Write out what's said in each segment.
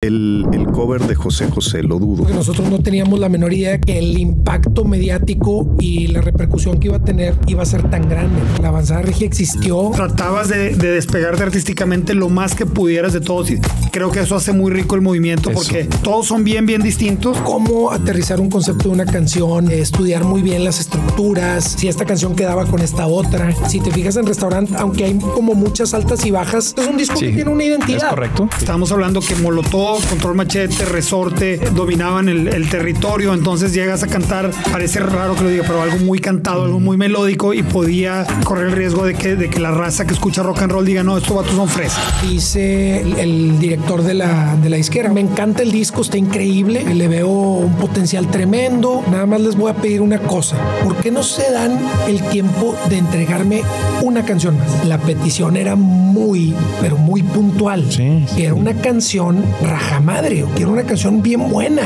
el, el, cover de José José, lo dudo. Porque nosotros no teníamos la menor idea que el impacto mediático y la repercusión que iba a tener iba a ser tan grande. La avanzada regia existió. Tratabas de, de despegarte artísticamente lo más que pudieras de todos y creo que eso hace muy rico el movimiento eso. porque todos son bien, bien distintos. Cómo aterrizar un concepto de una canción, estudiar muy bien las estructuras, si esta canción quedaba con esta otra. Si te fijas en restaurante, aunque hay como muchas altas y bajas, es un disco sí, que tiene una identidad. Es correcto. Estamos hablando que Molotov Control Machete, Resorte, dominaban el, el, territorio, entonces llegas a cantar, parece raro que lo diga, pero algo muy cantado, algo muy melódico y podía correr el riesgo de que, de que la raza que escucha rock and roll diga, no, estos vatos son fresas. Dice el, el, director de la, de la izquierda, me encanta el disco, está increíble, le veo un potencial tremendo, nada más les voy a pedir una cosa, ¿por qué no se dan el tiempo de entregarme una canción más? La petición era muy, pero muy puntual. Sí, sí. Era una canción quiero una canción bien buena.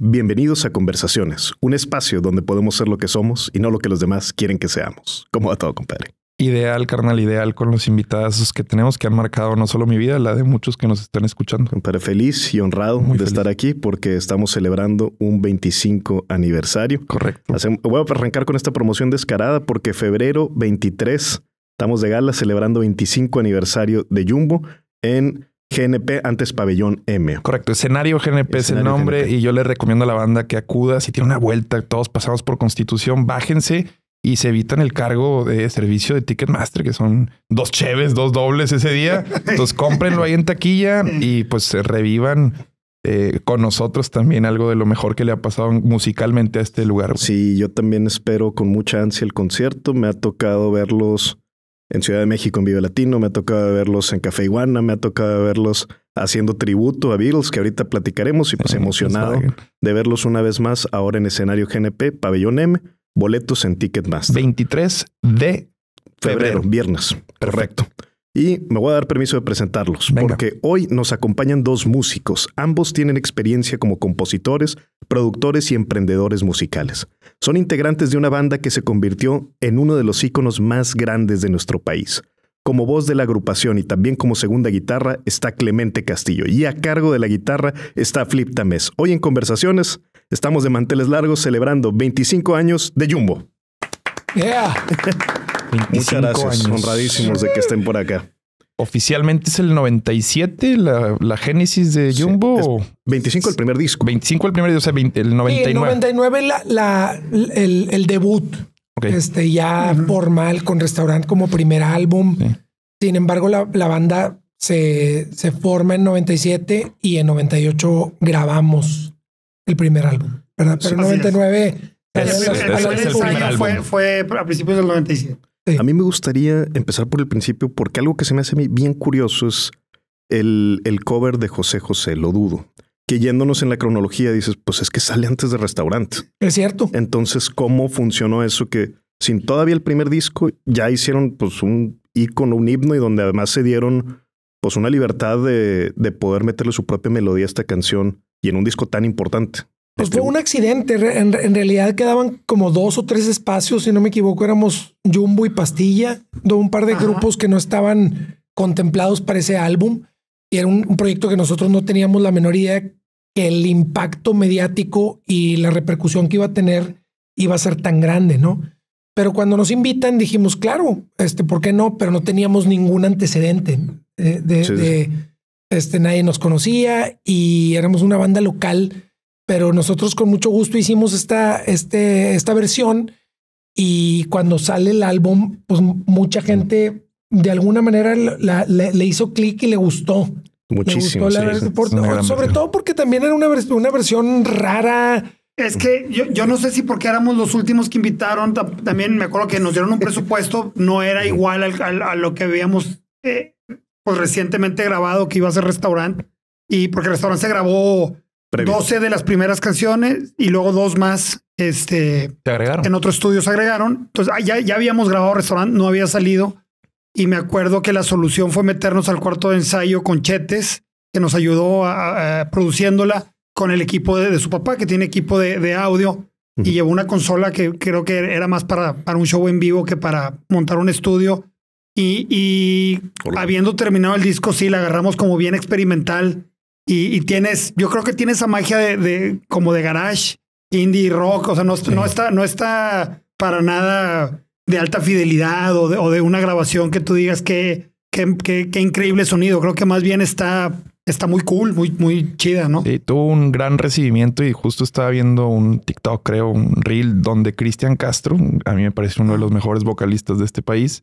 Bienvenidos a Conversaciones, un espacio donde podemos ser lo que somos y no lo que los demás quieren que seamos. ¿Cómo va todo, compadre? Ideal, carnal, ideal con los invitados que tenemos que han marcado no solo mi vida, la de muchos que nos están escuchando. Compadre, feliz y honrado Muy de feliz. estar aquí porque estamos celebrando un 25 aniversario. Correcto. Hacemos- voy a arrancar con esta promoción descarada porque febrero 23 estamos de gala celebrando 25 aniversario de Jumbo en GNP, antes Pabellón M. Correcto. Escenario GNP es el nombre GNP. y yo le recomiendo a la banda que acuda. Si tiene una vuelta, todos pasamos por Constitución, bájense y se evitan el cargo de servicio de Ticketmaster, que son dos cheves, dos dobles ese día. Entonces cómprenlo ahí en taquilla y pues se revivan eh, con nosotros también algo de lo mejor que le ha pasado musicalmente a este lugar. Sí, yo también espero con mucha ansia el concierto. Me ha tocado verlos en Ciudad de México en Vive Latino, me ha tocado verlos en Café Iguana, me ha tocado verlos haciendo tributo a Beatles, que ahorita platicaremos y pues emocionado de verlos una vez más ahora en escenario GNP, Pabellón M, boletos en Ticketmaster. 23 de febrero, febrero. viernes. Correcto. Y me voy a dar permiso de presentarlos Venga. porque hoy nos acompañan dos músicos. Ambos tienen experiencia como compositores, productores y emprendedores musicales. Son integrantes de una banda que se convirtió en uno de los íconos más grandes de nuestro país. Como voz de la agrupación y también como segunda guitarra está Clemente Castillo y a cargo de la guitarra está Flip Tamés. Hoy en Conversaciones estamos de manteles largos celebrando 25 años de Jumbo. Yeah. 25 Muchas gracias, años. honradísimos de que estén por acá. Oficialmente es el 97 la, la génesis de Sí, Jumbo. o 25 el primer disco. 25 el primer día, o sea, 20 el Y 99. el 99 la, la- el, el debut Ok. este, ya formal con restaurante como primer álbum. Sí. Sin embargo, la, la banda se, se forma en 97 y en 98 grabamos el primer álbum, ¿verdad? Pero en Así es. 99 Es- salió es- la- es- la- es el la- primer álbum. fue, fue a principios del 97. A mí me gustaría empezar por el principio porque algo que se me hace a mí bien curioso es el, el cover de José José, lo dudo. Que yéndonos en la cronología dices, pues es que sale antes de restaurante. Es cierto. Entonces, ¿cómo funcionó eso que sin todavía el primer disco ya hicieron pues un ícono, un himno y donde además se dieron pues una libertad de, de poder meterle su propia melodía a esta canción y en un disco tan importante? Pues fue un accidente. En, en realidad quedaban como dos o tres espacios, si no me equivoco, éramos Jumbo y Pastilla, de un par de Ajá. grupos que no estaban contemplados para ese álbum. Y era un, un proyecto que nosotros no teníamos la menor idea que el impacto mediático y la repercusión que iba a tener iba a ser tan grande, ¿no? Pero cuando nos invitan dijimos, claro, este, ¿por qué no? Pero no teníamos ningún antecedente eh, de, Sí, sí. de- este, nadie nos conocía y éramos una banda local pero nosotros con mucho gusto hicimos esta, este, esta versión y cuando sale el álbum, pues mucha gente de alguna manera la- la- le hizo clic y le gustó. Muchísimo. le gustó sí, por- sobre versión. todo porque también era una, vers- una versión rara. Es que yo, yo no sé si porque éramos los últimos que invitaron, ta- también me acuerdo que nos dieron un presupuesto, no era igual al- al- a lo que habíamos eh, pues recientemente grabado que iba a ser restaurante. Y porque el restaurante se grabó Previo. 12 de las primeras canciones y luego dos más este, Te agregaron. en otro estudio se agregaron. Entonces ah, ya, ya habíamos grabado restaurante, no había salido. Y me acuerdo que la solución fue meternos al cuarto de ensayo con Chetes, que nos ayudó a, a- produciéndola con el equipo de, de su papá, que tiene equipo de, de audio. Y llevó una consola que creo que era más para, para un show en vivo que para montar un estudio. Y, y habiendo terminado el disco, sí, la agarramos como bien experimental. Y, y tienes, yo creo que tiene esa magia de, de como de garage, indie rock. O sea, no, no, está, no está para nada de alta fidelidad o de, o de una grabación que tú digas que, que, que, que increíble sonido. Creo que más bien está está muy cool, muy, muy chida, ¿no? Sí, tuvo un gran recibimiento y justo estaba viendo un TikTok, creo, un reel donde Cristian Castro, a mí me parece uno de los mejores vocalistas de este país,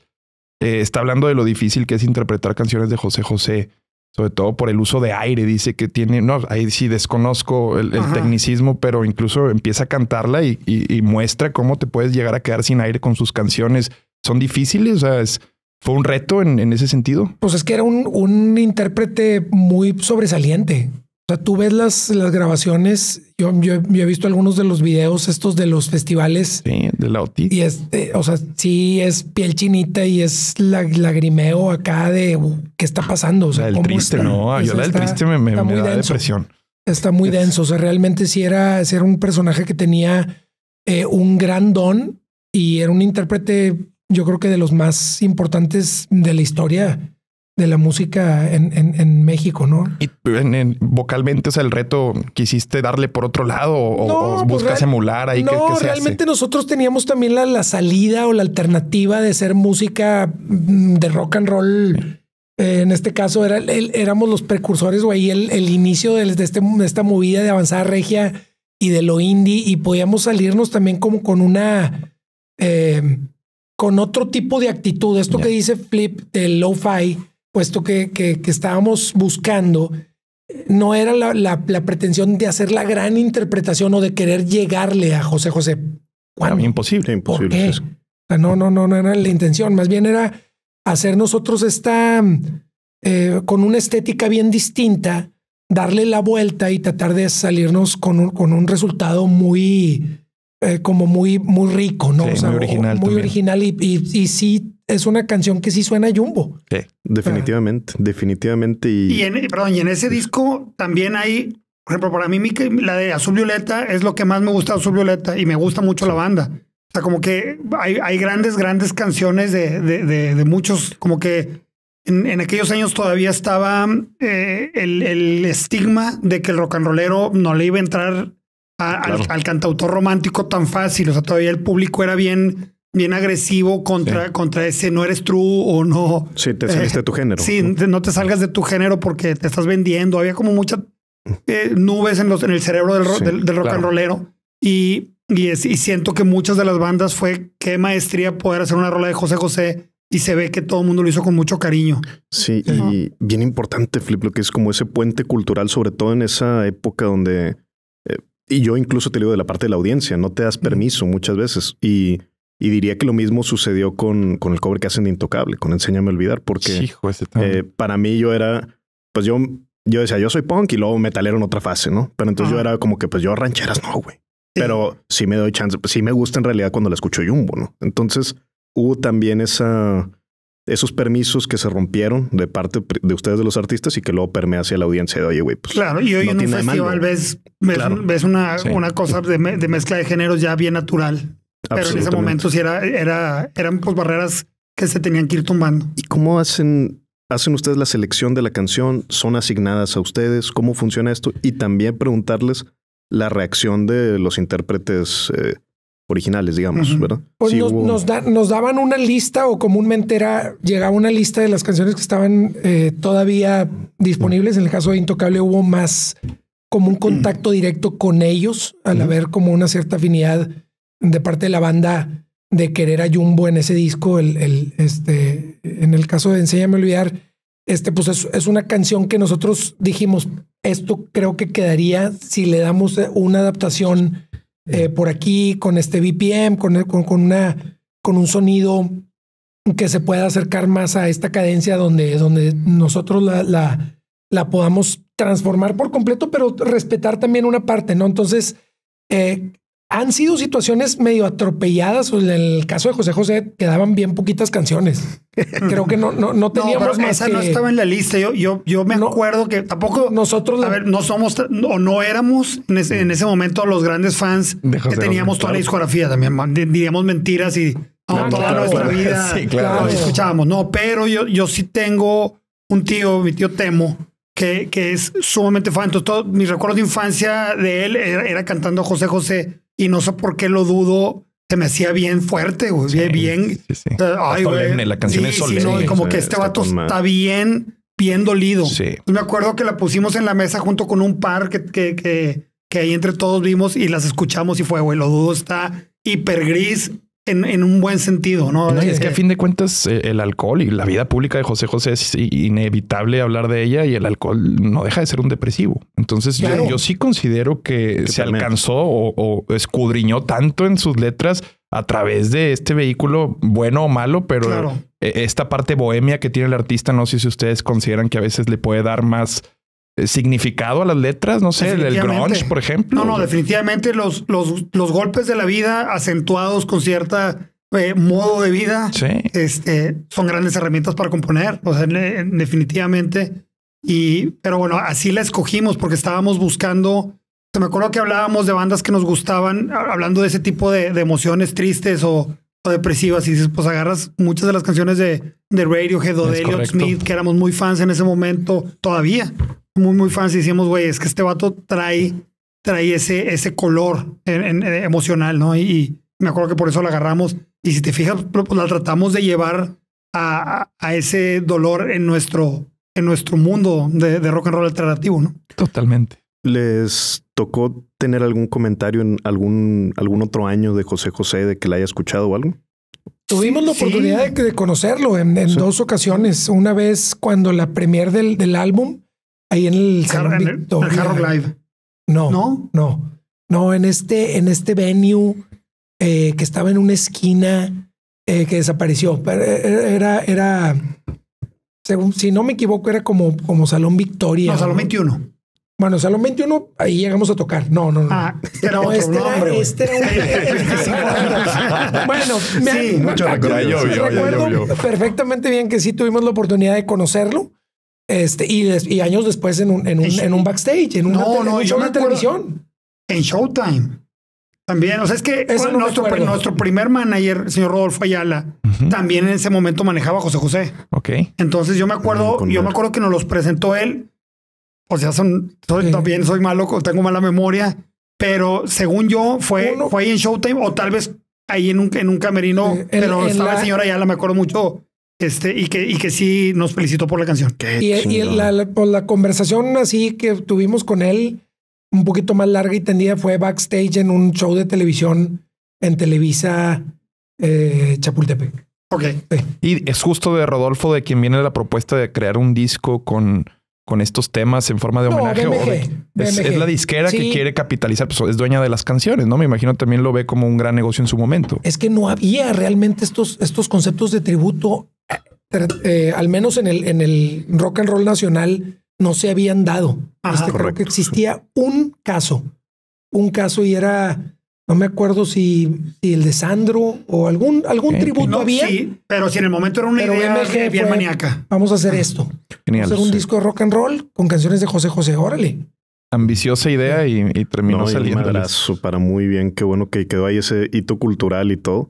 eh, está hablando de lo difícil que es interpretar canciones de José José, sobre todo por el uso de aire. Dice que tiene, no, ahí sí desconozco el, el tecnicismo, pero incluso empieza a cantarla y, y, y muestra cómo te puedes llegar a quedar sin aire con sus canciones. Son difíciles, o sea, es, ¿Fue un reto en, en, ese sentido? Pues es que era un, un, intérprete muy sobresaliente. O sea, tú ves las, las grabaciones. Yo, yo, yo, he visto algunos de los videos estos de los festivales. Sí, de la OTI. Y este, o sea, sí es piel chinita y es la, lagrimeo acá de uh, qué está pasando. O sea, el triste, está? no. Yo la del triste me, me, me da denso. depresión. Está muy denso. O sea, realmente sí era, sí era un personaje que tenía eh, un gran don y era un intérprete yo creo que de los más importantes de la historia de la música en, en, en México, ¿no? Y en, en, vocalmente, o sea, el reto quisiste darle por otro lado o, no, o buscas pues emular ahí. No, ¿qué, qué se realmente hace? nosotros teníamos también la, la, salida o la alternativa de ser música mm, de rock and roll. Eh, en este caso era, el, éramos los precursores o ahí el, el inicio de, de, este, de esta movida de avanzada regia y de lo indie y podíamos salirnos también como con una eh, con otro tipo de actitud. Esto yeah. que dice Flip del lo-fi, puesto que, que, que, estábamos buscando, no era la, la, la, pretensión de hacer la gran interpretación o de querer llegarle a José José. ¿Cuándo? Imposible, imposible. ¿Por qué? O sea, no, no, no, no era la intención. Más bien era hacer nosotros esta eh, con una estética bien distinta, darle la vuelta y tratar de salirnos con un, con un resultado muy eh, como muy, muy rico, ¿no? Sí, o sea, muy original. Muy también. original y, y, y, sí es una canción que sí suena a Jumbo. Sí. Definitivamente, ah. definitivamente. Y... Y, en, perdón, y en ese disco también hay, por ejemplo, para mí la de Azul Violeta es lo que más me gusta de Azul Violeta y me gusta mucho la banda. O sea, como que hay, hay grandes, grandes canciones de, de, de, de muchos, como que en, en, aquellos años todavía estaba eh, el, el, estigma de que el rock and rollero no le iba a entrar a, claro. al, al, cantautor romántico tan fácil. O sea, todavía el público era bien, bien agresivo contra, sí. contra ese no eres true o no. Sí, te saliste eh, de tu género. Sí, no te salgas de tu género porque te estás vendiendo. Había como muchas eh, nubes en, los, en el cerebro del, sí, del, del rock claro. and rollero. Y, y, es, y siento que muchas de las bandas fue qué maestría poder hacer una rola de José José y se ve que todo el mundo lo hizo con mucho cariño. Sí, uh -huh. y bien importante, Flip, lo que es como ese puente cultural, sobre todo en esa época donde eh, y yo incluso te digo de la parte de la audiencia, no te das permiso muchas veces. Y, y diría que lo mismo sucedió con, con el cover que hacen de Intocable, con Enséñame a olvidar, porque Hijo, eh, para mí yo era, pues yo, yo decía, yo soy punk y luego metalero en otra fase, ¿no? Pero entonces Ajá. yo era como que, pues yo rancheras no, güey. Pero sí me doy chance, pues sí me gusta en realidad cuando la escucho Jumbo, ¿no? Entonces hubo también esa, esos permisos que se rompieron de parte de ustedes de los artistas y que luego permea hacia la audiencia de oye, güey, pues. Claro, y hoy no en un festival ves, ves, claro. ves una, sí. una cosa de, de, mezcla de géneros ya bien natural. Pero en ese momento sí era, era, eran pues barreras que se tenían que ir tumbando. ¿Y cómo hacen, hacen ustedes la selección de la canción? ¿Son asignadas a ustedes? ¿Cómo funciona esto? Y también preguntarles la reacción de los intérpretes eh, originales, digamos, uh -huh. ¿verdad? Pues sí, nos, hubo... nos, da, nos, daban una lista o comúnmente era, llegaba una lista de las canciones que estaban eh, todavía disponibles. Uh -huh. En el caso de Intocable hubo más como un contacto directo con ellos al uh -huh. haber como una cierta afinidad de parte de la banda de querer a Jumbo en ese disco. El, el este, en el caso de Enséñame a olvidar, este, pues es, es, una canción que nosotros dijimos, esto creo que quedaría si le damos una adaptación eh, por aquí con este BPM, con, con, con, una, con un sonido que se pueda acercar más a esta cadencia donde, donde nosotros la, la, la podamos transformar por completo, pero respetar también una parte, ¿no? Entonces, eh, han sido situaciones medio atropelladas. En el caso de José José quedaban bien poquitas canciones. Creo que no, no, no teníamos no, más esa que... no estaba en la lista. Yo, yo, yo me no, acuerdo que tampoco nosotros a ver, no somos o no éramos en ese, en ese momento los grandes fans que teníamos José, toda claro. la discografía también. Diríamos mentiras y No, toda claro. nuestra vida Sí, claro. lo escuchábamos. No, pero yo, yo sí tengo un tío, mi tío Temo, que, que es sumamente fan. Entonces, todos mis recuerdos de infancia de él era, era cantando José José y no sé por qué lo dudo. Se me hacía bien fuerte, güey, bien, bien. Sí, sí. o sea, ay, güey. solemne, la canción es solemne. no, y como que este vato está bien, bien dolido. Sí. Me acuerdo que la pusimos en la mesa junto con un par que, que, que, que ahí entre todos vimos y las escuchamos y fue, güey, lo dudo está hiper gris en, en un buen sentido, ¿no? No, y es que a Eh, fin de cuentas eh, el alcohol y la vida pública de José José es inevitable hablar de ella y el alcohol no deja de ser un depresivo. Entonces yo- Claro. yo, sí considero que se alcanzó o, o escudriñó tanto en sus letras a través de este vehículo, bueno o malo, pero Claro. eh, esta parte bohemia que tiene el artista, no sé si ustedes consideran que a veces le puede dar más significado a las letras, no sé, el, grunge, por ejemplo. No, no, definitivamente los, los, los golpes de la vida acentuados con cierta eh, modo de vida Sí. este, son grandes herramientas para componer, o sea, definitivamente. Y, pero bueno, así la escogimos porque estábamos buscando. Se me acuerdo que hablábamos de bandas que nos gustaban, hablando de ese tipo de, de emociones tristes o, o depresivas. Y dices, pues agarras muchas de las canciones de, de Radiohead o Es de correcto. Smith, que éramos muy fans en ese momento, todavía muy, muy fans. Y decíamos, güey, es que este vato trae, trae ese, ese color en- en- eh, emocional, ¿no? Y, y me acuerdo que por eso la agarramos. Y si te fijas, pues la tratamos de llevar a, a- a ese dolor en nuestro, en nuestro mundo de, de rock and roll alternativo, ¿no? Totalmente. ¿Les tocó tener algún comentario en algún, algún otro año de José José de que la haya escuchado o algo? Tuvimos la Sí, oportunidad de, de conocerlo en, en Sí. dos ocasiones. Una vez cuando la premier del, del álbum, ahí en el Salón En el Live. No, ¿No? no, no, en este, en este venue eh, que estaba en una esquina eh, que desapareció. Pero era, era, según, si no me equivoco, era como, como Salón Victoria. No, Salón 21. Bueno, Salón 21, ahí llegamos a tocar. No, no, no. Ah, no, este, nombre, era, güey. este era un... bueno, me, Sí, mucho recuerdo. Ya llovió, ya recuerdo perfectamente bien que sí tuvimos la oportunidad de conocerlo. Este, y, des- y años después en un, en un, en un backstage, en, una No, no, yo televisión. En Showtime. También, o sea, es que no nuestro, nuestro primer manager, el señor Rodolfo Ayala, Ujú. también en ese momento manejaba a José José. Ok. Entonces yo me acuerdo, yo me acuerdo que nos los presentó él. O sea, son, soy, Sí. también soy malo, tengo mala memoria, pero según yo fue, Uno- fue ahí en Showtime o tal vez ahí en un, en un camerino, Sí, en- pero estaba la- el señor Ayala, me acuerdo mucho, este, y que, y que sí nos felicitó por la canción. Qué Y, y la, la- pues, la conversación así que tuvimos con él, un poquito más larga y tendida, fue backstage en un show de televisión en Televisa eh, Chapultepec. Ok. Y es justo de Rodolfo de quien viene la propuesta de crear un disco con, con estos temas en forma de No, homenaje. o BMG, de- es, la disquera que quiere capitalizar, pues es dueña de las canciones, ¿no? Me imagino también lo ve como un gran negocio en su momento. Es que no había realmente estos, estos conceptos de tributo, eh, eh, al menos en el, en el rock and roll nacional, no se habían dado. Ajá. Este, creo Correcto, que existía un caso, un caso y era, no me acuerdo si, si el de Sandro o algún, algún tributo No, había. sí, pero si en el momento era una Pero idea bien fue- maníaca. Vamos a hacer esto. Genial. hacer un Sí. disco de rock and roll con canciones de José José. Órale. Ambiciosa idea y, y terminó No, un saliendo. madrazo para muy bien. Qué bueno que quedó ahí ese hito cultural y todo.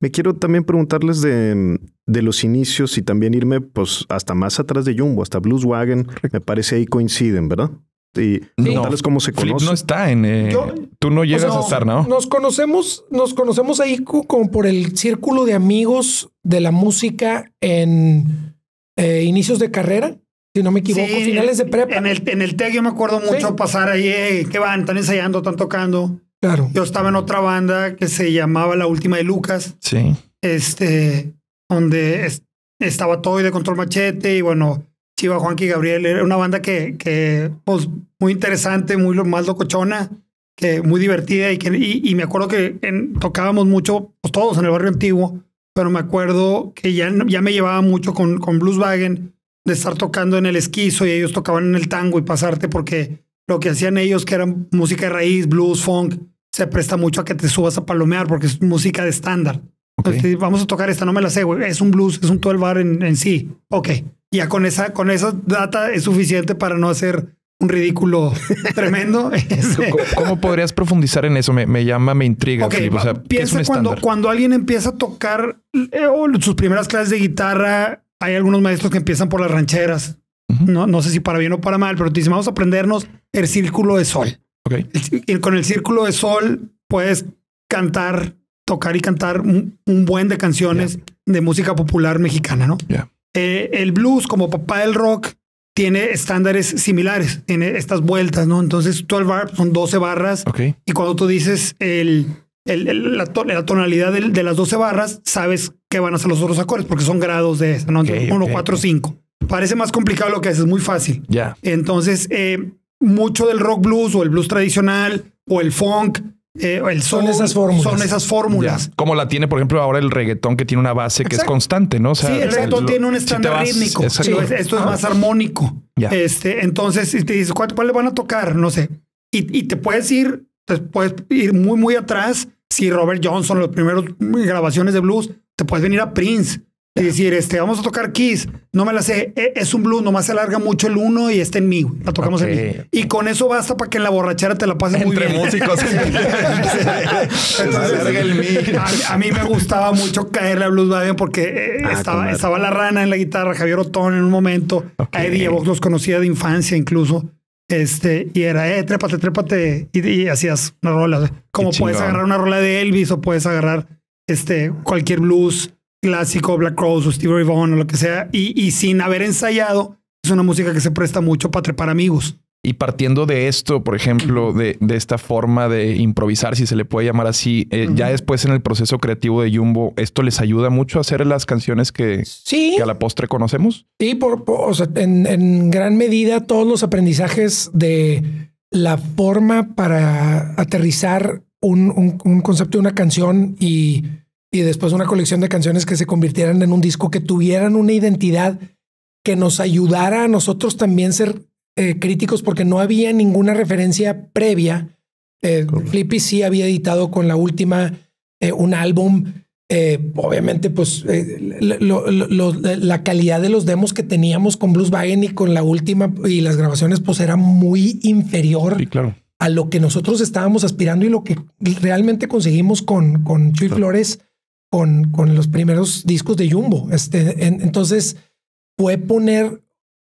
Me quiero también preguntarles de, de los inicios y también irme pues hasta más atrás de Jumbo, hasta Blues Wagon. Me parece ahí coinciden, ¿verdad? Y preguntarles cómo se Flip conocen. no está en. eh, Yo- tú no llegas no, a estar, ¿no? Nos conocemos, nos conocemos ahí co- como por el círculo de amigos de la música en eh, inicios de carrera, si no me equivoco, Sí, finales de prepa. En el, en el TEC yo me acuerdo mucho Sí. pasar ahí, eh, ¿qué van? ¿Están ensayando? ¿Están tocando? Claro. Yo estaba en otra banda que se llamaba La Última de Lucas, Sí. este, donde es- estaba Toy de Control Machete y bueno, Chiva, Juanqui Gabriel. Era una banda que, que pues, muy interesante, muy más locochona, que muy divertida y, que, y, y me acuerdo que en- tocábamos mucho, pues todos en el barrio antiguo, pero me acuerdo que ya, ya me llevaba mucho con, con Blueswagen de estar tocando en el esquizo y ellos tocaban en el tango y pasarte porque lo que hacían ellos, que eran música de raíz, blues, funk, se presta mucho a que te subas a palomear porque es música de estándar. Ok. Entonces, vamos a tocar esta, no me la sé, güey. Es un blues, es un 12 bar en, en sí. Ok. Ya con esa, con esa data es suficiente para no hacer un ridículo tremendo. ¿Cómo, podrías profundizar en eso? Me, me llama, me intriga. Ok, Felipe. O sea, ¿qué es un cuando, cuando alguien empieza a tocar eh, sus primeras clases de guitarra, hay algunos maestros que empiezan por las rancheras. No, no sé si para bien o para mal, pero te dicen, vamos a aprendernos el círculo de sol. Ok. El- y con el círculo de sol puedes cantar, tocar y cantar un, un buen de canciones de música popular mexicana, ¿no? Eh, el blues, como papá del rock, tiene estándares similares, tiene estas vueltas, ¿no? Entonces, 12 bar son 12 barras Ok. y cuando tú dices el, el- el- la, to- la tonalidad de, las 12 barras, sabes que van a ser los otros acordes porque son grados de esa, ¿no? Ok, 1, ok, 4, ok. 5. Parece más complicado lo que haces, es muy fácil. Ya. Entonces, eh, mucho del rock blues o el blues tradicional o el funk eh, el Son esas fórmulas. Son esas fórmulas. Ya. Como la tiene, por ejemplo, ahora el reggaetón que tiene una base que es constante, ¿no? O sea, sí, el reggaetón lo- tiene un si estándar vas- rítmico. Es- esto es Ah. más armónico. Ya. Este, entonces, si te dices, ¿cuál, cuál le van a tocar? No sé. Y, y te puedes ir, te puedes ir muy, muy atrás. Si Robert Johnson, los primeros grabaciones de blues, te puedes venir a Prince y decir, este, vamos a tocar Kiss. No me la sé. E- Es un blues, nomás se alarga mucho el uno y está en güey. La tocamos en mi. Y con eso basta para que en la borrachera te la pases muy Entre bien. músicos. Entonces, el mi. a, a mí me gustaba mucho caerle a Blues Baden porque eh, Ah, estaba, estaba la rana en la guitarra, Javier Otón en un momento. Ok. A Eddie Evox los conocía de infancia incluso. Este, y era, eh, trépate, trépate. Y, y hacías una rola. Como puedes agarrar una rola de Elvis o puedes agarrar este, cualquier blues clásico, Black Rose o Stevie Ray Vaughan o lo que sea. Y, y sin haber ensayado, es una música que se presta mucho para trepar amigos. Y partiendo de esto, por ejemplo, de, de esta forma de improvisar, si se le puede llamar así, eh, ya después en el proceso creativo de Jumbo, ¿esto les ayuda mucho a hacer las canciones que, Sí, que a la postre conocemos? sí, por, por- o sea, en, en gran medida todos los aprendizajes de la forma para aterrizar un, un- un concepto de una canción y, y después una colección de canciones que se convirtieran en un disco, que tuvieran una identidad que nos ayudara a nosotros también ser eh, críticos porque no había ninguna referencia previa. Eh, Flippy sí había editado con la última eh, un álbum. eh, obviamente, pues lo- lo- lo- la calidad de los demos que teníamos con Blues Wagon y con la última y las grabaciones, pues era muy inferior Sí, claro. a lo que nosotros estábamos aspirando y lo que realmente conseguimos con, con Chuy Flores, con, con los primeros discos de Jumbo. Este, en- entonces fue poner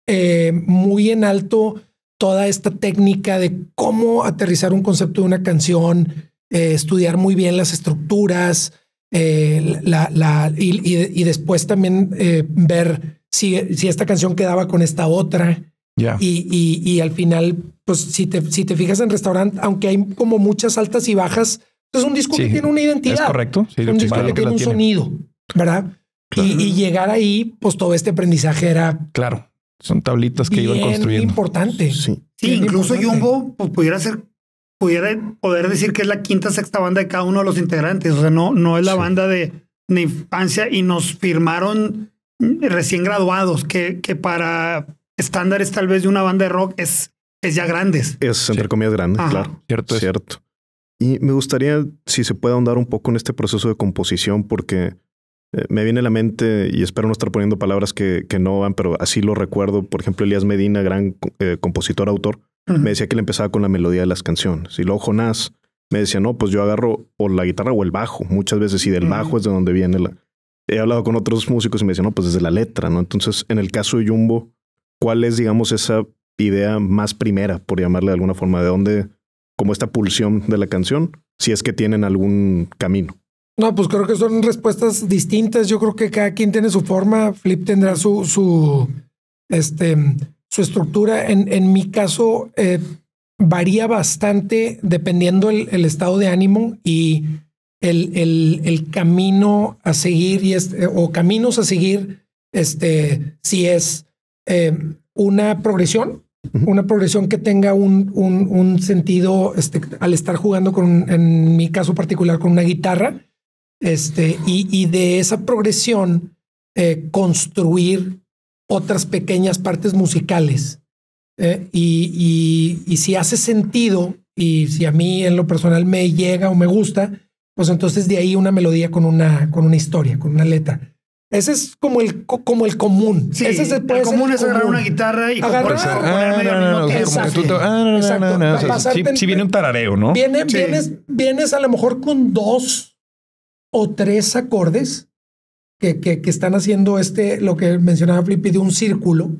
eh, muy en alto toda esta técnica de cómo aterrizar un concepto de una canción, eh, estudiar muy bien las estructuras, eh, la, la, y, y- y después también eh, ver si, si esta canción quedaba con esta otra. Ya. Y, y, y al final, pues si te, si te fijas en restaurante, aunque hay como muchas altas y bajas, es un disco que tiene una identidad. ¿Es correcto? Sí, Es un disco que tiene un tiene. sonido, ¿verdad? Y, y llegar ahí, pues todo este aprendizaje era Claro. Son tablitas que iban construyendo. importante. Sí. Incluso importante. Jumbo pues, pudiera ser, pudiera poder decir que es la quinta, sexta banda de cada uno de los integrantes. O sea, no, no es la Sí. banda de, de infancia y nos firmaron recién graduados, que, que para estándares tal vez de una banda de rock es, es ya grandes. Es entre comillas grande, Ajá. claro. Cierto es. Cierto. Y me gustaría, si se puede ahondar un poco en este proceso de composición, porque eh, me viene a la mente, y espero no estar poniendo palabras que, que no van, pero así lo recuerdo. Por ejemplo, Elías Medina, gran eh, compositor, autor, me decía que él empezaba con la melodía de las canciones. Y luego Jonás me decía, no, pues yo agarro o la guitarra o el bajo. Muchas veces, y del bajo es de donde viene la. He hablado con otros músicos y me decían, no, pues desde la letra, ¿no? Entonces, en el caso de Jumbo, ¿cuál es, digamos, esa idea más primera, por llamarle de alguna forma? ¿De dónde, como esta pulsión de la canción? Si es que tienen algún camino. No, pues creo que son respuestas distintas. Yo creo que cada quien tiene su forma. Flip tendrá su, su, este, su estructura. En, en mi caso, eh, varía bastante dependiendo el, estado de ánimo y el, el, el camino a seguir y este, o caminos a seguir. Este, si es eh, una progresión. Una progresión que tenga un, un, sentido este, al estar jugando con, en mi caso particular, con una guitarra. Este, y, y de esa progresión, eh, construir otras pequeñas partes musicales. Eh, y, y, y si hace sentido y si a mí en lo personal me llega o me gusta, pues entonces de ahí una melodía con una, con una historia, con una letra. Ese es como el, co- como el común. Sí, Ese se puede el común es agarrar común. una guitarra y Agarrar- componer- sí viene un tarareo, ¿no? Viene, Sí. vienes, vienes a lo mejor con dos o tres acordes que, que, que están haciendo este, lo que mencionaba Flippy, de un círculo,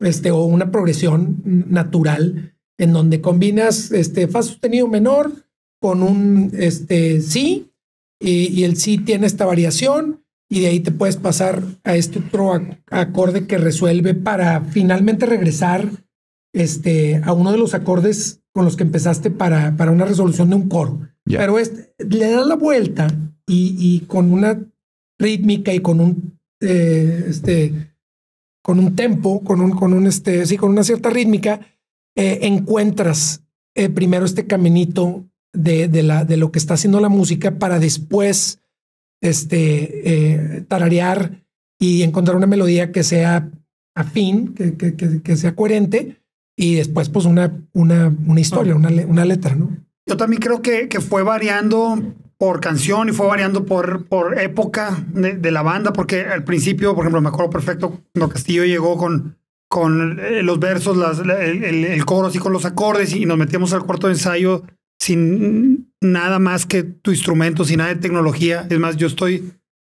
este, o una progresión natural, en donde combinas este fa sostenido menor con un este sí, y, y el sí tiene esta variación, y de ahí te puedes pasar a este otro ac- acorde que resuelve para finalmente regresar este, a uno de los acordes con los que empezaste para, para una resolución de un coro. Pero este, le das la vuelta y, y con una rítmica y con un eh, este con un tempo, con un, con un este, sí, con una cierta rítmica, eh, encuentras eh, primero este caminito de, de, la, de lo que está haciendo la música para después este, eh, tararear y encontrar una melodía que sea afín, que, que, que, que sea coherente y después pues una, una, una historia, una, le- una letra, ¿no? Yo también creo que, que fue variando por canción y fue variando por, por época de, de la banda, porque al principio, por ejemplo, me acuerdo perfecto cuando Castillo llegó con, con eh, los versos, las, la- el, el- el coro así con los acordes y nos metíamos al cuarto de ensayo sin nada más que tu instrumento, sin nada de tecnología. Es más, yo estoy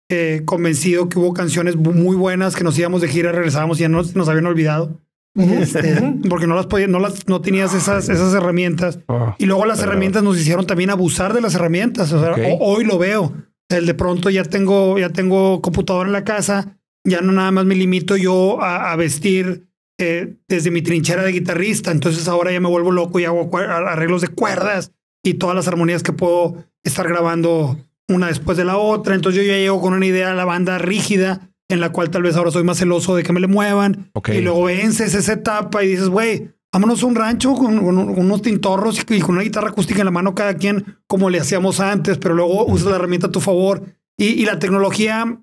eh, convencido que hubo canciones muy buenas que nos íbamos de gira, regresábamos y ya nos, nos habían olvidado. Este, porque no las podías, no las, no tenías esas, esas herramientas. Oh, Y luego las pero- herramientas nos hicieron también abusar de las herramientas. O sea, hoy lo veo. El de pronto ya tengo, ya tengo computadora en la casa, ya no nada más me limito yo a, a vestir eh, desde mi trinchera de guitarrista. Entonces ahora ya me vuelvo loco y hago arreglos de cuerdas y todas las armonías que puedo estar grabando una después de la otra. Entonces yo ya llego con una idea de la banda rígida en la cual tal vez ahora soy más celoso de que me le muevan. Ok. Y luego vences esa etapa y dices, güey, vámonos a un rancho con, con un- unos tintorros y, con una guitarra acústica en la mano cada quien, como le hacíamos antes, pero luego usas la herramienta a tu favor. Y, y la tecnología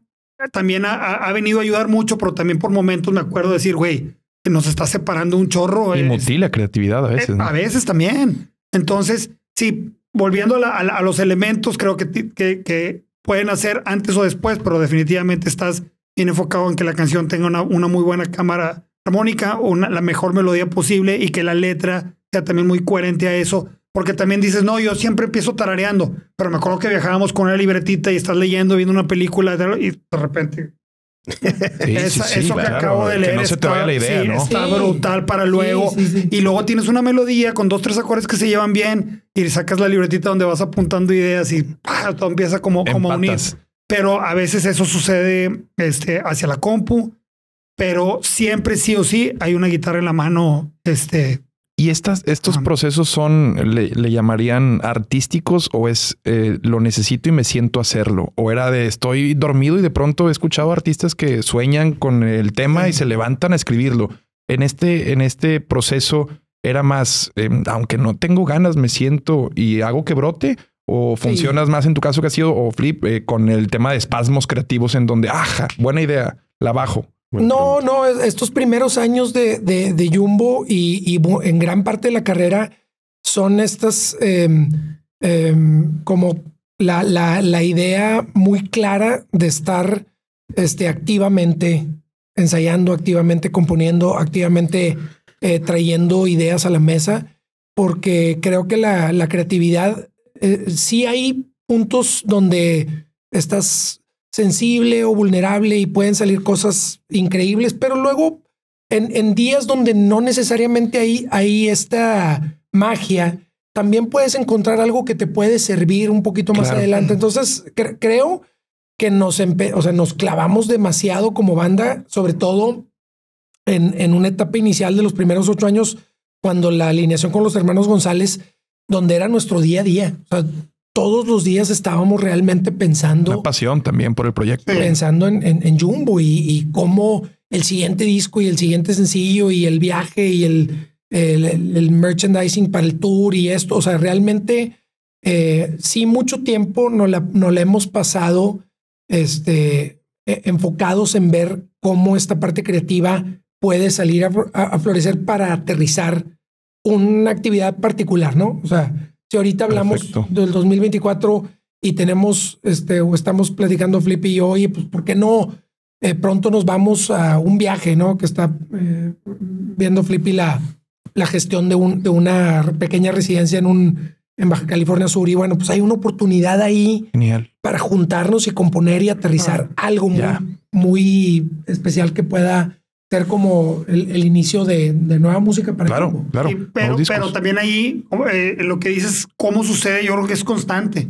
también ha, ha- venido a ayudar mucho, pero también por momentos me acuerdo de decir, güey, que nos está separando un chorro. Y eh, mutila creatividad a veces. ¿no? A veces también. Entonces, sí, volviendo a, la- a a los elementos, creo que, que, pueden hacer antes o después, pero definitivamente estás bien enfocado en que la canción tenga una, una muy buena cámara armónica, una, la mejor melodía posible y que la letra sea también muy coherente a eso. Porque también dices, no, yo siempre empiezo tarareando, pero me acuerdo que viajábamos con una libretita y estás leyendo, viendo una película y de repente Sí, esa- sí, sí, eso que claro, acabo de leer. Que no se te está- vaya la idea, sí, ¿no? Está Sí. brutal para luego. Sí, sí, sí. Y luego tienes una melodía con dos, tres acordes que se llevan bien y sacas la libretita donde vas apuntando ideas y ¡pah! todo empieza como, como a unir. Pero a veces eso sucede este, hacia la compu, pero siempre sí o sí hay una guitarra en la mano. Este, ¿Y estas, estos procesos son, le, le llamarían artísticos o es eh, lo necesito y me siento hacerlo? ¿O era de estoy dormido y de pronto he escuchado artistas que sueñan con el tema y se levantan a escribirlo? En este, en este proceso era más, eh, aunque no tengo ganas, me siento y hago que brote. ¿O funcionas más en tu caso que ha sido, o Flip, eh, con el tema de espasmos creativos en donde, ajá, buena idea, la bajo? No, no, es- estos primeros años de, de, de Jumbo y, y en gran parte de la carrera son estas em, em, como la, la, la idea muy clara de estar este, activamente ensayando, activamente componiendo, activamente eh, trayendo ideas a la mesa, porque creo que la, la creatividad, eh, sí hay puntos donde estás sensible o vulnerable y pueden salir cosas increíbles, pero luego en, en días donde no necesariamente hay, hay esta magia, también puedes encontrar algo que te puede servir un poquito más Claro. adelante. Entonces, cre- creo que nos, o sea, nos clavamos demasiado como banda, sobre todo en, en una etapa inicial de los primeros ocho años, cuando la alineación con los hermanos González, donde era nuestro día a día. O sea, todos los días estábamos realmente pensando Una pasión también por el proyecto. Pensando en, en- en Jumbo y, y cómo el siguiente disco y el siguiente sencillo y el viaje y el, el, el- el merchandising para el tour y esto. O sea, realmente eh, sí, mucho tiempo no la, no la hemos pasado este, eh, enfocados en ver cómo esta parte creativa puede salir a, a- a florecer para aterrizar una actividad particular, ¿no? O sea, si ahorita hablamos Perfecto. del 2024 y tenemos, este, o estamos platicando Flip y yo, oye, pues, ¿por qué no eh, pronto nos vamos a un viaje, ¿no? Que está eh, viendo Flippy la, la gestión de, un, de una pequeña residencia en un en Baja California Sur. Y bueno, pues hay una oportunidad ahí Genial. para juntarnos y componer y aterrizar algo muy, muy especial que pueda ser como el, el inicio de, de nueva música para el Claro, grupo. claro. Pero, pero también ahí eh, lo que dices, cómo sucede, yo creo que es constante.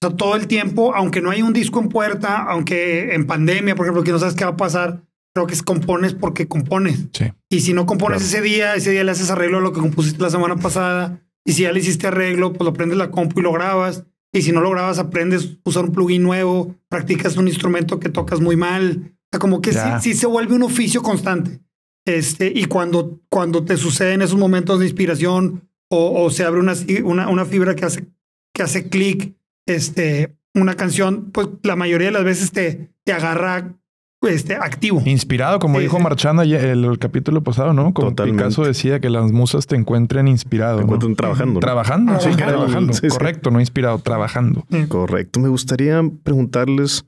O sea, todo el tiempo, aunque no hay un disco en puerta, aunque en pandemia, por ejemplo, que no sabes qué va a pasar, creo que es compones porque compones. Sí. Y si no compones Claro. ese día, ese día le haces arreglo a lo que compusiste la semana pasada. Y si ya le hiciste arreglo, pues lo prendes la compu y lo grabas. Y si no lo grabas, aprendes a usar un plugin nuevo, practicas un instrumento que tocas muy mal. O sea, como que sí, se vuelve un oficio constante. Este, y cuando, cuando te suceden esos momentos de inspiración o, o se abre una, una, una fibra que hace, que hace clic, este, una canción, pues la mayoría de las veces te, te agarra este, activo. Inspirado, como Sí, dijo sí. Marchanda ayer- el, el capítulo pasado, ¿no? Como Totalmente. Picasso decía que las musas te encuentren inspirado. Te ¿no? encuentran trabajando. ¿no? Trabajando, sí, Trabajando. Correcto, no inspirado, trabajando. Correcto. Me gustaría preguntarles.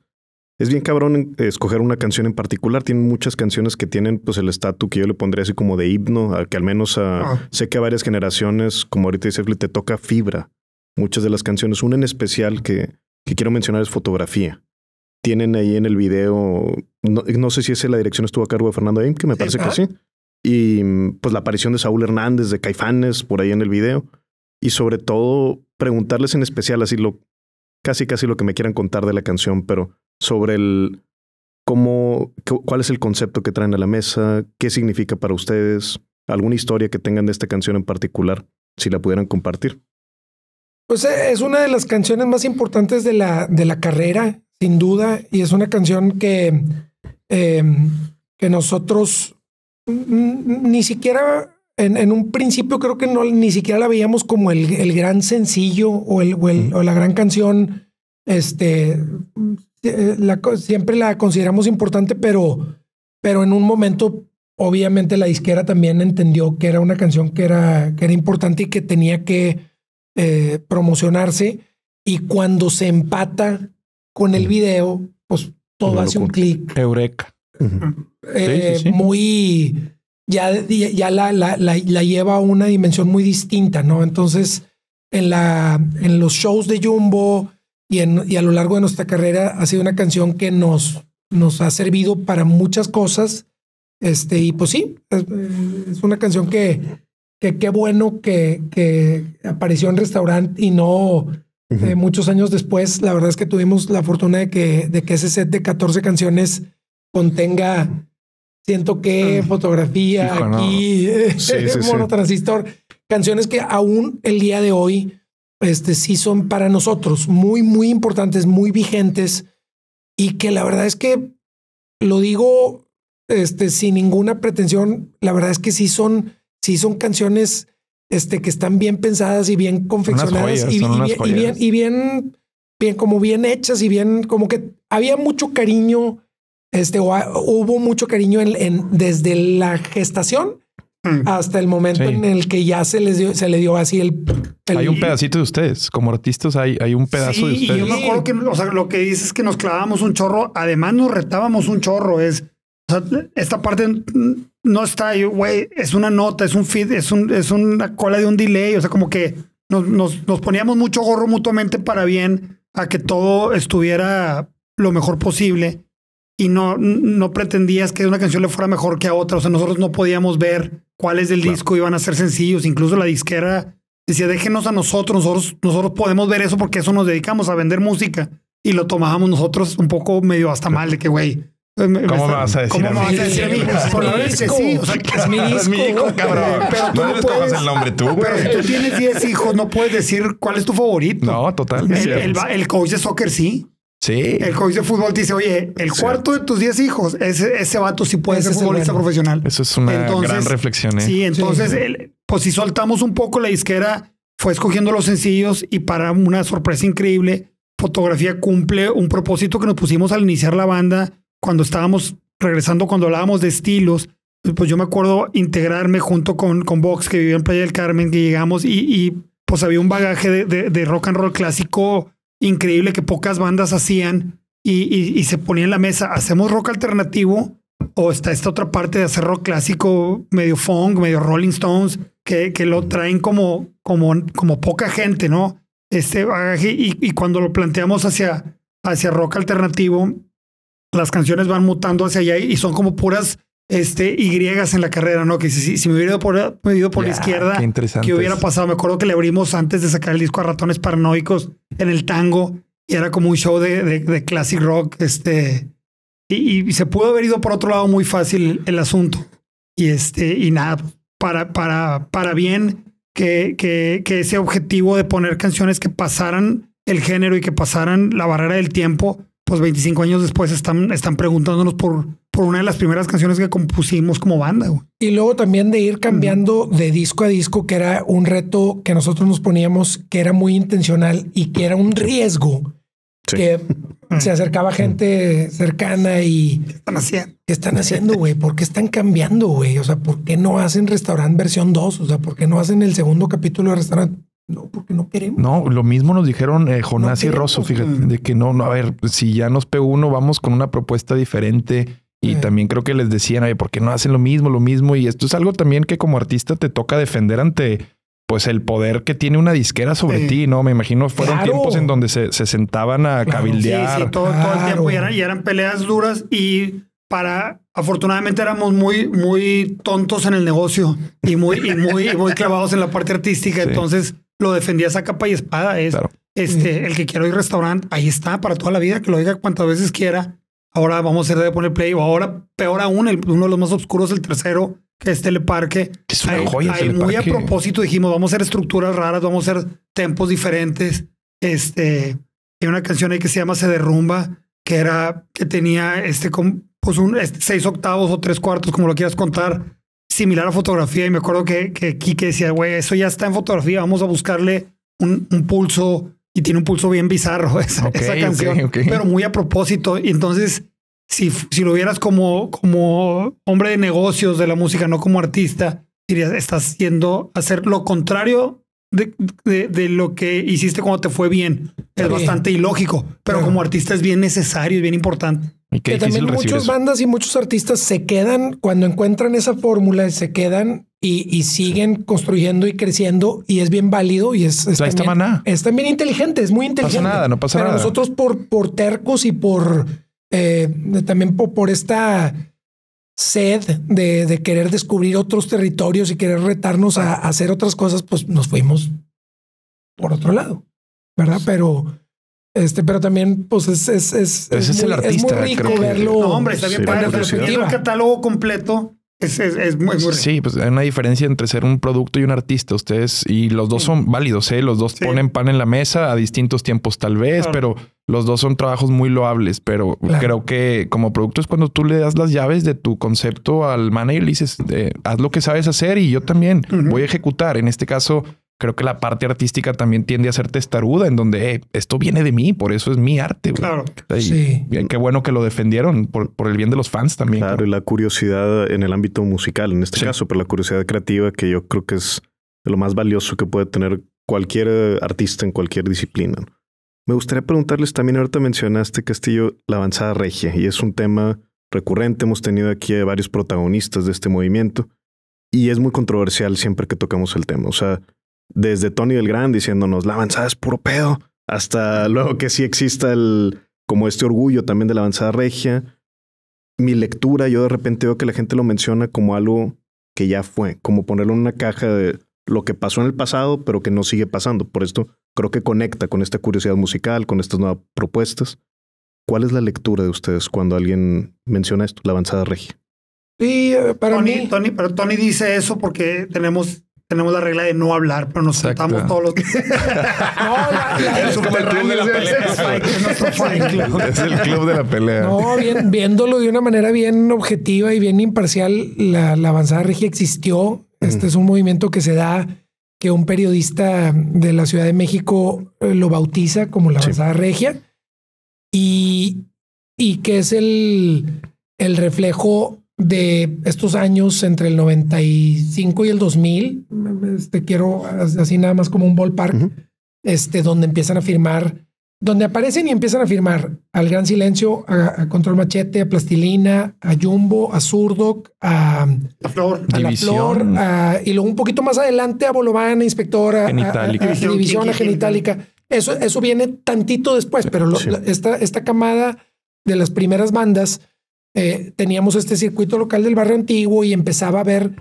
Es bien cabrón eh, escoger una canción en particular. Tienen muchas canciones que tienen pues el estatus que yo le pondría así como de himno, que al menos a- Ah. sé que a varias generaciones, como ahorita dice, te toca fibra. Muchas de las canciones. Una en especial que, que quiero mencionar es fotografía. Tienen ahí en el video, no, no sé si esa la dirección estuvo a cargo de Fernando Aim, que me Sí. parece que Ah. sí. Y pues la aparición de Saúl Hernández de Caifanes por ahí en el video. Y sobre todo preguntarles en especial así lo casi casi lo que me quieran contar de la canción, pero sobre el cómo cu- cuál es el concepto que traen a la mesa, qué significa para ustedes, alguna historia que tengan de esta canción en particular, si la pudieran compartir. Pues eh, es una de las canciones más importantes de la, de la carrera, sin duda, y es una canción que, eh, que nosotros ni siquiera en, en un principio creo que no ni siquiera la veíamos como el, el gran sencillo o, el, o, el- o la gran canción. Este la co- siempre la consideramos importante, pero, pero en un momento, obviamente, la disquera también entendió que era una canción que era, que era importante y que tenía que eh, promocionarse. Y cuando se empata con el video, pues todo hace un clic Eureka. eh, sí, sí. muy ya, ya la, la, la, la lleva a una dimensión muy distinta, ¿no? Entonces, en la en los shows de Jumbo y, en, y a lo largo de nuestra carrera ha sido una canción que nos, nos ha servido para muchas cosas. Este, y pues sí, es, es una canción que, que qué bueno que, que apareció en restaurante y no eh, muchos años después. La verdad es que tuvimos la fortuna de que, de que ese set de 14 canciones contenga siento que fotografía Hijo, no. aquí, Sí, sí, sí. monotransistor, canciones que aún el día de hoy este, sí son para nosotros muy, muy importantes, muy vigentes y que la verdad es que lo digo este, sin ninguna pretensión, la verdad es que sí son, sí son canciones este, que están bien pensadas y bien confeccionadas joyas, y, y bien, y bien, y bien, bien, como bien hechas y bien, como que había mucho cariño, este, o hubo mucho cariño en, en- desde la gestación. hasta el momento Sí. en el que ya se les dio, se le dio así el, el- Hay un pedacito de ustedes. Como artistas hay, hay un pedazo Sí, de y yo ustedes. me acuerdo que, o sea, lo que dices es que nos clavábamos un chorro, además nos retábamos un chorro, es, o sea, esta parte no está, güey, es una nota, es un feed, es, un, es una cola de un delay, o sea, como que nos, nos, nos poníamos mucho gorro mutuamente para bien a que todo estuviera lo mejor posible y no, no pretendías que una canción le fuera mejor que a otra, o sea, nosotros no podíamos ver cuáles del Claro. disco iban a ser sencillos, incluso la disquera Decía, déjenos a nosotros, nosotros, nosotros podemos ver eso porque eso nos dedicamos a vender música. Y lo tomábamos nosotros un poco medio hasta mal de que, güey. ¿Cómo me vas a decir ¿Cómo a mí? vas a decir a mí? Es Por la es que sí. O sea, Es mi disco. mi hijo, cabrón. Pero tú no no puedes- el nombre tú, güey. Pero si tú tienes 10 hijos, no puedes decir cuál es tu favorito. No, total. El, el, el coach de soccer sí. Sí. El coach de fútbol te dice, oye, el cuarto de tus 10 hijos, ese, ese vato sí puede Ese ser futbolista bueno. profesional. Eso es una Entonces, gran reflexión. ¿eh? Sí, entonces, Sí. el- pues si soltamos un poco la disquera, fue escogiendo los sencillos y para una sorpresa increíble, fotografía cumple un propósito que nos pusimos al iniciar la banda cuando estábamos regresando, cuando hablábamos de estilos. Pues yo me acuerdo integrarme junto con, con Vox, que vivía en Playa del Carmen, que llegamos y, y, pues había un bagaje de, de- de rock and roll clásico increíble que pocas bandas hacían. y, y, se ponía en la mesa, ¿hacemos rock alternativo o está esta otra parte de hacer rock clásico, medio funk, medio Rolling Stones, que, que lo traen como, como, como poca gente, ¿no? Este y, y cuando lo planteamos hacia, hacia rock alternativo, las canciones van mutando hacia allá y son como puras este, Y en la carrera, ¿no? Que si, si me hubiera ido por, me ido por la izquierda, ¿qué hubiera pasado? Me acuerdo que le abrimos antes de sacar el disco a Ratones Paranoicos en el tango y era como un show de, de, classic rock. Este, y, se pudo haber ido por otro lado muy fácil el asunto. Y este, y nada, para, para, para bien que, que, que ese objetivo de poner canciones que pasaran el género y que pasaran la barrera del tiempo, pues 25 años después están, están preguntándonos por, por una de las primeras canciones que compusimos como banda. Y luego también de ir cambiando de disco a disco, que era un reto que nosotros nos poníamos, que era muy intencional y que era un riesgo. Que se acercaba gente cercana y... ¿Qué están haciendo? ¿Qué están haciendo, güey? ¿Por qué están cambiando, güey? O sea, ¿por qué no hacen restaurante versión 2? O sea, ¿por qué no hacen el segundo capítulo de restaurante? No, porque no queremos. No, lo mismo nos dijeron eh, Jonás y Rosso, fíjate, de que no, no, a ver, si ya nos pegó uno, vamos con una propuesta diferente. Y también creo que les decían, oye, ¿por qué no hacen lo mismo, lo mismo? Y esto es algo también que como artista te toca defender ante pues el poder que tiene una disquera sobre ti, ¿no? Me imagino fueron tiempos en donde se, se sentaban a cabildear. Sí, sí, todo, todo el tiempo y eran, y eran peleas duras y para afortunadamente éramos muy, muy tontos en el negocio y muy, y muy, muy clavados en la parte artística. Entonces lo defendía esa capa y espada. Es este, el que quiero ir restaurante, ahí está para toda la vida, que lo diga cuantas veces quiera. Ahora vamos a hacer de poner play, o ahora, peor aún, el, uno de los más oscuros, el tercero, que es Teleparque. Es una joya. muy a propósito dijimos, vamos a hacer estructuras raras, vamos a hacer tempos diferentes. Este, hay una canción ahí que se llama Se Derrumba, que era, que tenía este, pues un este, seis octavos o tres cuartos, como lo quieras contar, similar a fotografía. Y me acuerdo que, que Kike decía, güey, eso ya está en fotografía, vamos a buscarle un, un pulso y tiene un pulso bien bizarro esa, canción, pero muy a propósito. Y entonces, si, si lo vieras como, como hombre de negocios de la música, no como artista, dirías, estás haciendo hacer lo contrario de, de, lo que hiciste cuando te fue bien. Es bastante ilógico, pero como artista es bien necesario, y bien importante. Y que también muchas bandas y muchos artistas se quedan cuando encuentran esa fórmula, se quedan y, siguen construyendo y creciendo y es bien válido y es, es, también, es también inteligente, es muy inteligente. No pasa nada, no pasa Pero nada. nosotros por, por tercos y por eh, también por, esta sed de, de, querer descubrir otros territorios y querer retarnos a, a hacer otras cosas, pues nos fuimos por otro lado, ¿verdad? Pero este, pero también, pues es, es, es, es, es muy, el artista. Es muy rico verlo. No, hombre, está bien para el catálogo completo. Es, es, es, muy, muy Sí, pues hay una diferencia entre ser un producto y un artista. Ustedes y los dos son válidos, ¿eh? Los dos ponen pan en la mesa a distintos tiempos, tal vez, pero los dos son trabajos muy loables. Pero creo que como producto es cuando tú le das las llaves de tu concepto al manager y le dices, eh, haz lo que sabes hacer y yo también voy a ejecutar. En este caso, creo que la parte artística también tiende a ser testaruda, en donde eh, esto viene de mí, por eso es mi arte. Claro. sí. qué bueno que lo defendieron por, por, el bien de los fans también. Claro, y la curiosidad en el ámbito musical, en este caso, pero la curiosidad creativa que yo creo que es de lo más valioso que puede tener cualquier artista en cualquier disciplina. Me gustaría preguntarles también, ahorita mencionaste Castillo, la avanzada regia, y es un tema recurrente. Hemos tenido aquí a varios protagonistas de este movimiento y es muy controversial siempre que tocamos el tema. O sea, desde Tony del Gran diciéndonos la avanzada es puro pedo, hasta luego que sí exista el como este orgullo también de la avanzada regia. Mi lectura, yo de repente veo que la gente lo menciona como algo que ya fue, como ponerlo en una caja de lo que pasó en el pasado, pero que no sigue pasando. Por esto creo que conecta con esta curiosidad musical, con estas nuevas propuestas. ¿Cuál es la lectura de ustedes cuando alguien menciona esto, la avanzada regia? Sí, eh, para Tony, mí. Tony, pero Tony dice eso porque tenemos tenemos la regla de no hablar, pero nos sentamos todos los. no, es como el club de la pelea. Es el club de la pelea. No, bien, viéndolo de una manera bien objetiva y bien imparcial, la, avanzada regia existió. Este es un movimiento que se da que un periodista de la Ciudad de México eh, lo bautiza como la avanzada regia y, y que es el, el reflejo de estos años entre el 95 y el 2000, este quiero así nada más como un ballpark, este donde empiezan a firmar donde aparecen y empiezan a firmar al Gran Silencio, a, a Control Machete, a Plastilina, a Jumbo, a Zurdoc, a, La flor. a La División. Flor, a- y luego un poquito más adelante a Bolovana, Inspectora, a- a- Genitalica. a- a División, a Genitalica. Eso, eso viene tantito después, pero lo- Sí. la- esta, esta camada de las primeras bandas, eh, teníamos este circuito local del barrio antiguo y empezaba a ver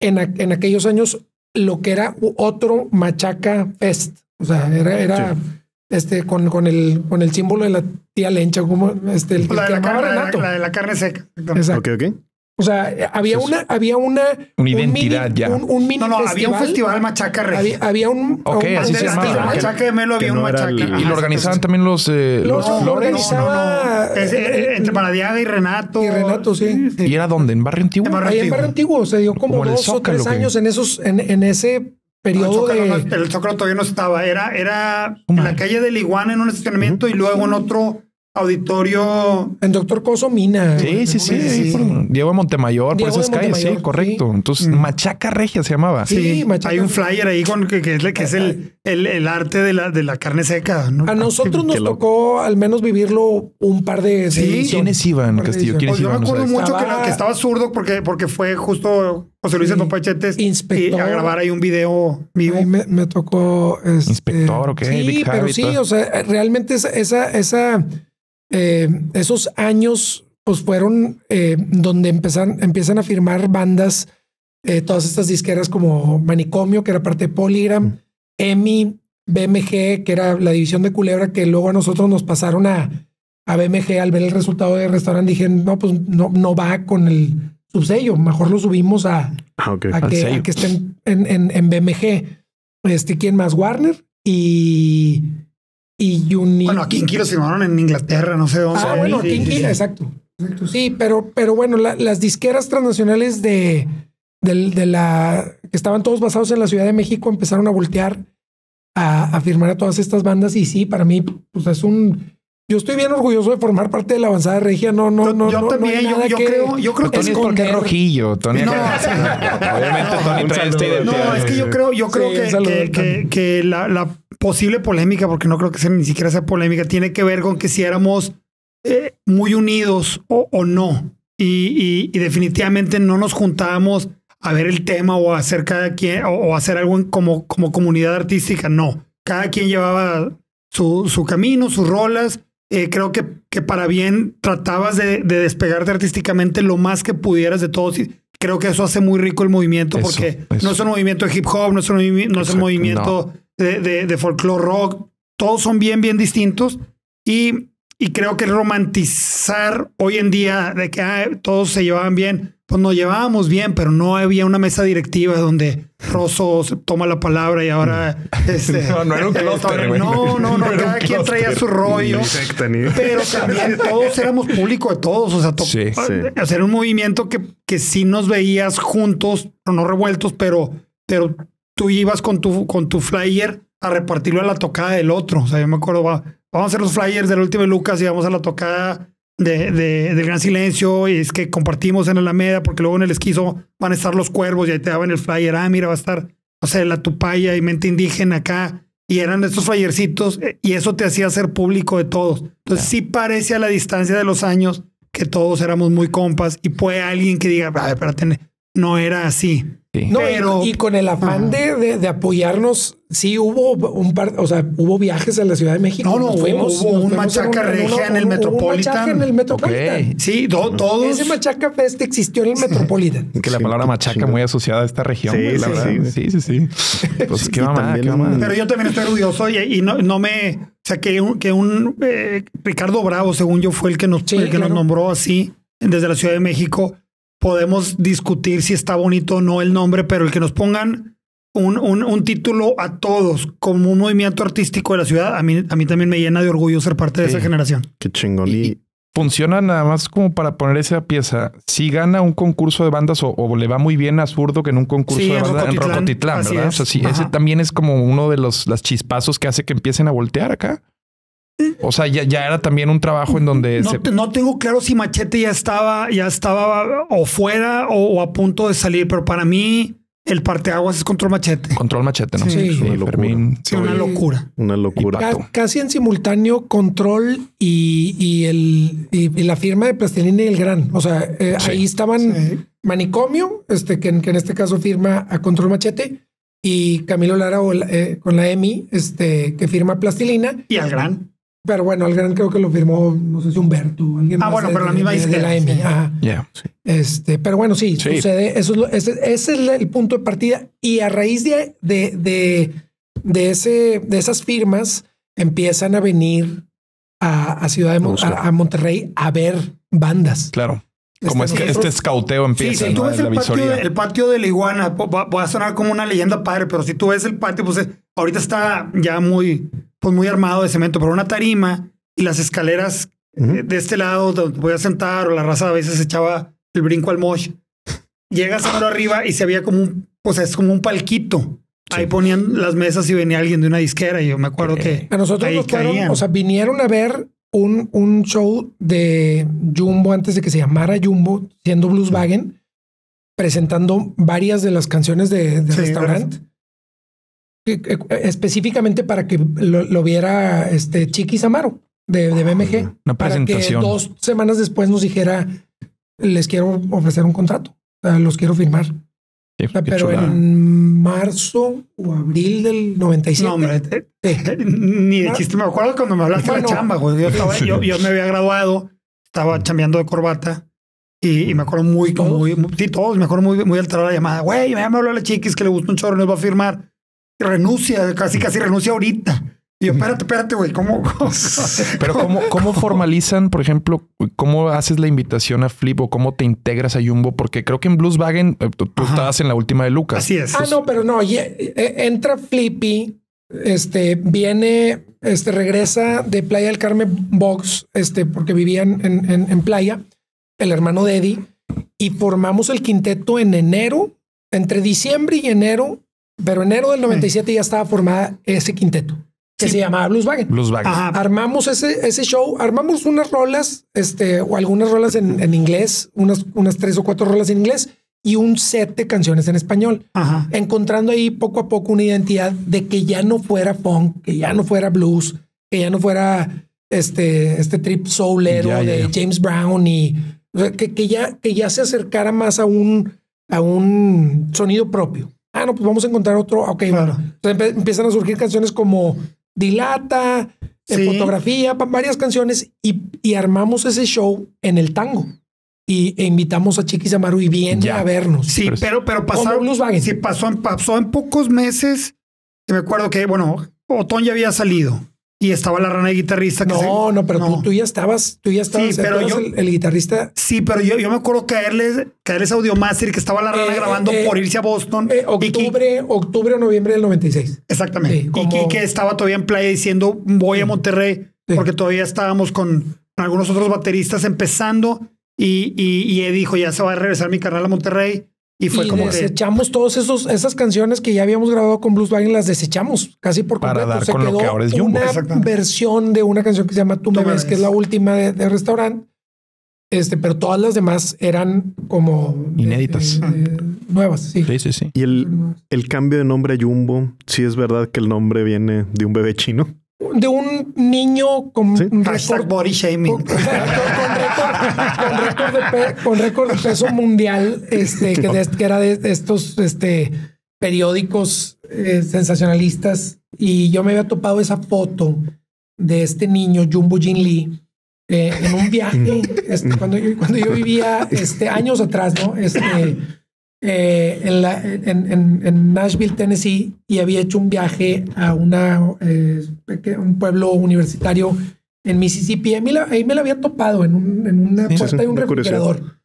en, a- en aquellos años lo que era otro Machaca Fest. O sea, era, era este con, con el con el símbolo de la tía Lencha, como este el, La de la, carne, la, Renato. la de la carne seca. Exacto. Ok, ok. O sea, había una, había una, Una identidad mini, ya. Un, un mini No, no, había un festival machaca regia. Había, había un, Ok, un- así un se llamaba. machaca de Melo había un no era machaca. el- Y lo organizaban también los, eh, Lo- los lo flores. organizaba Es, eh, entre Maradiaga y Renato. Y Renato, sí. ¿Y era donde? ¿En Barrio Antiguo? En Barrio Ahí en Barrio Antiguo se dio como, dos Zócalo, o tres años en esos, en, en ese No, el, periodo Zócalo no- de el Zócalo todavía no estaba. Era, era en la calle del Iguana en un estacionamiento y luego en otro auditorio. en Doctor Coso Mina. Sí, sí, sí. Sí, por Diego de Montemayor, Diego por esas calles, sí, correcto. Entonces, Mm. Machaca Regia se llamaba. Sí, Machaca. Hay un flyer ahí con que, que es, que es el, el, el arte de la, de la carne seca. ¿no? A nosotros nos tocó al menos vivirlo un par de, Sí. ediciones. ¿Quiénes iban, Castillo? ¿Quiénes Pues yo me? No acuerdo mucho que, Estaba- que estaba zurdo porque, porque fue justo José Luis Papachetes y a grabar ahí un video vivo. Me, me tocó este, Inspector, ok, Sí, Big pero sí, o sea, realmente esa, esa, esa, eh, esos años, pues fueron eh, donde empezaron, empiezan a firmar bandas, eh, todas estas disqueras como Manicomio, que era parte de Polygram, EMI, BMG, que era la división de Culebra, que luego a nosotros nos pasaron a, a BMG al ver el resultado del restaurante. Dije, no, pues no, no va con el subsello, mejor lo subimos a, Ah, que, a que estén en, en, en BMG. Este, ¿quién más? Warner y, y Uni. Bueno, a Kinky los firmaron en Inglaterra, no sé dónde. Ah, Sí, bueno, sí, Kinky, sí, sí. exacto. exacto. Sí, pero, pero bueno, la- las disqueras transnacionales de, del- de la que estaban todos basados en la Ciudad de México empezaron a voltear a, a firmar a todas estas bandas. Y sí, para mí, pues es un. Yo estoy bien orgulloso de formar parte de la avanzada regia. No, no, no. yo no, no hay también, yo- yo que creo- yo creo que Tony es porque es rojillo. Tony No, Obviamente Tony trae identidad. No, es que yo creo, yo creo Sí, que, saludo, que, que- que la, la posible polémica, porque no creo que sea, ni siquiera sea polémica, tiene que ver con que si éramos eh, muy unidos o, o no. Y, y- y definitivamente no nos juntábamos a ver el tema o a hacer cada quien o, o hacer algo en- como, como comunidad artística. No. Cada quien llevaba su, su camino, sus rolas. Eh, creo que, que para bien tratabas de, de despegarte artísticamente lo más que pudieras de todos. Y creo que eso hace muy rico el movimiento Eso, porque eso. no es un movimiento de hip hop, no es un, no es un movimiento de, de, de folclore rock. Todos son bien, bien distintos. Y, y creo que romantizar hoy en día de que ah, todos se llevaban bien, pues nos llevábamos bien, pero no había una mesa directiva donde Rosso se toma la palabra y ahora este, No, no era un clúster, güey. No, no, no, No era un cada quien traía su rollo. Secta, Pero también todos éramos público de todos. O sea, to- Sí, sí. hacer un movimiento que, que sí nos veías juntos, pero no revueltos, pero, pero tú ibas con tu, con tu flyer a repartirlo a la tocada del otro. O sea, yo me acuerdo, va, vamos a hacer los flyers del último Lucas y vamos a la tocada de, de- del Gran Silencio. Y es que compartimos en Alameda, porque luego en el esquizo van a estar los cuervos y ahí te daban el flyer. Ah, mira, va a estar, o sea, la tupaya y mente indígena acá. Y eran estos flyercitos eh, y eso te hacía ser público de todos. Entonces sí parece a la distancia de los años que todos éramos muy compas y puede alguien que diga, a ver, espérate, no era así. Sí. No, y- Pero- y, con el afán de, de- de apoyarnos, sí hubo un par, o sea, hubo viajes a la Ciudad de México. No, no, Nos hubo- hubo nos un fuimos machaca en regia en el un- un Metropolitan. machaca en el Metropolitan. Ok. Sí, do- todos. Ese Machaca Fest existió en el Metropolitan. Que la Sí, palabra machaca muy asociada a esta región. Sí, la sí, verdad. sí. sí, sí, sí. Pues qué Y también qué un- mamada. Pero yo también estoy orgulloso y, y no, no me. O sea, que un, que un eh, Ricardo Bravo, según yo, fue el que nos, Sí, el que claro. nos nombró así desde la Ciudad de México. Podemos discutir si está bonito o no el nombre, pero el que nos pongan un, un, un título a todos como un movimiento artístico de la ciudad, a mí, a mí también me llena de orgullo ser parte de esa generación. Qué chingón. Y- Y, Funciona nada más como para poner esa pieza. Si gana un concurso de bandas o, o le va muy bien a Zurdo que en un concurso Sí, de en bandas en Rocotitlán, ¿verdad? es. O sea, sí, ese también es como uno de los las chispazos que hace que empiecen a voltear acá. O sea, ya, ya era también un trabajo en donde No, se... te- no tengo claro si Machete ya estaba, ya estaba o fuera o, o a punto de salir, pero para mí el parteaguas es control machete. Control machete, ¿no? Sí. Una locura. Fermín. Sí, una locura. Una locura. Pato. Ca- casi en simultáneo control y, y el, y, y la firma de Plastilina y el Gran. O sea, eh, Sí. ahí estaban Sí. Manicomio, este, que, en- que en este caso firma a Control Machete, y Camilo Lara o la- eh, con la EMI, este, que firma Plastilina. Y al gran. Pero bueno, el Gran creo que lo firmó, no sé si Humberto alguien Ah, más bueno, de- pero la misma de, de la EMI. sí. ajá. Yeah. Este, pero bueno, sí, Sí. sucede. Eso es lo- ese, ese es el punto de partida. Y a raíz de, de, de, de ese, de esas firmas, empiezan a venir a, a Ciudad de Mon- a, a Monterrey a ver bandas. Claro. Como es Este, que este escauteo Sí, empieza, si tú el patio, el patio de la iguana, va a sonar como una leyenda padre, pero si tú ves el patio, pues eh, ahorita está ya muy, pues muy armado de cemento, pero una tarima y las escaleras eh, de este lado donde te podías sentar o la raza a veces echaba el brinco al mosh. Llegas a arriba y se había como un, pues es como un palquito. Ahí ponían las mesas y venía alguien de una disquera y yo me acuerdo que A nosotros ahí nos fueron, o sea, vinieron a ver un, un show de Jumbo antes de que se llamara Jumbo, siendo Blueswagen, presentando varias de las canciones de, de Sí, restaurante. Eh, Específicamente para que lo, lo viera este Chiquis Amaro de, de BMG. Una para que presentación. dos semanas después nos dijera, les quiero ofrecer un contrato, o sea, los quiero firmar. Sí, O sea, pero chulada. en marzo o abril del 97. no, hombre, eh, Sí. Ni de chiste. Me acuerdo cuando me hablaste de Bueno. la chamba, güey. Yo, estaba- yo, yo me había graduado, estaba chambeando de corbata y, y me acuerdo muy, ¿Todos? muy, muy- sí, todos, me acuerdo muy, muy alterada la llamada. Güey, ya me habló la chiquis que le gusta un chorro, nos va a firmar. Renuncia, casi, casi renuncia ahorita. Y yo, espérate, espérate, güey, ¿cómo? cómo? Pero ¿cómo, cómo formalizan, por ejemplo, cómo haces la invitación a Flip o cómo te integras a Jumbo? Porque creo que en Blueswagen eh, tú, estabas en la última de Lucas. Así es. Ah, no, pero no, ye- eh, entra Flippy, este, viene, este, regresa de Playa del Carmen Box, este, porque vivían en, en, en Playa, el hermano de Eddie, y formamos el quinteto en enero, entre diciembre y enero, pero enero del 97 ya estaba formada ese quinteto, que Sí. se llamaba Blueswagen. Blueswagen. Ajá. Armamos ese, ese show, armamos unas rolas, este, o algunas rolas en, en inglés, unas, unas tres o cuatro rolas en inglés y un set de canciones en español Ajá. encontrando ahí poco a poco una identidad de que ya no fuera funk, que ya no fuera blues, que ya no fuera este, este trip soulero Ya, ya, de ya. James Brown y o sea, que, que ya, que ya se acercara más a un, a un sonido propio. Ah, no, pues vamos a encontrar otro. Ok, Claro. bueno. Empiezan a surgir canciones como Dilata, eh, Sí. fotografía, varias canciones y, y armamos ese show en el tango. Y e invitamos a Chiquis Amaru y viene Ya. a vernos. Sí, Pero- pero, pero pasaron. Sí, pasó en, pasó en pocos meses. Me acuerdo que, bueno, Otón ya había salido y estaba la rana de guitarrista. Que No, se- no, pero no. Tú, tú ya estabas, tú ya estabas, Sí, pero yo- el, el guitarrista. Sí, pero yo, yo me acuerdo caerles, caerles Audiomaster que estaba la rana Eh, grabando eh, por irse a Boston. Eh, que- octubre, octubre o noviembre del 96. exactamente. Sí, Y como- que, y que estaba todavía en playa diciendo voy a Monterrey porque todavía estábamos con algunos otros bateristas empezando y, y, y dijo ya se va a regresar mi carnal a Monterrey y fue y como que desechamos todos esos, esas canciones que ya habíamos grabado con Blueswagen, las desechamos casi por Para completo. dar Se con lo quedó que ahora es Jumbo. una versión de una canción que se llama Tú me ves, que es la última de, de restaurante. Este, pero todas las demás eran como de- Inéditas. de- de- nuevas. Sí. Sí, sí, sí. Y el, el cambio de nombre a Jumbo, sí es verdad que el nombre viene de un bebé chino. De un niño con Sí. récord body shaming. con, con récord, con récord de pe- con récord de peso mundial, este, que, de- que era de, de estos este, periódicos eh, sensacionalistas. Y yo me había topado esa foto de este niño, Jumbo Jin Lee, eh, en un viaje, este, cuando, yo, cuando yo vivía este, años atrás, ¿no? Este, eh, en, la, en, en- en Nashville, Tennessee, y había hecho un viaje a una, eh, un pueblo universitario en Mississippi. A mí la- ahí me la había topado en, un- en una Sí, puerta de un curiosidad. refrigerador.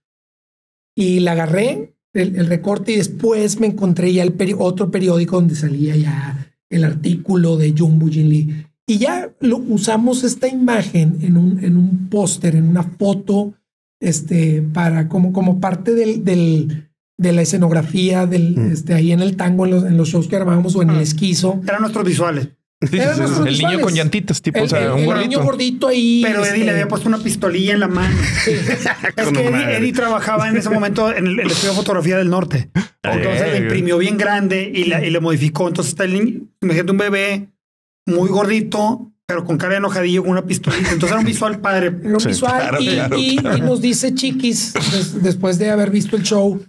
Y la agarré, el, el recorte, y después me encontré ya el peri- otro periódico donde salía ya el artículo de Jumbo Jin Lee. Y ya lo usamos esta imagen en un, en un póster, en una foto, este, para como, como parte del, del, de la escenografía del, Mm. este, ahí en el tango, en los, en los shows que armábamos o en el Ah. esquizo. Eran nuestros visuales. Sí, sí, Eran sí, nuestros el niño con llantitas, tipo, El, o sea, el- un el gordito. niño gordito ahí. Pero Eddie este, le había puesto una pistolilla en la mano. es que Eddie. Eddie trabajaba en ese momento en el, el estudio de fotografía del norte. Entonces le imprimió bien grande y, la- y le modificó. Entonces está el niño, imagínate un bebé muy gordito, pero con cara de enojadillo, con una pistolita. Entonces era un visual padre. Lo Sí, visual claro, y, claro, y- claro. y nos dice Chiquis, des- después de haber visto el show,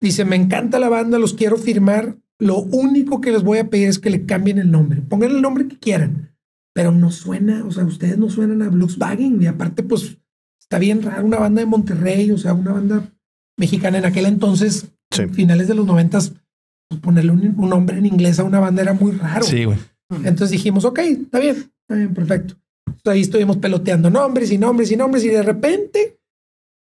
dice, me encanta la banda, los quiero firmar. Lo único que les voy a pedir es que le cambien el nombre. Pongan el nombre que quieran, pero no suena, o sea, ustedes no suenan a Volkswagen y aparte, pues, está bien raro una banda de Monterrey, o sea, una banda mexicana en aquel entonces, Sí. finales de los noventas, pues, ponerle un, un nombre en inglés a una banda era muy raro. Sí, güey. Entonces dijimos, ok, está bien, está bien, perfecto. Entonces ahí estuvimos peloteando nombres y nombres y nombres y de repente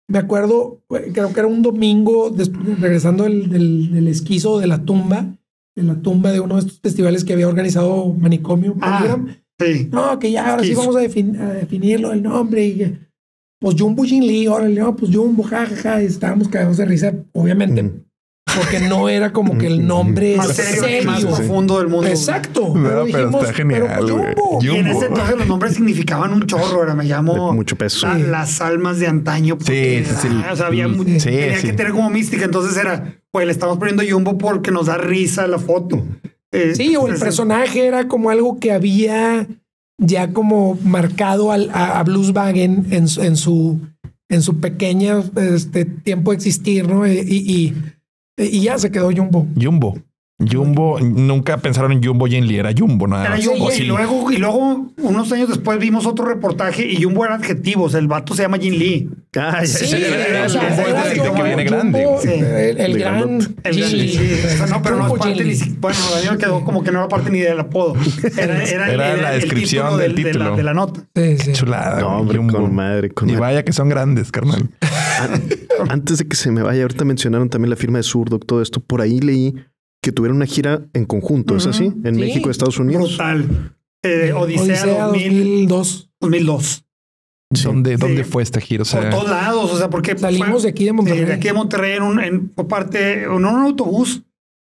me acuerdo, eh, creo que era un domingo, regresando del, del, del esquizo de la tumba, de la tumba de uno de estos festivales que había organizado Manicomio. Ah. Sí. No, que ya ahora sí vamos a, defin- a definirlo el nombre y pues Jumbo Jin Lee, órale, no, pues Jumbo, jajaja, estábamos cagados de risa, obviamente, Ujú. Porque no era como que el nombre Más serio, más profundo del mundo. Exacto. No, pero, pero dijimos, está genial, pero, güey. Jumbo. Y en ese entonces los nombres significaban un chorro. Era, me llamo De mucho peso. la- las almas de antaño. porque, Sí, sí, sí. ah, O sea, había mu- Sí. tenía Sí, que tener como mística. Entonces era, pues le estamos poniendo Jumbo porque nos da risa la foto. Eh, Sí, o el es- personaje era como algo que había ya como marcado al- a, a Blueswagen en, su- en su en su pequeña este, tiempo de existir, ¿no? Y, y, y ya se quedó Jumbo. Jumbo. Jumbo, nunca pensaron en Jumbo Jin Lee, era Jumbo nada Era más. Jumbo. O y, sí. luego, y luego, unos años después, vimos otro reportaje y Jumbo era adjetivo. O sea, el vato se llama Jin Lee. Ah, era el que Jumbo, viene grande, Jumbo, güey. el, el De gran. El sea, no, pero no es Jumbo parte ni Bueno, Daniel quedó como que no era parte ni del apodo. Era, era, Era la el descripción título del de la- título. de la nota. Sí, sí. Chulada. No, hombre, Jumbo. con madre, con Y madre. vaya que son grandes, carnal. An- Antes de que se me vaya, ahorita mencionaron también la firma de Zurdo, todo esto. Por ahí leí que tuvieron una gira en conjunto, ¿es así? En Sí. México, Estados Unidos. Brutal. Eh, Odisea, 2000, 2002. 2002. Sí. ¿Dónde, Sí. dónde fue esta gira? O sea, Por todos lados, o sea, porque Salimos fue- de aquí de Monterrey. de aquí de Monterrey en un, en, por parte, en un autobús.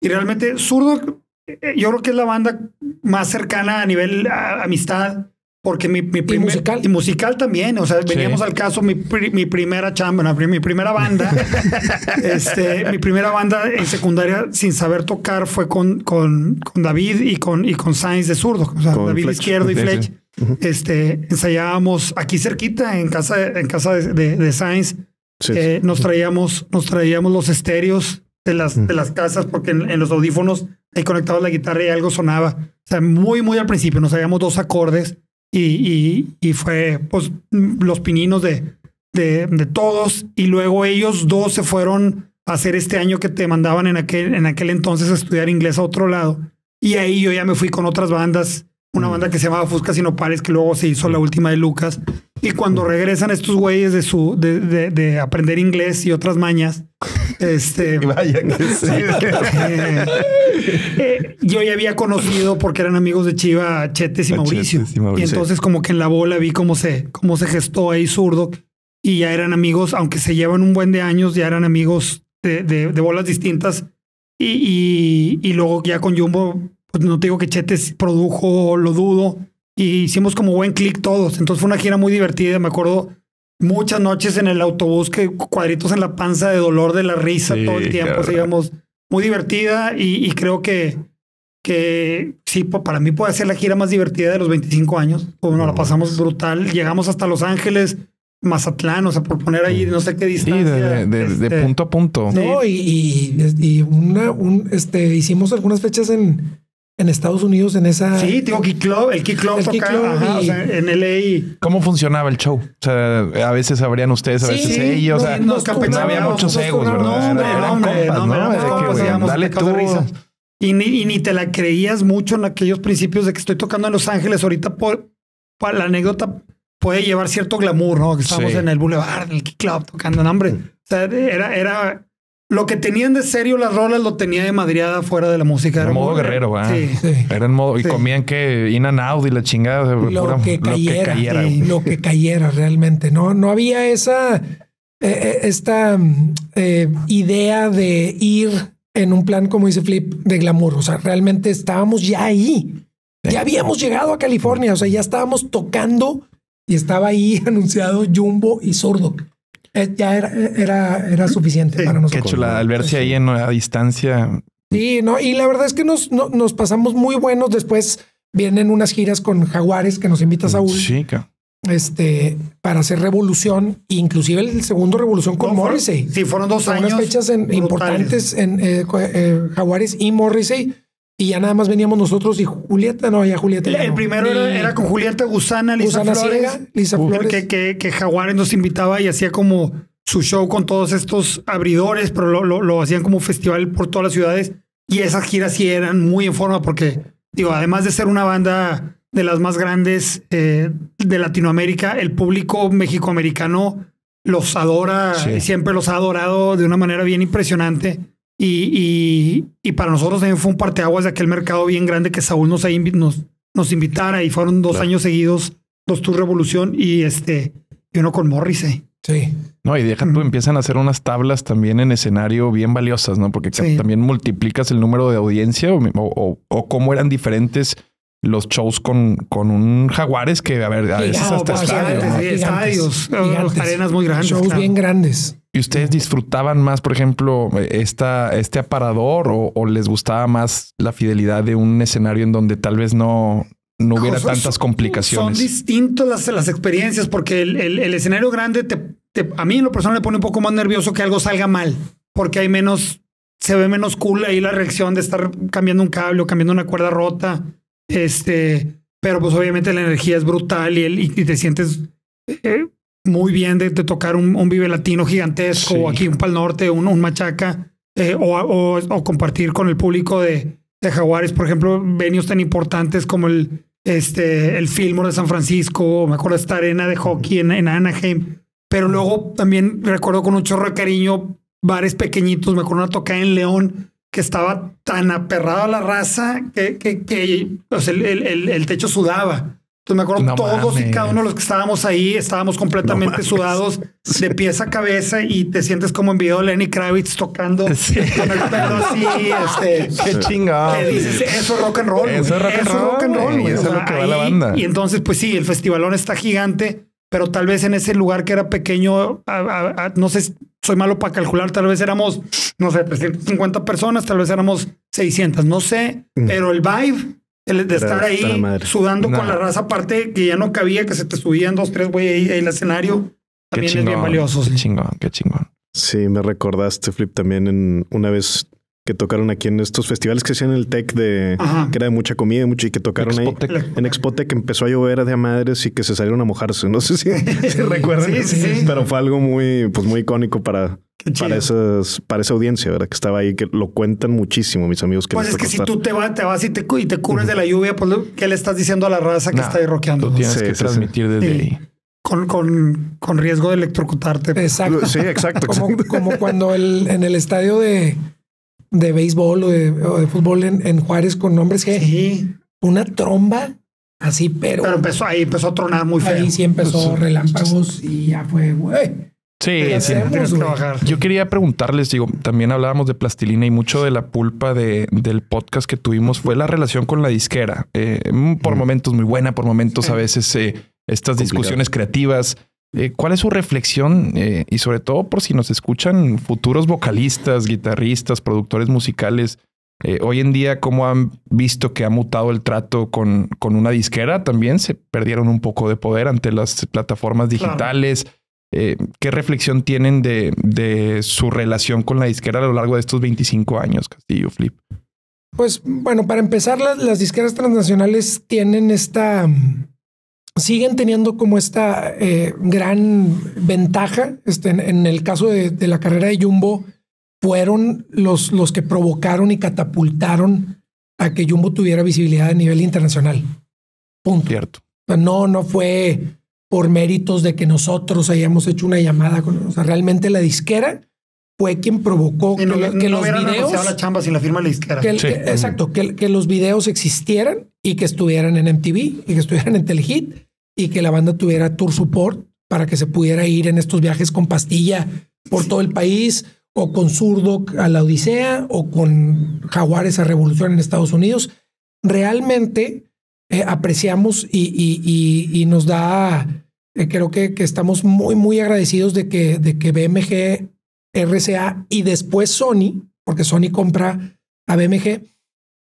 Y realmente, Zurdo, eh, yo creo que es la banda más cercana a nivel a- amistad, porque mi, mi primer- musical. y musical también. O sea, veníamos Sí. al caso, mi, pri- mi primera chamba, no, mi primera banda, este, mi primera banda en secundaria sin saber tocar fue con, con, con David y con, y con Sainz de Zurdo. O sea, Con David Fletch. izquierdo y Sí, Fletch. sí. Este, ensayábamos aquí cerquita, en casa, en casa de, de, de Sainz. Sí. Eh, nos traíamos, nos traíamos los estéreos de las, Mm. de las casas, porque en, en los audífonos ahí conectados la guitarra y algo sonaba. O sea, muy, muy al principio nos sabíamos dos acordes y, y, fue pues los pininos de, de, de todos. Y luego ellos dos se fueron a hacer este año que te mandaban en aquel, en aquel entonces a estudiar inglés a otro lado. Y ahí yo ya me fui con otras bandas, una banda que se llamaba Fusca Sin Nopales, que luego se hizo la última de Lucas. Y cuando regresan estos güeyes de su de, de- de aprender inglés y otras mañas, este y vaya que sí. eh, eh, yo ya había conocido porque eran amigos de Chiva Chetes y A Mauricio. Chetes y Mauricio. Y entonces como que en la bola vi cómo se cómo se gestó ahí zurdo y ya eran amigos, aunque se llevan un buen de años, ya eran amigos de, de- de bolas distintas. Y, y, y luego ya con Jumbo, pues no te digo que Chetes produjo, lo dudo, y hicimos como buen clic todos. Entonces fue una gira muy divertida, me acuerdo muchas noches en el autobús que cuadritos en la panza de dolor de la risa Sí, todo el tiempo, digamos, muy divertida y, y creo que, que sí, pa- para mí puede ser la gira más divertida de los 25 años. Pues nos la pasamos brutal, llegamos hasta Los Ángeles, Mazatlán, o sea, por poner ahí no sé qué Sí, distancia. de, de- de este, punto a punto. No, y, y, y una, un, este, hicimos algunas fechas en, en Estados Unidos en esa. Sí, digo, Key Club, el Key Club El Club ajá, y- o sea, en LA. ¿Cómo funcionaba el show? O sea, a veces abrían ustedes, a veces sí, ellos. O sea, nos no había muchos egos. ¿verdad? No, hombre, Eran no, hombre, compas, no, dale tú. risa. Y ni, y ni te la creías mucho en aquellos principios de que estoy tocando en Los Ángeles. Ahorita por, por la anécdota puede llevar cierto glamour, ¿no? Que estamos Sí. en el boulevard, en el Key Club, tocando, no, hombre. O sea, era, era lo que tenían de serio las rolas, lo tenía de madriada fuera de la música. Era En modo guerrero, ¿verdad? Sí. Sí. Era en modo, y Sí. comían que in and out y la chingada. Lo, pura- que cayera, cayera, sí, güey. lo que cayera realmente. No, no había esa eh, eh, esta eh, idea de ir en un plan, como dice Flip, de glamour. O sea, realmente estábamos ya ahí. Ya habíamos llegado a California, o sea, ya estábamos tocando y estaba ahí anunciado Jumbo y Sordo. Eh, ya era, era, era suficiente para Qué nosotros. chula, al verse ahí en a distancia. Sí, no, y la verdad es que nos, no- nos pasamos muy buenos. Después vienen unas giras con Jaguares que nos invita Saúl Chica. este, para hacer revolución, inclusive el segundo revolución con No, fueron- Morrissey. Sí, fueron dos Son años. unas fechas en- importantes en eh, eh, Jaguares y Morrissey. Y ya nada más veníamos nosotros y Julieta, no, ya Julieta. El, ya el no. primero era, era con Julieta Gusana, Lisa Gusana Flores. Ciega, Lisa Uh, Flores. Que, que, que Jaguares nos invitaba y hacía como su show con todos estos abridores, pero lo, lo, lo hacían como festival por todas las ciudades. Y esas giras sí eran muy en forma porque, digo, además de ser una banda de las más grandes eh, de Latinoamérica, el público mexicoamericano los adora, Sí. y siempre los ha adorado de una manera bien impresionante. Y, y, y para nosotros también fue un parteaguas de aquel mercado bien grande que Saúl nos, nos, nos invitara y fueron dos Claro. años seguidos, dos Tour Revolución y este, y uno con Morrissey. Sí. No, y deja tú, empiezan a hacer unas tablas también en escenario bien valiosas, ¿no? Porque Sí. también multiplicas el número de audiencia o, o- o cómo eran diferentes los shows con, con un Jaguares que, a ver, a veces hasta estadios, gigantes. arenas muy grandes, Shows claro. bien grandes. ¿Y ustedes disfrutaban más, por ejemplo, esta, este aparador o, o les gustaba más la fidelidad de un escenario en donde tal vez no, no hubiera Son- tantas complicaciones? Son distintos las, las experiencias porque el, el- el escenario grande te, te- a mí en lo personal me pone un poco más nervioso que algo salga mal porque hay menos, se ve menos cool ahí la reacción de estar cambiando un cable o cambiando una cuerda rota. Este, pero pues obviamente la energía es brutal y, el, y te sientes eh, muy bien de, de tocar un, un Vive Latino gigantesco Sí. o aquí un Pal Norte, un, un Machaca eh, o, o- o compartir con el público de, de Jaguares, por ejemplo, venues tan importantes como el, este, el Fillmore de San Francisco, o me acuerdo esta arena de hockey en, en Anaheim, pero luego también recuerdo con un chorro de cariño bares pequeñitos, me acuerdo una toca en León que estaba tan aperrada la raza que, que, sea, el, el- el- el techo sudaba. Entonces me acuerdo No todos y mames. cada uno de los que estábamos ahí estábamos completamente sudados de pies a cabeza y te sientes como en video de Lenny Kravitz tocando Sí. con el pelo así, este, Qué chingado. que dices, eso es rock and roll. Eso es rock and roll, güey. eso es lo que va la banda. Y entonces, pues sí, el festivalón está gigante, pero tal vez en ese lugar que era pequeño, a- a- a- no sé, soy malo para calcular, tal vez éramos, no sé, 350 personas, tal vez éramos 600, no sé, Mm. pero el vibe, el de estar ahí sudando No. con la raza aparte que ya no cabía, que se te subían dos, tres güey ahí en el escenario, Qué también es chingón. bien valioso. Qué sí. chingón, qué chingón. Sí, me recordaste, Flip, también en una vez que tocaron aquí en estos festivales que hacían el tech de Ajá. que era de mucha comida mucho y que tocaron Expotec. ahí en Expotec empezó a llover de a madres y que se salieron a mojarse. No sé si, si recuerdan, Sí, sí, sí. pero fue algo muy, pues muy icónico para, para esas, para esa audiencia, ¿verdad? Que estaba ahí, que lo cuentan muchísimo, mis amigos que Pues les es que si tú te, vas te vas y te, cu- y te cubres de la lluvia, pues ¿qué le estás diciendo a la raza que Nah, está ahí rockeando? Tú tienes Sí, que sí, sí. transmitir desde Sí. ahí. Con, con, con riesgo de electrocutarte. Exacto. Sí, exacto. como, como cuando el, en el estadio de, de béisbol o de, o de fútbol en, en Juárez con nombres que Sí, una tromba así, pero, pero empezó ahí, empezó a tronar muy feo. ahí sí empezó relámpagos y ya fue, güey. Sí, ¿Qué sí. hacemos. Yo quería preguntarles, digo, también hablábamos de plastilina y mucho de la pulpa de, del podcast que tuvimos fue la relación con la disquera. Eh, mm, por momentos muy buena, por momentos a veces eh, estas Complicado. discusiones creativas. Eh, ¿Cuál es su reflexión? Eh, y sobre todo por si nos escuchan futuros vocalistas, guitarristas, productores musicales. eh, hoy en día, ¿cómo han visto que ha mutado el trato con, con una disquera? También se perdieron un poco de poder ante las plataformas Claro. digitales. Eh, ¿Qué reflexión tienen de, de su relación con la disquera a lo largo de estos 25 años, Castillo Flip? Pues bueno, para empezar, las, las disqueras transnacionales tienen esta, siguen teniendo como esta eh, gran ventaja. Este, en, en el caso de, de la carrera de Jumbo, fueron los, los que provocaron y catapultaron a que Jumbo tuviera visibilidad a nivel internacional. Punto. Cierto. O sea, No, no fue por méritos de que nosotros hayamos hecho una llamada con, o sea, realmente la disquera fue quien provocó Y no, que, lo- que no los videos negociado la chamba sin la firma de la disquera. que el- Sí. que- exacto, que, que los videos existieran y que estuvieran en MTV y que estuvieran en Telehit y que la banda tuviera tour support para que se pudiera ir en estos viajes con pastilla por todo el país o con Zurdo a la Odisea o con Jaguares a Revolución en Estados Unidos. Realmente eh, apreciamos y, y, y, y, nos da, eh, creo que, que, estamos muy, muy agradecidos de que, de que BMG, RCA y después Sony, porque Sony compra a BMG,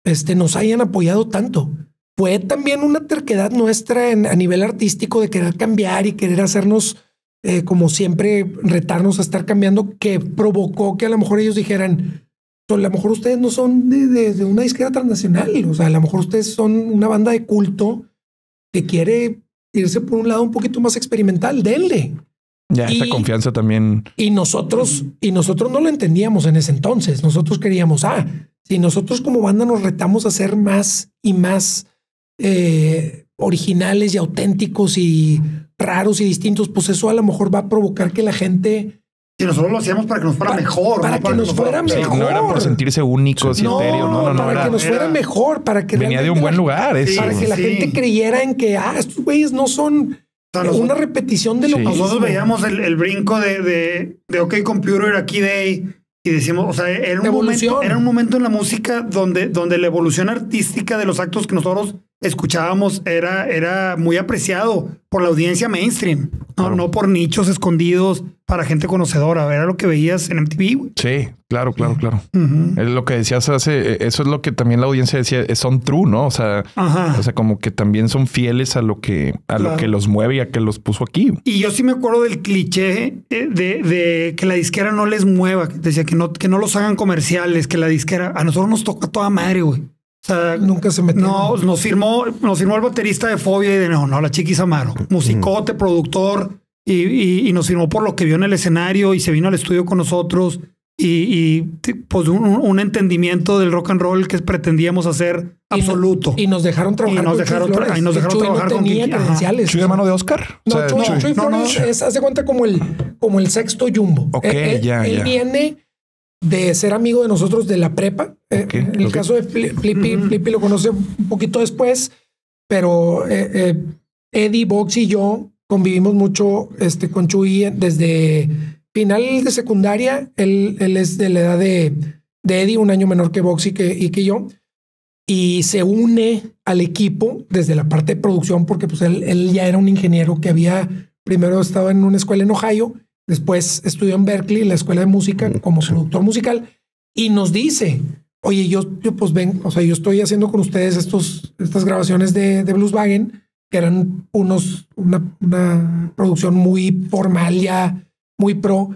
este, nos hayan apoyado tanto. Fue también una terquedad nuestra en, a nivel artístico de querer cambiar y querer hacernos, eh, como siempre, retarnos a estar cambiando, que provocó que a lo mejor ellos dijeran, a lo mejor ustedes no son de, de, de, una disquera transnacional, o sea, a lo mejor ustedes son una banda de culto que quiere irse por un lado un poquito más experimental, denle. Ya, y, esa confianza también. Y nosotros, y nosotros no lo entendíamos en ese entonces. Nosotros queríamos, ah, si nosotros como banda nos retamos a ser más y más eh, originales y auténticos y raros y distintos, pues eso a lo mejor va a provocar que la gente si nosotros lo hacíamos para que nos fuera para, mejor. Para, ¿no? que, nos fuera, mejor. Sí, no era por sentirse únicos y no, etéreos. No, no, no. Para era, que nos fuera era, mejor. Para que venía de un buen lugar. Eso. Para que la sí. gente creyera en que, ah, estos güeyes no son nosotros- una repetición de lo que Nosotros veíamos el, el brinco de, de, de OK Computer, aquí Day, y decimos, o sea, era un, momento, era un momento en la música donde, donde la evolución artística de los actos que nosotros escuchábamos era, era muy apreciado por la audiencia mainstream, no, Claro. no por nichos escondidos para gente conocedora. Era lo que veías en MTV. güey. Sí, claro, claro, claro. Es lo que decías hace, eh, eso es lo que también la audiencia decía, eh, son true, ¿no? O sea, Ajá. o sea, como que también son fieles a lo que, a lo que los mueve y a que los puso aquí. Y yo sí me acuerdo del cliché eh, de, de que la disquera no les mueva, decía que no, que no los hagan comerciales, que la disquera a nosotros nos tocó a toda madre, güey. O sea, nunca se metió. no, nos firmó, nos firmó el baterista de Fobia y de no, no, la Chiquis Amaro, musicote, productor, y, y- y nos firmó por lo que vio en el escenario y se vino al estudio con nosotros y, y, pues un, un entendimiento del rock and roll que pretendíamos hacer Y no- absoluto. Y nos dejaron trabajar. nos con dejaron Chuy tra- ahí nos dejaron Chuy trabajar no con tenía ajá. credenciales. ¿Chuy hermano de Oscar? O No, sea, Chuy, Chuy. Chuy no, no. Flores es, hace cuenta como el, como el sexto jumbo. Ok, Él- él- ya, él ya. viene de ser amigo de nosotros de la prepa. Eh, Ok, en el caso de Fli- Flippy, Flippy lo conoce un poquito después, pero eh, eh, Eddie, Box y yo convivimos mucho este, con Chuy desde final de secundaria. Él, él es de la edad de, de Eddie, un año menor que Box y que, y que yo. Y se une al equipo desde la parte de producción, porque pues él, él ya era un ingeniero que había primero estado en una escuela en Ohio, después estudió en Berkeley, la escuela de música, como productor musical, y nos dice, oye, yo, yo pues ven, o sea, yo estoy haciendo con ustedes estos, estas grabaciones de, de Blueswagen, que eran unos, una, una producción muy formal ya, muy pro,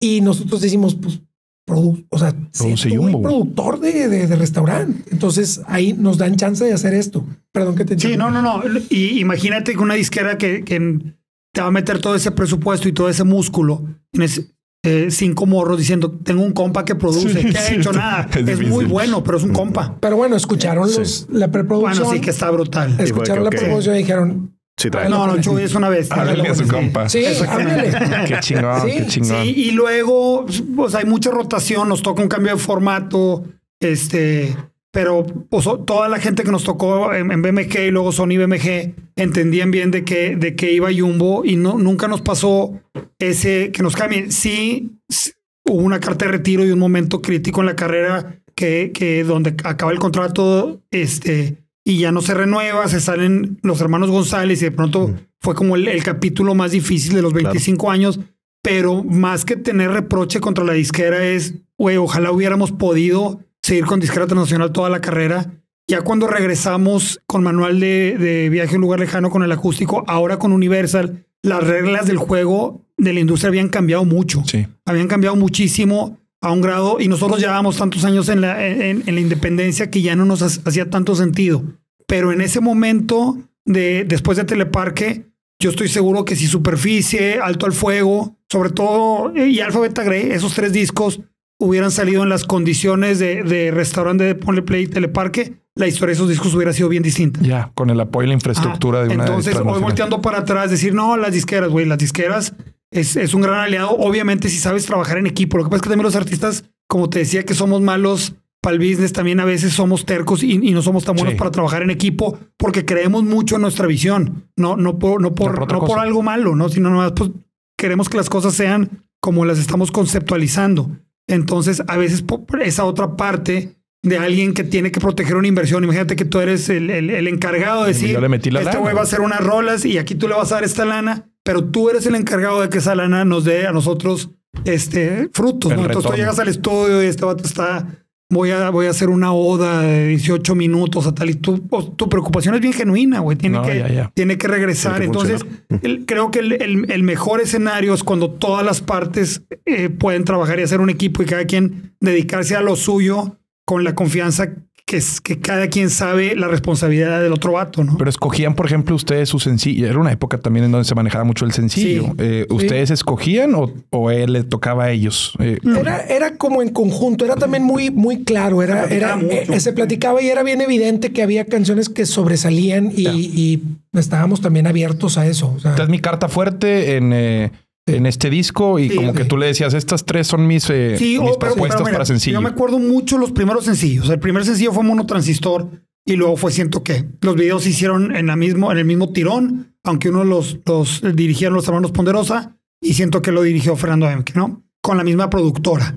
y nosotros decimos, pues, produ- o sea, el güey. productor de, de, de restaurante. Entonces ahí nos dan chance de hacer esto. Perdón que te Sí, no, no, no. Y imagínate que una disquera que, que te va a meter todo ese presupuesto y todo ese músculo. Tienes eh, cinco morros diciendo, tengo un compa que produce, Sí, que ha hecho nada. es muy bueno, pero es un compa. Pero bueno, escucharon los, la preproducción. Bueno, sí que está brutal. Escucharon la preproducción y dijeron, Sí, trae. No, no, Chuy es una bestia. Háblale a su compa. sí. Qué chingón, Sí, qué chingón. Sí, y luego, pues hay mucha rotación, nos toca un cambio de formato, este, pero pues, toda la gente que nos tocó en, en BMG y luego Sony BMG entendían bien de qué, de qué iba Jumbo y no, nunca nos pasó ese que nos cambien. Sí, s- hubo una carta de retiro y un momento crítico en la carrera que, que donde acaba el contrato, este, y ya no se renueva, se salen los hermanos González y de pronto fue como el, el capítulo más difícil de los 25 años, pero más que tener reproche contra la disquera es, güey, ojalá hubiéramos podido seguir con disquera internacional toda la carrera. Ya cuando regresamos con manual de, de viaje a un lugar lejano con el acústico, ahora con Universal, las reglas del juego de la industria habían cambiado mucho Sí. habían cambiado muchísimo a un grado y nosotros llevábamos tantos años en la, en, en la independencia que ya no nos ha- hacía tanto sentido. Pero en ese momento, de, después de Teleparque, yo estoy seguro que si Superficie, Alto al Fuego, sobre todo, eh, y Alfa Beta Grey, esos tres discos hubieran salido en las condiciones de, de restaurante de Ponle Play Teleparque, la historia de esos discos hubiera sido bien distinta. Ya, con el apoyo y la infraestructura Ajá. de una Entonces, hoy volteando para atrás, decir, no, las disqueras, güey, las disqueras es, es un gran aliado. Obviamente, si sabes trabajar en equipo. Lo que pasa es que también los artistas, como te decía, que somos malos para el business, también a veces somos tercos y, y no somos tan buenos Sí. para trabajar en equipo porque creemos mucho en nuestra visión. No, no por, no por, no por algo malo, ¿no? Sino nomás pues, queremos que las cosas sean como las estamos conceptualizando. Entonces, a veces esa otra parte de alguien que tiene que proteger una inversión. Imagínate que tú eres el, el- el encargado de decir, yo le metí la este güey va a hacer unas rolas y aquí tú le vas a dar esta lana, pero tú eres el encargado de que esa lana nos dé a nosotros este frutos. ¿no? Entonces tú llegas al estudio y este vato está, voy a, voy a hacer una oda de 18 minutos a tal y tú, o- tu preocupación es bien genuina, güey. Tiene, No, que, ya, ya. tiene que regresar. Tiene que Entonces, el- creo que el, el- el mejor escenario es cuando todas las partes eh, pueden trabajar y hacer un equipo y cada quien dedicarse a lo suyo con la confianza que, es, que cada quien sabe la responsabilidad del otro vato, ¿no? Pero escogían, por ejemplo, ustedes su sencillo. Era una época también en donde se manejaba mucho el sencillo. Sí. Eh, ¿Ustedes escogían o, o él le tocaba a ellos? Eh, Era, era como en conjunto, era también muy, muy claro, era, Se era, eh, se platicaba y era bien evidente que había canciones que sobresalían y, y estábamos también abiertos a eso. O sea, Esta es mi carta fuerte en, eh, en este disco y Sí, como que tú le decías, estas tres son mis, eh, Sí, mis oh, pero- propuestas pero mira, para sencillo. Yo me acuerdo mucho los primeros sencillos. El primer sencillo fue Mono Transistor y luego fue Siento que. Los videos se hicieron en, la mismo, en el mismo tirón, aunque uno los, los dirigieron los hermanos Ponderosa y siento que lo dirigió Fernando Emke, ¿no? Con la misma productora.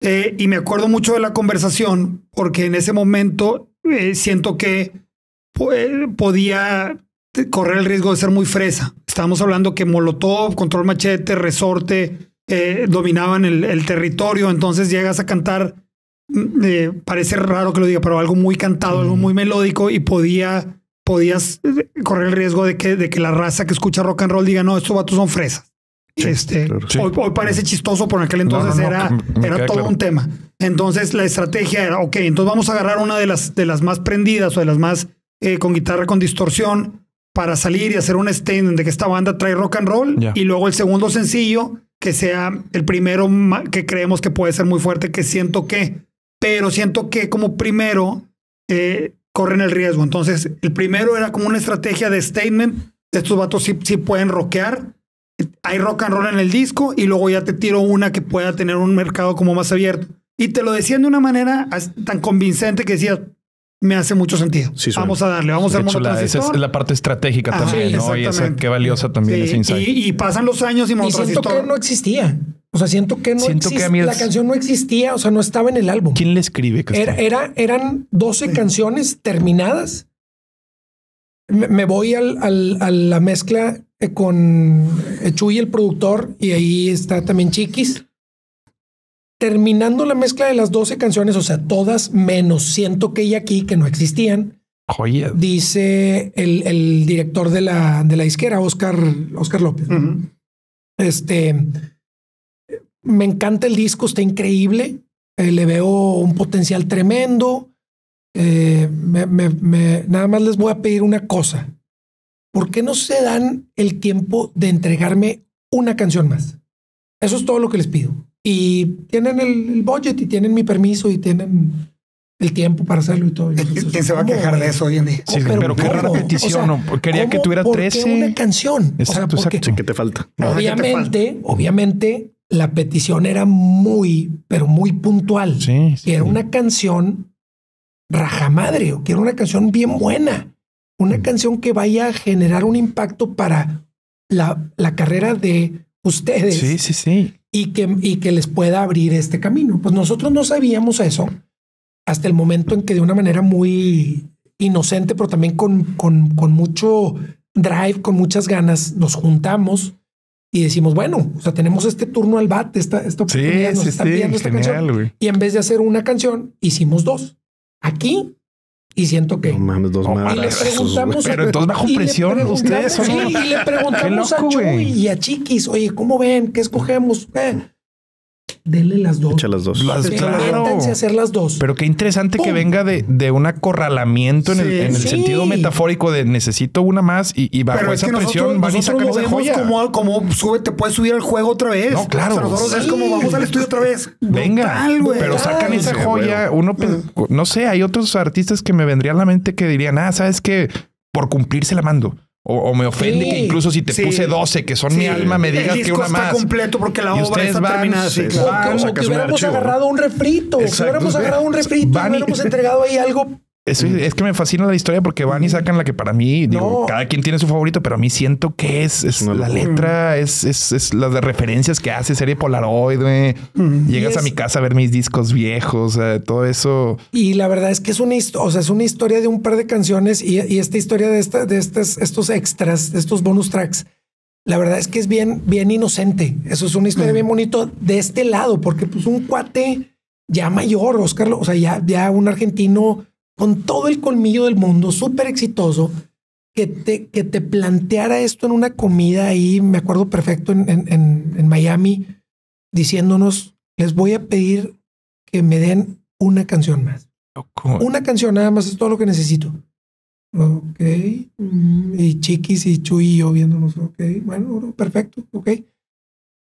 Eh, y me acuerdo mucho de la conversación porque en ese momento eh, siento que po- podía correr el riesgo de ser muy fresa. Estábamos hablando que Molotov, Control Machete, Resorte eh, dominaban el, el territorio, entonces llegas a cantar, mm, eh, parece raro que lo diga, pero algo muy cantado, algo muy melódico y podía, podías eh, correr el riesgo de que, de que la raza que escucha rock and roll diga, no, estos vatos son fresas. este, claro. Sí. hoy, hoy parece chistoso, pero en aquel entonces no, no, era, era todo claro. un tema. Entonces la estrategia era, ok, entonces vamos a agarrar una de las, de las más prendidas o de las más eh, con guitarra con distorsión para salir y hacer un statement de que esta banda trae rock and roll y luego el segundo sencillo que sea el primero que creemos que puede ser muy fuerte, que siento que, pero siento que como primero eh, corren el riesgo. Entonces el primero era como una estrategia de statement, estos vatos sí, sí pueden rockear, hay rock and roll en el disco y luego ya te tiro una que pueda tener un mercado como más abierto. Y te lo decían de una manera tan convincente que decías, me hace mucho sentido. Sí, vamos a darle, vamos a hacer la- esa es la parte estratégica Ajá, también, sí, ¿no? Y esa qué valiosa también Sí, ese insight. y, y pasan los años y y siento que no existía. O sea, siento que no Siento que a exist- mí el- la canción no existía, o sea, no estaba en el álbum. ¿Quién le escribe? Era, era- eran 12 canciones terminadas. Me, me voy al, al- a la mezcla eh, con Chuy, el productor, y ahí está también Chiquis. Terminando la mezcla de las 12 canciones, o sea, todas menos Siento que ella aquí, que no existían, Joya. dice el, el director de la, de la disquera, Oscar, Oscar López. Este me encanta el disco, está increíble. eh, le veo un potencial tremendo. Eh, me- me- me- nada más les voy a pedir una cosa. ¿Por qué no se dan el tiempo de entregarme una canción más? Eso es todo lo que les pido. Y tienen el, el budget y tienen mi permiso y tienen el tiempo para hacerlo y todo. Y nosotros, ¿Quién se va a ¿cómo, quejar de eso hoy en día? Sí, pero qué rara petición, ¿no? Quería que ¿cómo- tuviera por qué 13. una canción. O sea, Exacto, exacto. Sí, ¿qué te falta? Ajá, ¿qué te obviamente, obviamente, la petición era muy, pero muy puntual. Sí, era una canción rajamadre, o que era una canción bien buena. Una canción que vaya a generar un impacto para la, la carrera de ustedes Sí, sí, sí. Y que, y que les pueda abrir este camino. Pues nosotros no sabíamos eso hasta el momento en que de una manera muy inocente, pero también con, con, con mucho drive, con muchas ganas, nos juntamos y decimos, bueno, o sea, tenemos este turno al bat, esta, esta Sí, oportunidad, nos sí, están sí. pidiendo esta canción. Genial, güey. Y en vez de hacer una canción, hicimos dos. Aquí y siento que... No mames, dos No, más. y le preguntamos, Pero entonces bajo presión ustedes, ¿o sí, no? y le preguntamos loco, a Chuy güey. y a Chiquis, oye, ¿cómo ven? ¿Qué escogemos? Eh, denle las dos. Echa las dos. Las- claro. a hacer las dos. Pero qué interesante que venga de, de un acorralamiento en el, Sí. en el Sí. sentido metafórico de necesito una más y, y bajo Pero es esa que presión nosotros, van y nosotros sacan lo esa joya. como, como sube, te puedes subir al juego otra vez. No, claro. O sea, nosotros es como vamos al estudio otra vez. Venga, Brutal, güey. pero sacan esa Sí, joya. Uno, pe- no sé, hay otros artistas que me vendrían a la mente que dirían, ah, sabes que por cumplirse la mando. O, o me ofende Sí. que incluso si te Sí. puse 12, que son Sí. mi alma, me digas que una está más. completo porque la Y obra está van, terminada. Claro. O que, o hubiéramos agarrado un refrito, que Exacto. hubiéramos agarrado un refrito, y- hubiéramos entregado ahí algo Es, es, que me fascina la historia porque van y sacan la que para mí, digo, No. cada quien tiene su favorito, pero a mí siento que es, es la letra, es, es, es las de referencias que hace, serie Polaroid, güey. Llegas Y a mi casa a ver mis discos viejos, eh, todo eso. Y la verdad es que es una, o sea, es una historia de un par de canciones y, y esta historia de, esta, de estas, estos extras, de estos bonus tracks. La verdad es que es bien, bien inocente. Eso es una historia bien bonito de este lado, porque pues un cuate ya mayor, Oscar, o sea, ya, ya un argentino con todo el colmillo del mundo, súper exitoso, que te, que te planteara esto en una comida ahí, me acuerdo perfecto en, en, en, Miami, diciéndonos, les voy a pedir que me den una canción más. Loco. Una canción nada más es todo lo que necesito. Ok. Y Chiquis y Chuy y yo viéndonos. Ok. Bueno, perfecto. Ok.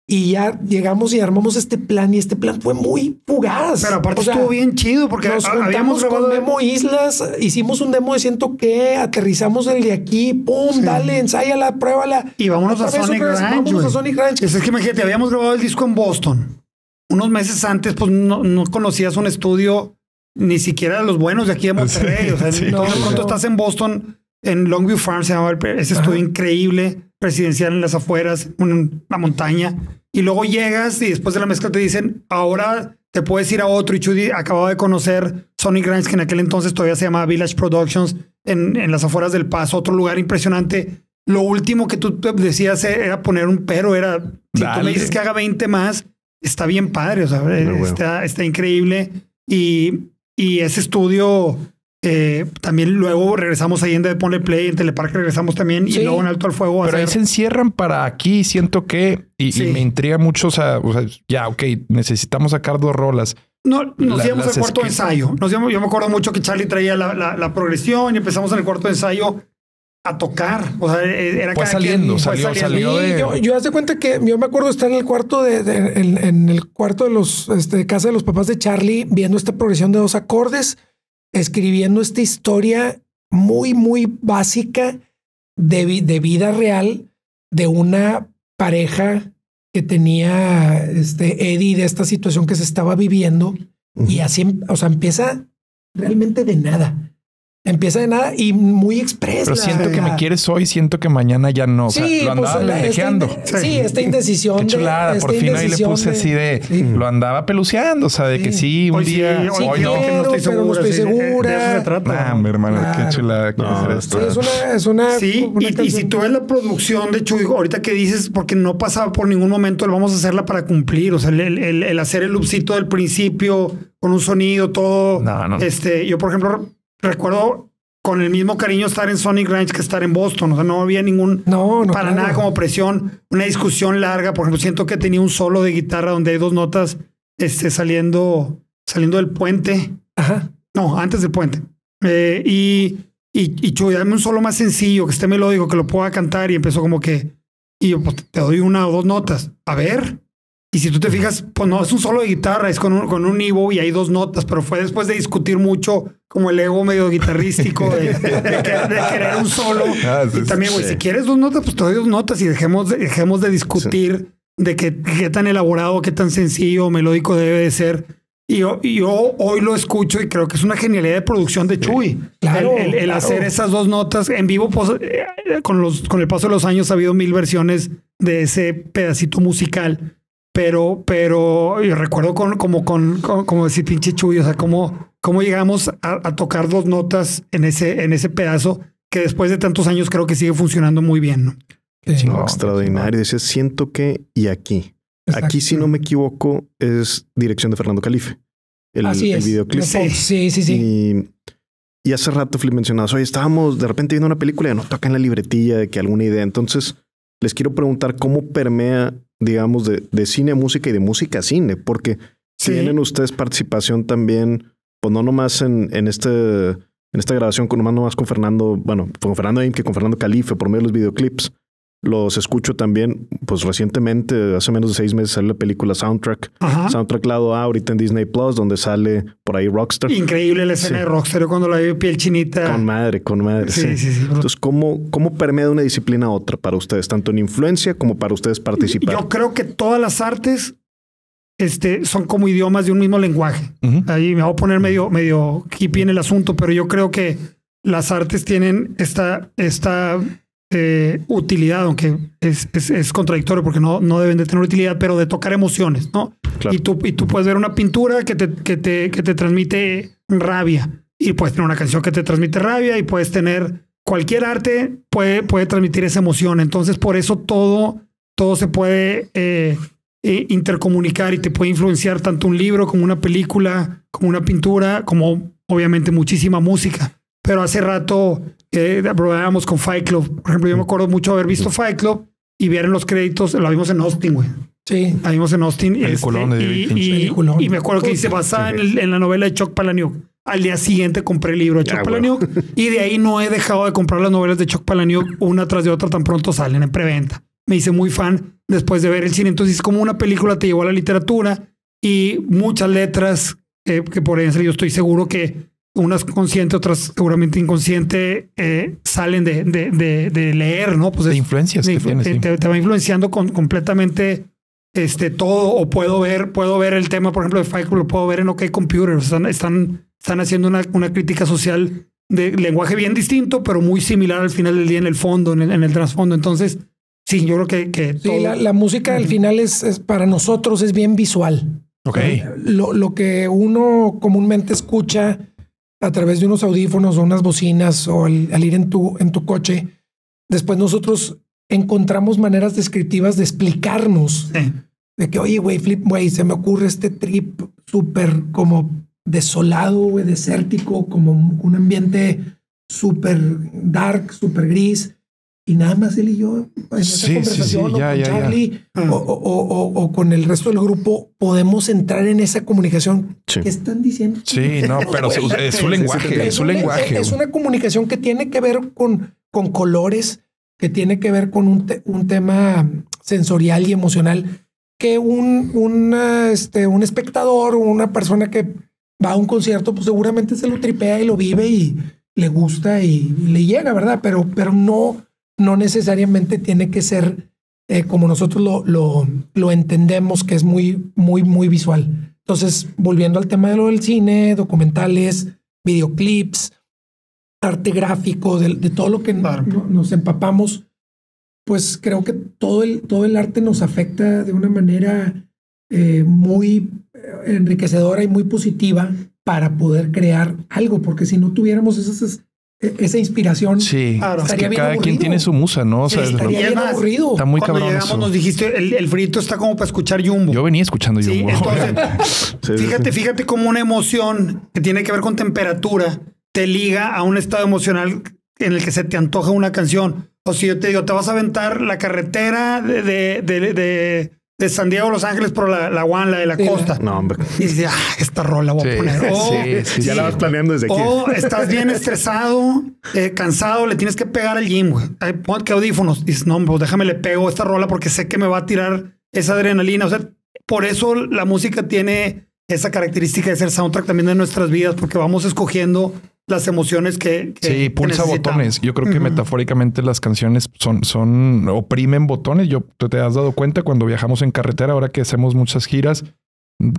Y ya llegamos y armamos este plan y este plan fue muy fugaz. Pero aparte O sea, estuvo bien chido porque Nos juntamos con Memo Islas, hicimos un demo de siento que, aterrizamos el de aquí, pum, dale, ensáyala, pruébala. y vámonos a Sonic vez, Ranch. Vámonos a. Sonic Ranch. Es que imagínate, habíamos grabado el disco en Boston. Unos meses antes, pues no, no conocías un estudio ni siquiera de los buenos de aquí de Monterrey. o sea, sí, sí, cuando sí. estás en Boston, en Longview Farm se llamaba el- ese estudio increíble, residencial en las afueras, en la montaña. Y luego llegas y después de la mezcla te dicen, ahora te puedes ir a otro. Y Chudy acababa de conocer Sonic Ranch, que en aquel entonces todavía se llamaba Village Productions, en, en las afueras del Paso, otro lugar impresionante. Lo último que tú decías era poner un pero, era, si tú me dices que haga 20 más, está bien padre, o sea, eh, bueno. está, está increíble. Y, y ese estudio, eh, también luego regresamos ahí en de Ponle Play, en Teleparque regresamos también, Sí. y luego en Alto al Fuego. Pero ahí hacer- se encierran para aquí, siento que, y, y Sí. me intriga mucho, o sea, o sea, ya, ok, necesitamos sacar dos rolas. No, nos La- íbamos al cuarto ensayo. Nos íbamos- yo me acuerdo mucho que Charlie traía la, la- la progresión y empezamos en el cuarto de ensayo a tocar. O sea, eh, era Fue cada saliendo, quien- salió- saliendo. salió de- yo, yo hace cuenta que yo me acuerdo estar en el cuarto de, de- en, en el cuarto de los este, de casa de los papás de Charlie, viendo esta progresión de dos acordes, escribiendo esta historia muy, muy básica de, de vida real de una pareja que tenía este Eddie de esta situación que se estaba viviendo y así, em- o sea, empieza realmente de nada. Empieza de nada y muy expresa. Pero siento que me quieres hoy, siento que mañana ya no. O sea, lo andaba esta lentejeando. inde- Sí, esta indecisión. Qué chulada, por fin ahí le puse así de, Sí. lo andaba peluceando, o sea, de que sí, un Hoy sí, día, hoy Sí hoy quiero no. que no estoy pero no segura. estoy sí, segura. De eso se trata. Nah, hombre, hermano, Claro. qué chulada que No, Sí, esto. es una, es una. Sí, una y, y si tú ves la producción de Chuy, ahorita que dices, porque no pasaba por ningún momento, el vamos a hacerla para cumplir. O sea, el, el- el hacer el loopcito del principio con un sonido, todo. No, no. Este, yo, por ejemplo, recuerdo con el mismo cariño estar en Sonic Ranch que estar en Boston. O sea, no había ningún. No, no. para claro. nada como presión, una discusión larga. Por ejemplo, siento que tenía un solo de guitarra donde hay dos notas este, saliendo, saliendo del puente. Ajá. No, antes del puente. Eh, y, y, y Chuy, dame un solo más sencillo, que esté melódico, que lo pueda cantar. Y empezó como que, y yo, pues te doy una o dos notas. A ver. Y si tú te fijas, pues no es un solo de guitarra, es con un, con un Evo y hay dos notas, pero fue después de discutir mucho, como el ego medio guitarrístico, de, de de querer un solo. Ah, sí, y también, güey, sí. si quieres dos notas, pues te doy dos notas y dejemos de, dejemos de discutir de qué, qué tan elaborado, qué tan sencillo o melódico debe de ser. Y yo, y yo hoy lo escucho y creo que es una genialidad de producción de Chuy. Claro, el, el- el claro. hacer esas dos notas en vivo, pues, eh, con, los, con el paso de los años ha habido mil versiones de ese pedacito musical. Pero, pero yo recuerdo con, como con, con- como decir pinche Chuy, o sea, cómo, cómo llegamos a, a tocar dos notas en ese, en ese pedazo que después de tantos años creo que sigue funcionando muy bien. ¿no? Sí, No, No, extraordinario. Dice, siento que y aquí. exacto. Aquí, si no me equivoco, es dirección de Fernando Calife. El, Así el es. videoclip. Sí, sí, sí. sí. Y, y hace rato, Flip, mencionabas, oye, estábamos de repente viendo una película y no toca en la libretilla de que alguna idea. Entonces, les quiero preguntar cómo permea, digamos, de, de cine a música y de música a cine, porque Sí. tienen ustedes participación también, pues no nomás en, en este en esta grabación, con, nomás, nomás con Fernando, bueno, con Fernando Aim, que con Fernando Calife, por medio de los videoclips. Los escucho también, pues recientemente, hace menos de seis meses, salió la película Soundtrack. Ajá. Soundtrack lado A ahorita en Disney Plus, donde sale por ahí Rockstar. Increíble la escena Sí. de Rockstar yo cuando la vi piel chinita. Con madre, con madre. Sí, Sí, sí, sí. Entonces, ¿cómo, ¿cómo permea de una disciplina a otra para ustedes, tanto en influencia como para ustedes participar? Yo creo que todas las artes este, son como idiomas de un mismo lenguaje. Ahí me voy a poner medio, medio hippie en el asunto, pero yo creo que las artes tienen esta, esta eh, utilidad, aunque es, es, contradictorio porque no, no deben de tener utilidad, pero de tocar emociones, ¿no? Y, tú, y tú puedes ver una pintura que te, que te, que te transmite rabia y puedes tener una canción que te transmite rabia y puedes tener cualquier arte puede, puede transmitir esa emoción. Entonces, por eso todo, todo se puede eh, eh, intercomunicar y te puede influenciar tanto un libro como una película, como una pintura, como obviamente muchísima música. Pero hace rato eh, probábamos con Fight Club. Por ejemplo, yo me acuerdo mucho haber visto Fight Club y ver en los créditos, lo vimos en Austin, güey. Sí. La vimos en Austin. Este, y, y, me acuerdo que dice basada en, en, la novela de Chuck Palahniuk. Al día siguiente compré el libro de Chuck ah, Palahniuk y de ahí no he dejado de comprar las novelas de Chuck Palahniuk una tras de otra tan pronto salen en preventa. Me hice muy fan después de ver el cine. Entonces, como una película te llevó a la literatura y muchas letras eh, que por ejemplo yo estoy seguro que unas conscientes, otras seguramente inconsciente, eh, salen de, de, de, leer, ¿no? Pues de influencias te, va influenciando con, completamente este, todo, o puedo ver, puedo ver el tema, por ejemplo, de Fight lo puedo ver en OK Computer, están, están, están haciendo una, una, crítica social de lenguaje bien distinto, pero muy similar al final del día en el fondo, en el, en el trasfondo. Entonces, sí, yo creo que... que sí, la, música al final es, es, para nosotros es bien visual. Ok. Lo, lo que uno comúnmente escucha a través de unos audífonos o unas bocinas o al, ir en tu, en tu coche, después nosotros encontramos maneras descriptivas de explicarnos de que, oye, güey, flip, güey, se me ocurre este trip súper como desolado, güey, desértico, como un ambiente súper dark, súper gris y nada más él y yo en esa conversación o con Charlie O, con el resto del grupo podemos entrar en esa comunicación. ¿Qué están diciendo? Sí, no, pero es su lenguaje, es su lenguaje. Es una comunicación que tiene que ver con, con colores, que tiene que ver con un, un tema sensorial y emocional que un, un, este, un espectador o una persona que va a un concierto, pues seguramente se lo tripea y lo vive y le gusta y, le llega, ¿verdad? Pero, pero no, no necesariamente tiene que ser eh, como nosotros lo, lo, lo, entendemos, que es muy, muy, muy visual. Entonces, volviendo al tema de lo del cine, documentales, videoclips, arte gráfico, de, todo lo que nos empapamos, pues creo que todo el, todo el arte nos afecta de una manera eh, muy eh, enriquecedora y muy positiva para poder crear algo, porque si no tuviéramos esas esa inspiración. Sí, claro. es que cada quien tiene su musa, ¿no? O sea, estaría bien aburrido. Está muy Cuando cabrón. Llegamos, nos dijiste el, el, frito está como para escuchar Jumbo. Yo venía escuchando Jumbo. entonces, fíjate, fíjate cómo una emoción que tiene que ver con temperatura te liga a un estado emocional en el que se te antoja una canción. O si yo te digo, te vas a aventar la carretera de, de, de de San Diego a Los Ángeles por la, la One, la de la costa. No, hombre. Y dices, ah, esta rola voy a poner. Oh, sí, ya la vas planeando desde aquí. O estás bien estresado, eh, cansado, le tienes que pegar al gym, güey. Pon que audífonos. Dices, no, pues déjame le pego esta rola porque sé que me va a tirar esa adrenalina. O sea, por eso la música tiene esa característica de ser soundtrack también de nuestras vidas, porque vamos escogiendo las emociones que, sí pulsa botones. Yo creo que metafóricamente las canciones son, son oprimen botones. Yo te has dado cuenta cuando viajamos en carretera, ahora que hacemos muchas giras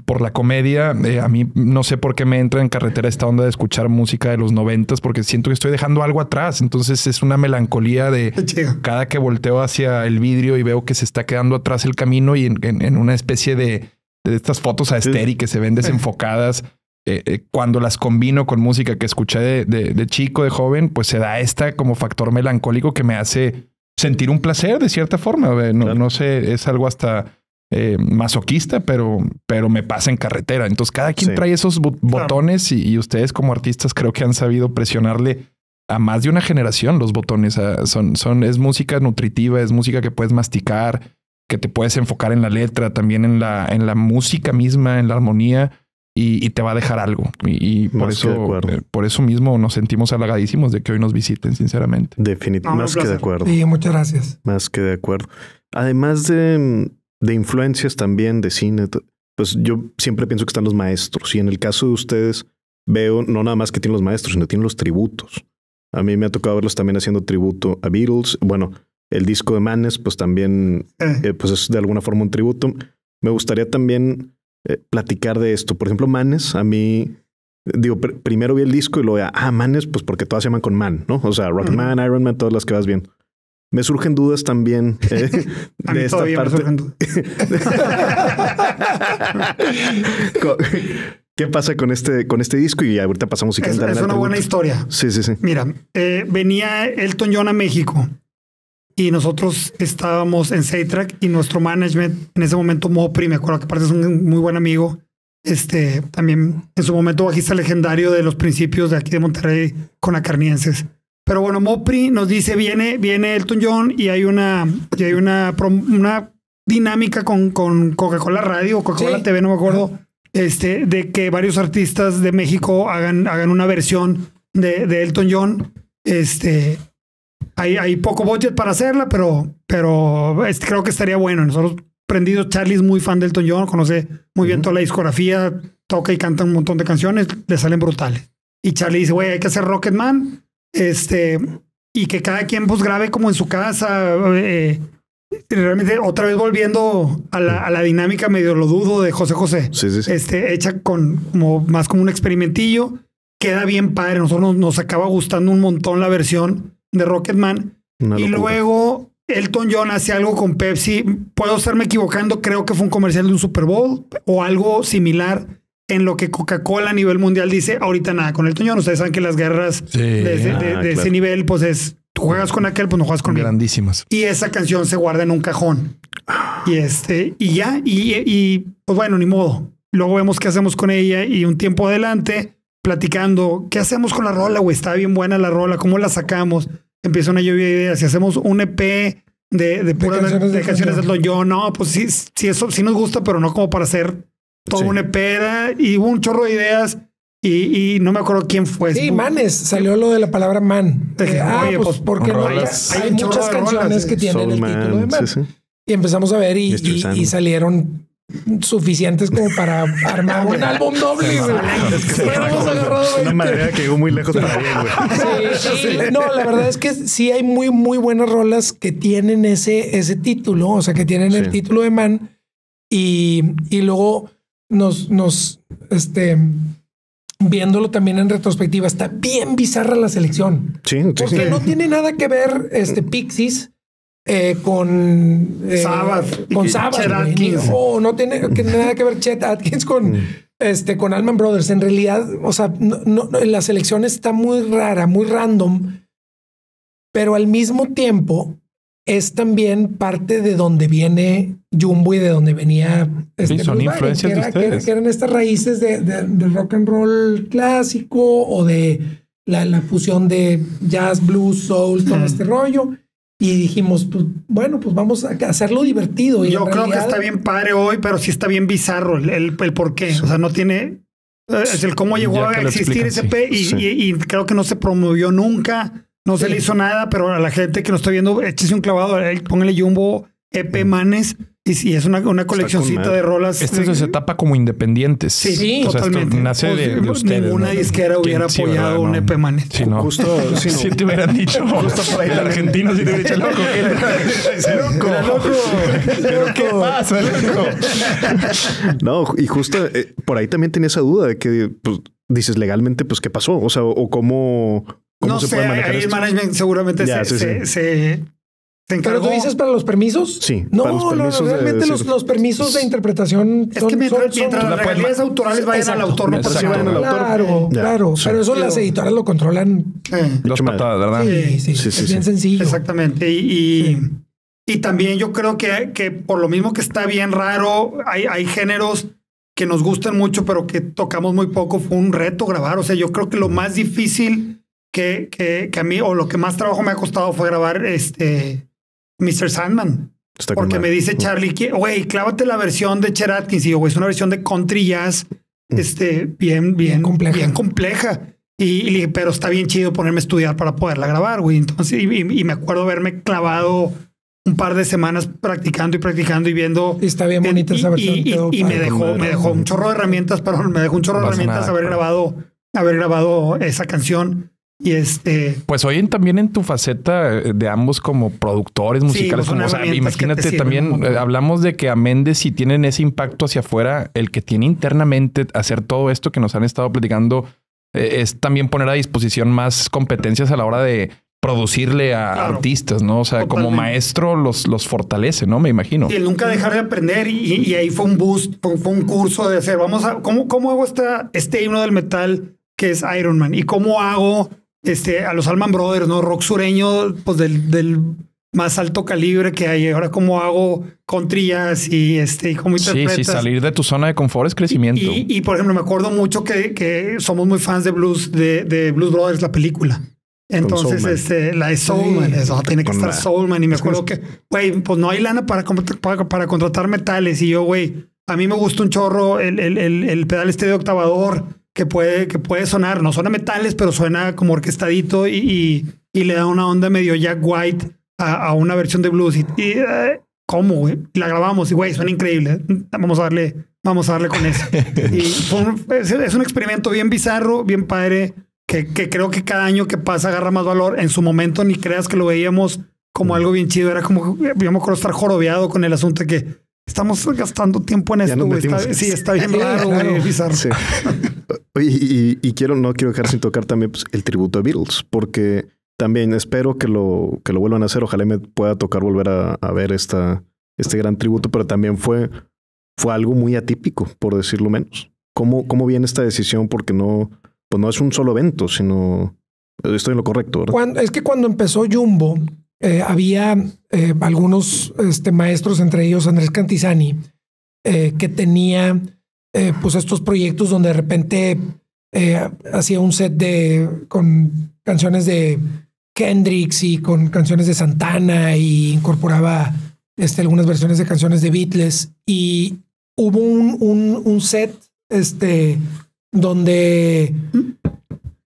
por la comedia. Eh, a mí no sé por qué me entra en carretera esta onda de escuchar música de los noventas, porque siento que estoy dejando algo atrás. Entonces es una melancolía de cada que volteo hacia el vidrio y veo que se está quedando atrás el camino y en, una especie de, de estas fotos a estéril que se ven desenfocadas. Eh, eh, cuando las combino con música que escuché de, chico, de joven, pues se da esta como factor melancólico que me hace sentir un placer de cierta forma. No, no sé, es algo hasta eh, masoquista, pero, pero me pasa en carretera. Entonces cada quien trae esos botones y, ustedes como artistas creo que han sabido presionarle a más de una generación los botones. son, son, es música nutritiva, es música que puedes masticar, que te puedes enfocar en la letra, también en la, en la música misma, en la armonía y, te va a dejar algo. Y, por eso, eh, por eso mismo nos sentimos halagadísimos de que hoy nos visiten, sinceramente. Definitivamente, más que de acuerdo. Sí, muchas gracias. Más que de acuerdo. Además de, de influencias también de cine, pues yo siempre pienso que están los maestros. Y en el caso de ustedes, veo no nada más que tienen los maestros, sino tienen los tributos. A mí me ha tocado verlos también haciendo tributo a Beatles. Bueno, el disco de Manes, pues también, eh. Eh, pues es de alguna forma un tributo. Me gustaría también eh, platicar de esto. Por ejemplo, Manes, a mí, digo, pr- primero vi el disco y lo veía, ah, Manes, pues porque todas se llaman con Man, ¿no? O sea, Rocketman, Iron Man, todas las que vas bien. Me surgen dudas también eh, de esta parte. ¿Qué pasa con este, con este disco? Y ahorita pasamos si Es, es una buena historia. Sí, sí, sí. Mira, eh, venía Elton John a México y nosotros estábamos en Saytrack y nuestro management, en ese momento Mopri, me acuerdo que aparte es un muy buen amigo, este, también en su momento bajista legendario de los principios de aquí de Monterrey con acarnienses. Pero bueno, Mopri nos dice, viene, viene Elton John y hay una, y hay una, una dinámica con, con Coca-Cola Radio, Coca-Cola Sí. TV, no me acuerdo, este, de que varios artistas de México hagan, hagan una versión de, de Elton John. Este, hay, hay poco budget para hacerla, pero, pero este, creo que estaría bueno. Nosotros prendidos, Charlie es muy fan de Elton John, conoce muy bien toda la discografía, toca y canta un montón de canciones, le salen brutales. Y Charlie dice, güey, hay que hacer Rocketman, este, y que cada quien pues grabe como en su casa. eh, realmente, otra vez volviendo a la, a la dinámica medio lo dudo de José José Sí, sí, sí. este, hecha con como más como un experimentillo. Queda bien padre. Nosotros nos, nos acaba gustando un montón la versión de Rocketman. Una y locura. luego Elton John hace algo con Pepsi. Puedo estarme equivocando. Creo que fue un comercial de un Super Bowl o algo similar en lo que Coca-Cola a nivel mundial dice ahorita nada con Elton John. Ustedes saben que las guerras Sí. de, ese- Ah, de claro. ese nivel, pues es tú juegas con aquel, pues no juegas conmigo Grandísimas. y esa canción se guarda en un cajón. Y este, y ya, y, y pues bueno, ni modo. Luego vemos qué hacemos con ella y un tiempo adelante, platicando, ¿qué hacemos con la rola, güey? Está bien buena la rola, ¿cómo la sacamos? Empieza una lluvia de ideas. Si hacemos un EP de, de, puras- canciones de de canciones de Elton John, no, pues sí, sí, eso sí nos gusta, pero no como para hacer todo Sí. un EP. era- Y hubo un chorro de ideas y, y no me acuerdo quién fue. Sí, manes, salió lo de la palabra man. Eh, ah, oye, pues, pues, porque no? rolas. hay, Hay muchas de rolas, canciones sí. que tienen Soul el Man, título de man. sí, sí. Y empezamos a ver y, y- y salieron suficientes como para armar un álbum doble. güey. Hubiéramos agarrado Una 20. madera que llegó muy lejos para bien, güey. Sí, sí. No, la verdad es que sí hay muy, muy buenas rolas que tienen ese, ese título, o sea, que tienen el título de man y, y luego nos, nos, este, viéndolo también en retrospectiva, está bien bizarra la selección. Sí, sí, Porque sí. no tiene nada que ver este Pixies eh, con eh, Sabbath. con Sabbath, Chet güey, Atkins. ni- o no tiene que nada que ver Chet Atkins con Mm. este con Allman Brothers. En realidad, o sea, no, no- no, la selección está muy rara, muy random, pero al mismo tiempo es también parte de donde viene Jumbo y de donde venía este Sí, son influencias que, de era- ustedes. que eran estas raíces de, de- del rock and roll clásico o de la, la fusión de jazz, blues, soul, todo Mm. este rollo. Y dijimos, pues bueno, pues vamos a hacerlo divertido. Y Yo creo que está bien padre hoy, pero sí está bien bizarro el, el, el por qué. O sea, no tiene. eh, Es el cómo llegó Ya a existir ese explican, P y, sí. y- y creo que no se promovió nunca. No se Sí. le hizo nada, pero a la gente que nos está viendo, échese un clavado, eh, póngale Jumbo EP Manes y, sí, es una, una coleccioncita de rolas. Esta es su etapa como independientes. Sí, Sí, O sea, esto totalmente. nace de, Pues, de ustedes. Ninguna ¿no? disquera ¿Quién hubiera apoyado un No. EP Manes. Sí, no. Justo, sí. Si te hubieran dicho, justo por ahí el argentino, si te hubiera dicho loco. ¿qué? loco. Era loco. ¿Pero qué pasa, loco? No, y justo eh, por ahí también tenía esa duda de que pues, dices legalmente, pues qué pasó, o sea, o cómo, cómo No se sé, puede manejar ahí el esto? management seguramente Ya, se, sí, se, sí. se- se Pero tú dices para los permisos. Sí, No, para los no, no, de realmente los, permisos de interpretación Es son, que mientras, son- son- mientras la las puedes- regalías autorales vayan Exacto. al autor, no Exacto. perciban al autor. Claro, claro. sí. Pero eso las editoras lo controlan. Eh. Dos patadas, ¿verdad? Sí, sí, Sí, sí, es bien sí. sencillo. Exactamente. Y, y, y también yo creo que, que por lo mismo que está bien raro, hay, hay géneros que nos gustan mucho, pero que tocamos muy poco. Fue un reto grabar. O sea, yo creo que lo más difícil que, que, que a mí, o lo que más trabajo me ha costado fue grabar este Mr. Sandman. Está Porque me dice Charlie, que, güey, clávate la versión de Cher Atkins. Y yo, güey, es una versión de country jazz, este, bien, bien, compleja. bien compleja. Y, y dije, pero está bien chido ponerme a estudiar para poderla grabar, güey. Entonces, y, y- y me acuerdo haberme clavado un par de semanas practicando y practicando y viendo. Y está bien bonita esa versión. y- y- quedó y me dejó, me dejó un chorro de herramientas, pero me dejó un chorro de herramientas nada, haber claro. grabado, haber grabado esa canción. Y este. Pues hoy en, también en tu faceta de ambos como productores musicales, como, o sea, imagínate también, eh, hablamos de que a Méndez si tienen ese impacto hacia afuera, el que tiene internamente hacer todo esto que nos han estado platicando, eh, es también poner a disposición más competencias a la hora de producirle a Claro. artistas, ¿no? O sea, como maestro los, los fortalece, ¿no? Me imagino. Y el nunca dejar de aprender y, y ahí fue un boost, fue, fue un curso de hacer, vamos a, ¿cómo, cómo hago esta, este himno del metal que es Iron Man? ¿Y cómo hago este, a los Alman Brothers, ¿no? Rock sureño, pues del, del más alto calibre que hay. Ahora, ¿cómo hago con trías y este, y cómo Sí, interpretas? sí, salir de tu zona de confort es crecimiento. Y, y, por ejemplo, me acuerdo mucho que, que somos muy fans de Blues, de, de Blues Brothers, la película. Entonces, Soulman. este, la de Soulman, Sí. eso tiene que Con estar la- Soulman. Y me acuerdo que, güey, pues no hay lana para, para, para contratar metales. Y yo, güey, a mí me gusta un chorro el, el, el, el pedal este de octavador que puede, que puede sonar. No suena metales, pero suena como orquestadito y, y, y le da una onda medio Jack White a, a una versión de blues. Y, y, eh, ¿cómo, güey? La grabamos y, güey, suena increíble. Vamos a darle, vamos a darle con eso. y fue un- es, es un experimento bien bizarro, bien padre, que, que creo que cada año que pasa agarra más valor. En su momento ni creas que lo veíamos como algo bien chido. Era como, yo me acuerdo estar jorobeado con el asunto de que estamos gastando tiempo en Ya esto. Está-. Sí, está bien raro, claro. güey, bizarro. Sí. Oye, y, y quiero, no quiero dejar sin tocar también pues, el tributo a Beatles, porque también espero que lo, que lo vuelvan a hacer. Ojalá me pueda tocar volver a, a ver esta, este gran tributo, pero también fue, fue algo muy atípico, por decirlo menos. ¿Cómo, cómo viene esta decisión? Porque no, pues no es un solo evento, sino estoy en lo correcto, ¿verdad? Cuando, es que cuando empezó Jumbo, eh, había eh, algunos este, maestros, entre ellos Andrés Cantizani, eh, que tenía pues estos proyectos donde de repente hacía un set de con canciones de Kendricks y con canciones de Santana y incorporaba este, algunas versiones de canciones de Beatles. Y hubo un, un, un set este donde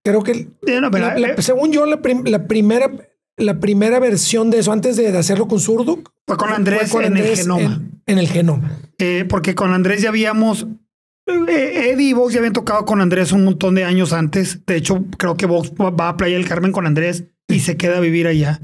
creo que Sí, no, pero, la- la- según yo, la, prim- la primera, la primera versión de eso, antes de, hacerlo con Zurduk, fue con Andrés fue con en el genoma. En, en el genoma. Eh, porque con Andrés ya habíamos. eh, Eddie y Vox ya habían tocado con Andrés un montón de años antes. De hecho, creo que Vox va- a Playa del Carmen con Andrés y se queda a vivir allá.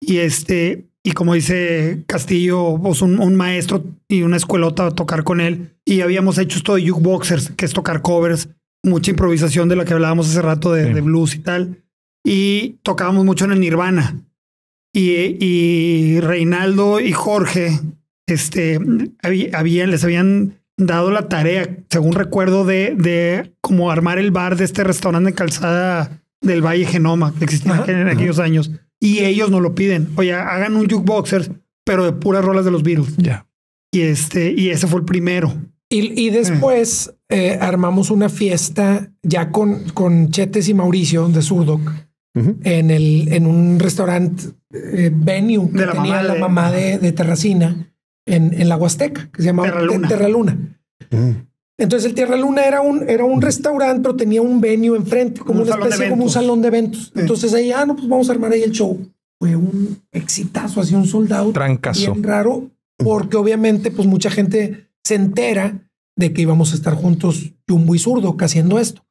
Y este, y como dice Castillo, pues un, un maestro y una escuelota a tocar con él. Y habíamos hecho esto de jukeboxers, que es tocar covers, mucha improvisación de la que hablábamos hace rato de, Sí. de blues y tal. Y tocábamos mucho en el Nirvana. Y, y Reinaldo y Jorge, este, habí- habían, les habían dado la tarea, según recuerdo, de, de como armar el bar de este restaurante en calzada del Valle Genoma, que existía Ajá, en ajá. aquellos años. Y ellos nos lo piden. Oye, hagan un jukeboxers, pero de puras rolas de los Beatles. Ya. Y este, y ese fue el primero. Y, y después eh, armamos una fiesta ya con, con Chetes y Mauricio de Ujú. en, el, en un restaurante eh, venue que De la tenía mamá la de- mamá de, de Terracina en, en la Huasteca, que se llamaba Terra Luna. Te- Terra Luna. Mm. Entonces el Tierra Luna era un, era un restaurante, pero tenía un venue enfrente, como Un una salón de especie, como un eventos. salón de eventos. Entonces ahí, ah, no, pues vamos a armar ahí el show. Fue un exitazo, así un soldado Trancazo. bien raro, porque obviamente, pues mucha gente se entera de que íbamos a estar juntos, Jumbo y Zurdo, haciendo esto.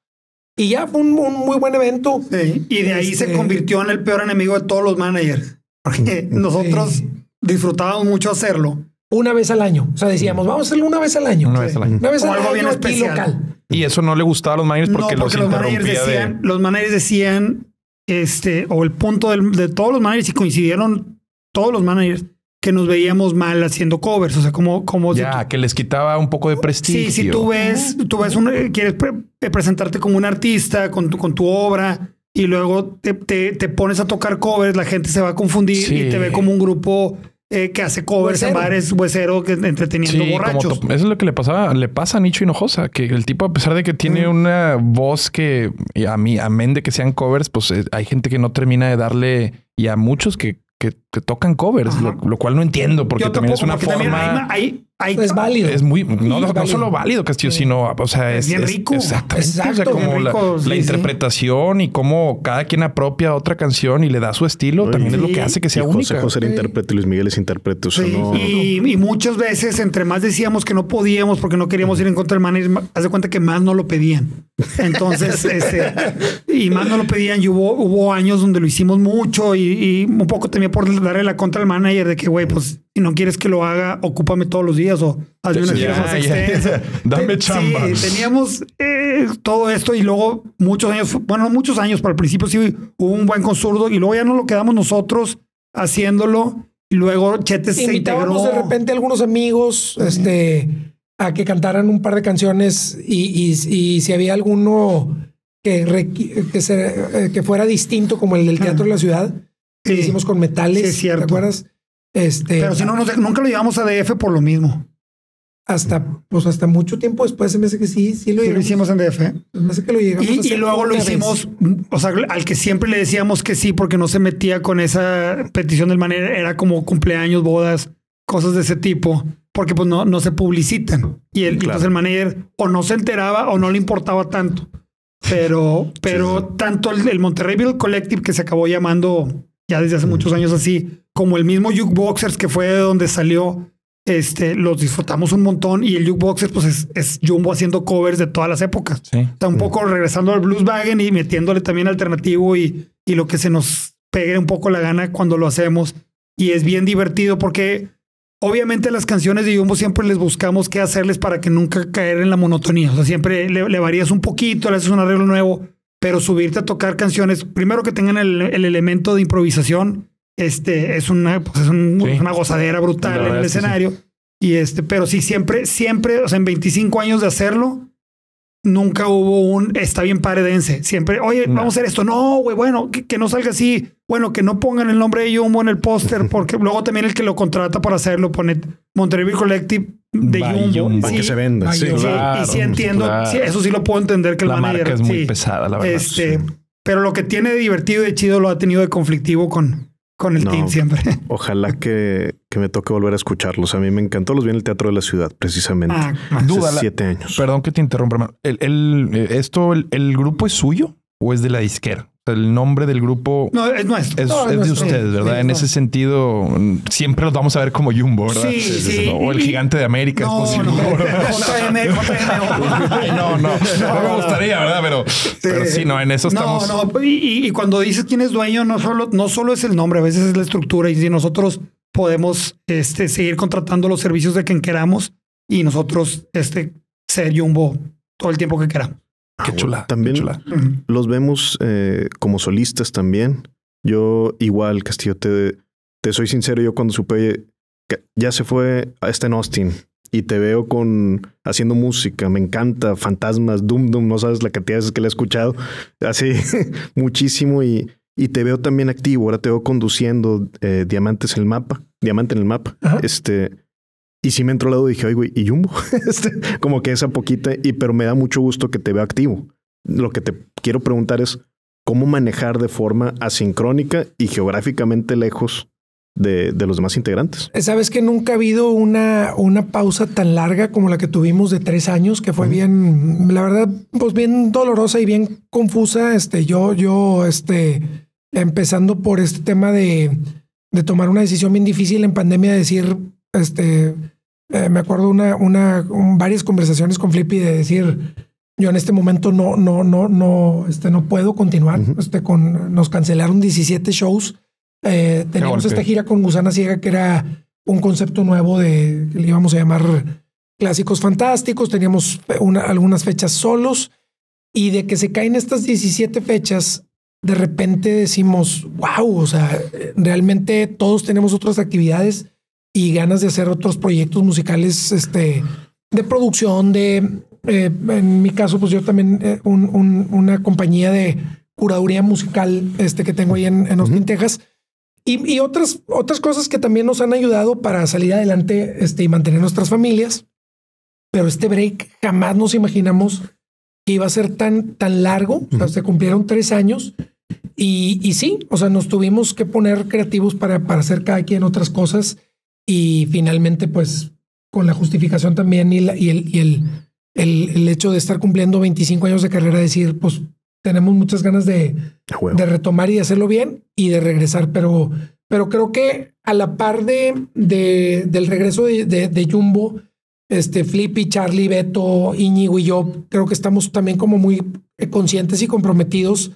Y ya fue un, un muy buen evento. Sí, Y de ahí se Este- convirtió en el peor enemigo de todos los managers. Porque nosotros Sí. disfrutábamos mucho hacerlo. Una vez al año. O sea, decíamos, vamos a hacerlo una vez al año. Una vez al año. Una vez O al algo año bien especial. local. Y eso no le gustaba a los managers porque, no, porque los, los managers decían, de... los managers decían, este, o el punto del- de todos los managers, y coincidieron todos los managers, que nos veíamos mal haciendo covers. O sea, como, como si Ya, que les quitaba un poco de prestigio. Sí, si tú ves, tú ves un, quieres pre- eh, presentarte como un artista con tu, con tu obra y luego te, te- te pones a tocar covers, la gente se va a confundir Sí. y te ve como un grupo eh, que hace covers en bares huesero que entreteniendo Sí, como borrachos. to- eso es lo que le pasaba, le pasa a Nicho Hinojosa, que el tipo, a pesar de que tiene una voz que a mí, amén de que sean covers, pues eh, hay gente que no termina de darle, y a muchos que, que que tocan covers, lo, lo cual no entiendo porque Yo también es una porque también forma. hay- hay- hay- Es válido. Es muy, no, solo válido, Castillo, Sí. sino, o sea, Es bien es- rico. exactamente. o sea, Exacto. como la, rico, sí, la sí. interpretación y cómo cada quien apropia otra canción y le da su estilo, Ay, también es lo que hace que sea y única. José era Sí. intérprete, Luis Miguel es intérprete. O sea, Sí, no- y, y muchas veces, entre más decíamos que no podíamos porque no queríamos ir en contra del manager, ma- haz de cuenta que más no lo pedían. Entonces, este, y más no lo pedían. Y hubo, hubo años donde lo hicimos mucho y, y un poco también por darle la contra al manager de que, güey, pues si no quieres que lo haga, ocúpame todos los días o hazme una gira más extensa. Dame chamba. Sí, teníamos eh, todo esto y luego muchos años, bueno, no muchos años, pero al principio sí hubo un buen consurdo y luego ya no lo quedamos nosotros haciéndolo y luego Chetes se Invitábamos integró. de repente a algunos amigos este, a que cantaran un par de canciones y, y- y si había alguno que, que, se- eh, que fuera distinto como el del Teatro de la Ciudad, que Sí. hicimos con metales, Sí, es cierto. ¿te acuerdas? Este, Pero si no, nos- nunca lo llevamos a DF por lo mismo. hasta, pues hasta mucho tiempo después se me hace que sí, sí lo Sí, lo hicimos en DF. se me hace que lo llegamos a Y, y hacer luego lo hicimos, vez. o sea, al que siempre le decíamos que sí porque no se metía con esa petición del manager, era como cumpleaños, bodas, cosas de ese tipo, porque pues no, no se publicitan. Y el, y, Claro. pues el manager o no se enteraba o no le importaba tanto. Pero, pero tanto el, el Monterrey Bill Collective, que se acabó llamando ya desde hace muchos años así, como el mismo Jukeboxers, que fue de donde salió, este, los disfrutamos un montón. Y el Jukeboxers, pues es, es Jumbo haciendo covers de todas las épocas. Sí. Está un poco regresando al Blueswagen y metiéndole también alternativo y, y lo que se nos pegue un poco la gana cuando lo hacemos. Y es bien divertido porque obviamente las canciones de Jumbo siempre les buscamos qué hacerles para que nunca caer en la monotonía. O sea, siempre le, le varías un poquito, le haces un arreglo nuevo, pero subirte a tocar canciones, primero que tengan el, el elemento de improvisación, este es una, pues es un- Sí. una gozadera brutal en el sí. escenario. Y este, pero sí, siempre, siempre, o sea, en 25 años de hacerlo, nunca hubo un está bien padre dense. Siempre, oye, No. vamos a hacer esto. No, güey, bueno, que, que no salga así. Bueno, que no pongan el nombre de Jumbo en el póster, porque luego también el que lo contrata para hacerlo pone Monterrey Collective de Jumbo. Jumbo. Para Sí, que se venda. Sí, yo- sí, Claro, y sí entiendo, claro. sí, eso sí lo puedo entender que el La manager, marca es muy sí. pesada, la verdad. Este, sí. pero lo que tiene de divertido y de chido lo ha tenido de conflictivo con, con el No. team siempre. Ojalá que, que me toque volver a escucharlos. A mí me encantó. Los vi en el Teatro de la Ciudad, precisamente. Ah, Hace Duda, la- siete años. Perdón que te interrumpa, hermano. El, el- eh, esto, el, el grupo es suyo o es de la disquera? El nombre del grupo no, es nuestro. es, No, es de nuestro. ustedes, ¿verdad? Sí, en no. ese sentido, mm, siempre los vamos a ver como Jumbo, ¿verdad? Sí, sí. O el gigante de América, No, es no. posible. JM, JM. Ay, no, no, no, me gustaría, ¿verdad? Pero sí, pero sí no, en eso estamos. No, no, y, y- y cuando dices quién es dueño, no solo, no solo es el nombre, a veces es la estructura. Y si nosotros podemos este, seguir contratando los servicios de quien queramos y nosotros este, ser Jumbo todo el tiempo que queramos. Qué Ah, chula. También qué chula. Ujú. los vemos eh, como solistas también. Yo igual, Castillo, te, te soy sincero, yo cuando supe que ya se fue a este en Austin y te veo con haciendo música, me encanta, fantasmas, Doom Doom, no sabes la cantidad de veces que le he escuchado, así muchísimo y, y te veo también activo, ahora te veo conduciendo eh, Diamantes en el mapa, Diamante en el mapa, Ajá. este... Y sí me entró al lado y dije, ay, güey, ¿y Jumbo? Este, como que esa poquita, y pero me da mucho gusto que te vea activo. Lo que te quiero preguntar es cómo manejar de forma asincrónica y geográficamente lejos de, de los demás integrantes. Sabes que nunca ha habido una, una pausa tan larga como la que tuvimos de tres años, que fue bien, la verdad, pues bien dolorosa y bien confusa. Este, yo, yo, este, empezando por este tema de, de tomar una decisión bien difícil en pandemia, de decir, este, eh, me acuerdo una, una, un- varias conversaciones con Flippy de decir, yo en este momento no, no, no, no, este, no puedo continuar. Ujú. Este, con, nos cancelaron 17 shows. Eh, teníamos esta gira con Gusana Ciega que era un concepto nuevo de que le íbamos a llamar clásicos fantásticos. Teníamos una- algunas fechas solos y de que se caen estas 17 fechas, de repente decimos, wow, o sea, realmente todos tenemos otras actividades y ganas de hacer otros proyectos musicales, este, de producción, de, eh, en mi caso, pues yo también eh, un- un- una compañía de curaduría musical, este, que tengo ahí en, en Austin, Texas. Y, y otras, otras cosas que también nos han ayudado para salir adelante este, y mantener nuestras familias. Pero este break jamás nos imaginamos que iba a ser tan, tan largo. O sea, se cumplieron tres años Y, y sí, o sea, nos tuvimos que poner creativos para, para hacer cada quien otras cosas y finalmente pues con la justificación también y, y, el, y el, el, el, hecho de estar cumpliendo 25 años de carrera, decir, pues tenemos muchas ganas de, de retomar y hacerlo bien y de regresar, pero, pero creo que a la par de, de del regreso de, de, de, Jumbo, este Flippy, Charlie, Beto, Iñigo y yo, creo que estamos también como muy conscientes y comprometidos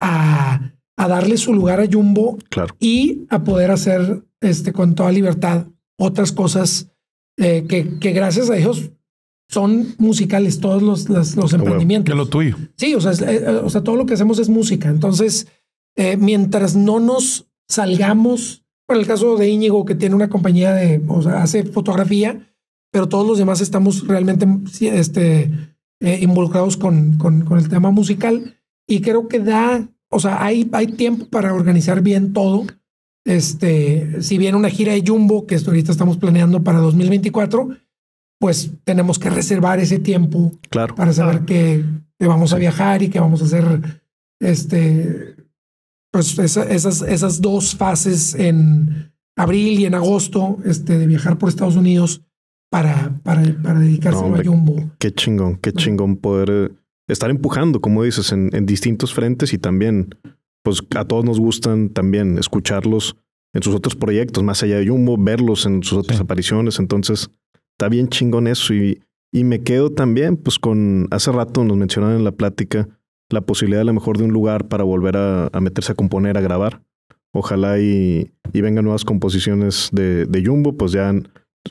a, a darle su lugar a Jumbo claro. y a poder hacer este, con toda libertad otras cosas eh, que, que gracias a Dios son musicales, todos los, los, los emprendimientos. Que lo tuyo. Sí, o sea, eh, o sea, todo lo que hacemos es música. Entonces, eh, mientras no nos salgamos, en el caso de Íñigo, que tiene una compañía de, o sea, hace fotografía, pero todos los demás estamos realmente este, eh, involucrados con, con, con, el tema musical. Y creo que da, o sea, hay, hay tiempo para organizar bien todo. Este, si viene una gira de Jumbo, que ahorita estamos planeando para 2024, pues tenemos que reservar ese tiempo claro. para saber que, que, vamos a viajar y que vamos a hacer este, pues esa, esas, esas dos fases en abril y en agosto este, de viajar por Estados Unidos para, para, para dedicarse no, a Jumbo. Qué chingón, qué chingón poder eh, estar empujando, como dices, en, en distintos frentes y también, pues a todos nos gustan también escucharlos en sus otros proyectos, más allá de Jumbo, verlos en sus otras sí. apariciones. Entonces, está bien chingón eso y, y me quedo también pues con, hace rato nos mencionaron en la plática la posibilidad a lo mejor de un lugar para volver a, a meterse a componer, a grabar. Ojalá y, y vengan nuevas composiciones de, de, Jumbo, pues ya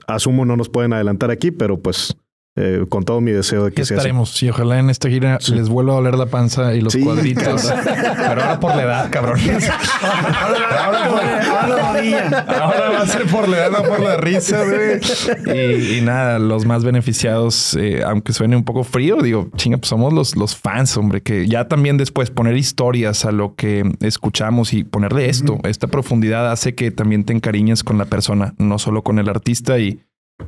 asumo no nos pueden adelantar aquí, pero pues eh, con todo mi deseo de que sea estaremos. Sí, ojalá en esta gira sí. les vuelva a doler la panza y los Sí. cuadritos. Pero ahora por la edad, cabrón. ahora, ahora por- ahora va a ser por la edad, no por la risa, güey. Y, y nada, los más beneficiados, eh, aunque suene un poco frío, digo, chinga, pues somos los, los fans, hombre, que ya también después poner historias a lo que escuchamos y ponerle esto, esta profundidad hace que también te encariñes con la persona, no solo con el artista y,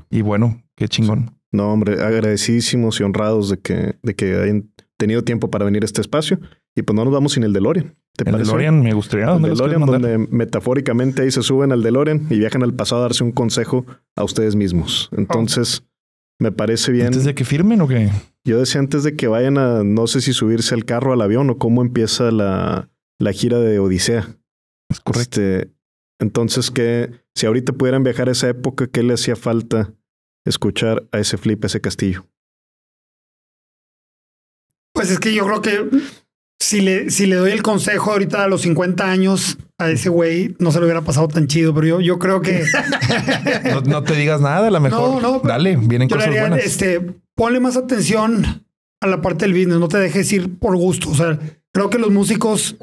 y bueno, qué chingón. No, hombre, agradecidísimos y honrados de que, de que hayan tenido tiempo para venir a este espacio. Y pues no nos vamos sin el DeLorean. ¿Te El parece? DeLorean me gustaría. El ¿dónde los DeLorean, donde metafóricamente ahí se suben al DeLorean y viajan al pasado a darse un consejo a ustedes mismos. Entonces, me parece bien. ¿Antes de que firmen o qué? Yo decía antes de que vayan a, no sé si subirse al carro, al avión o cómo empieza la, la gira de Odisea. Es correcto. Este, entonces, que si ahorita pudieran viajar a esa época, ¿qué le hacía falta escuchar a ese flip, a ese castillo? Pues es que yo creo que si le, si le doy el consejo ahorita a los 50 años a ese güey, no se lo hubiera pasado tan chido, pero yo, yo creo que... No, no te digas nada, a lo mejor. No, no, Dale, vienen cosas haría, buenas. este, ponle más atención a la parte del business, no te dejes ir por gusto. O sea, creo que los músicos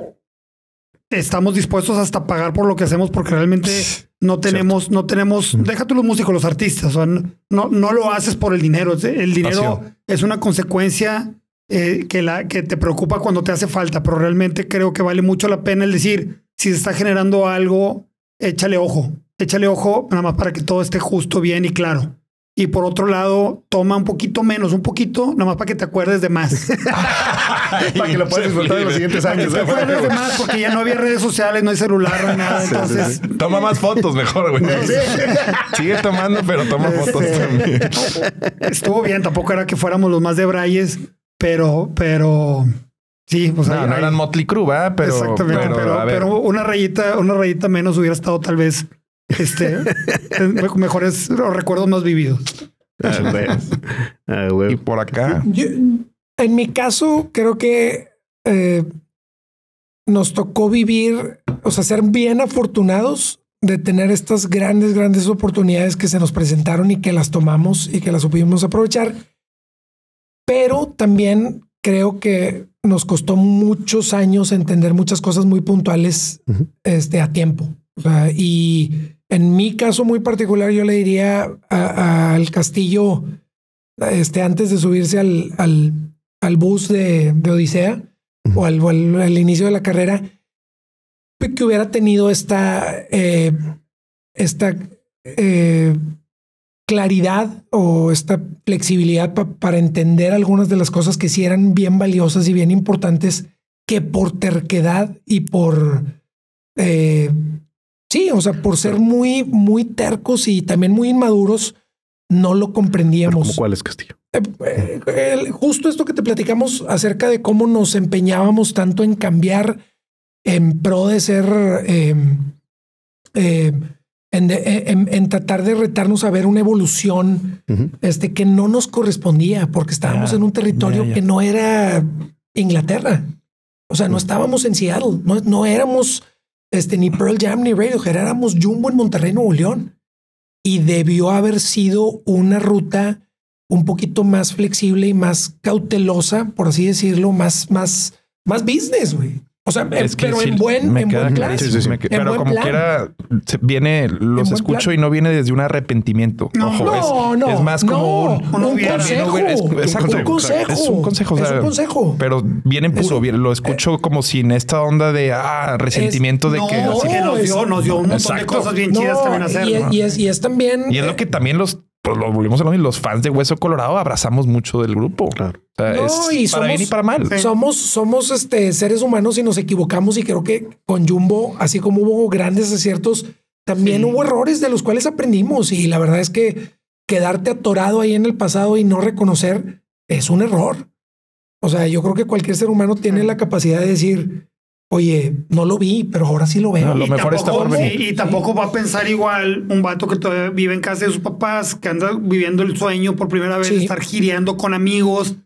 estamos dispuestos hasta pagar por lo que hacemos porque realmente no tenemos, no tenemos, déjate los músicos, los artistas, o sea, no, no lo haces por el dinero. El dinero Pasión. es una consecuencia eh, que, la, que te preocupa cuando te hace falta, pero realmente creo que vale mucho la pena el decir, si se está generando algo, échale ojo, échale ojo nada más para que todo esté justo, bien y claro. Y por otro lado, toma un poquito menos, un poquito, nada más para que te acuerdes de más. Para que lo puedas disfrutar en los siguientes Para que años. te acuerdes de más, porque ya no había redes sociales, no hay celular, no hay nada. Sí, sí, Entonces, Toma más fotos mejor, güey. Sigue tomando, pero toma fotos Este, también. estuvo bien. Tampoco era que fuéramos los más de Brayes, pero, pero sí, o sea, No, no eran Motley Crue, ¿verdad? Pero, exactamente, pero, pero una rayita, una rayita menos hubiera estado tal vez este me- mejores los recuerdos más vividos. Ah. Ah, y por acá. Yo, en mi caso, creo que eh, nos tocó vivir, o sea, ser bien afortunados de tener estas grandes, grandes oportunidades que se nos presentaron y que las tomamos y que las supimos aprovechar. Pero también creo que nos costó muchos años entender muchas cosas muy puntuales este, a tiempo. O sea, y en mi caso muy particular, yo le diría al castillo, este, antes de subirse al, al, al bus de, de Odisea Ujú. o al, o al- al inicio de la carrera, que hubiera tenido esta, eh, esta eh, claridad o esta flexibilidad pa- para entender algunas de las cosas que sí eran bien valiosas y bien importantes que por terquedad y por eh, sí, o sea, por ser muy, muy tercos y también muy inmaduros, no lo comprendíamos. ¿Cómo cuál es Castillo? Eh, eh, justo esto que te platicamos acerca de cómo nos empeñábamos tanto en cambiar en pro de ser, eh, eh, en, en- en tratar de retarnos a ver una evolución este, que no nos correspondía porque estábamos en un territorio que no era Inglaterra. O sea, no estábamos en Seattle, no, no éramos este, ni Pearl Jam ni Radiohead, éramos Jumbo en Monterrey, Nuevo León. Y debió haber sido una ruta un poquito más flexible y más cautelosa, por así decirlo, más, más, más business, güey. O sea, Es que pero sí, en buen, me en queda buen claro, plan. Sí, sí, sí. me que- En pero buen como plan. quiera, viene, los escucho plan. y no viene desde un arrepentimiento. No, Ojo, No, es, no, es más como no, un, un consejo. es- un exacto, consejo. Es un consejo. o Es sea, un consejo. Pero viene en Es puro. viene- lo escucho como sin esta onda de ah, resentimiento de no, que. sí así- que nos dio, nos dio un montón de Exacto. cosas bien chidas también hacer. y, es, ¿no? y es- y es también. Y es lo que también los, pues lo volvimos a lo mismo, los fans de Hueso Colorado abrazamos mucho del grupo. Claro. O sea, No, es y para somos- bien y para mal. Sí. Somos, somos este, seres humanos y nos equivocamos y creo que con Jumbo, así como hubo grandes aciertos, también Sí. hubo errores de los cuales aprendimos y la verdad es que quedarte atorado ahí en el pasado y no reconocer es un error. O sea, yo creo que cualquier ser humano tiene la capacidad de decir, oye, no lo vi, pero ahora sí lo veo. No, lo Y mejor está tampoco- por venir. sí, y tampoco va a pensar igual un vato que todavía vive en casa de sus papás, que anda viviendo el sueño por primera vez, Sí. de estar gireando con amigos,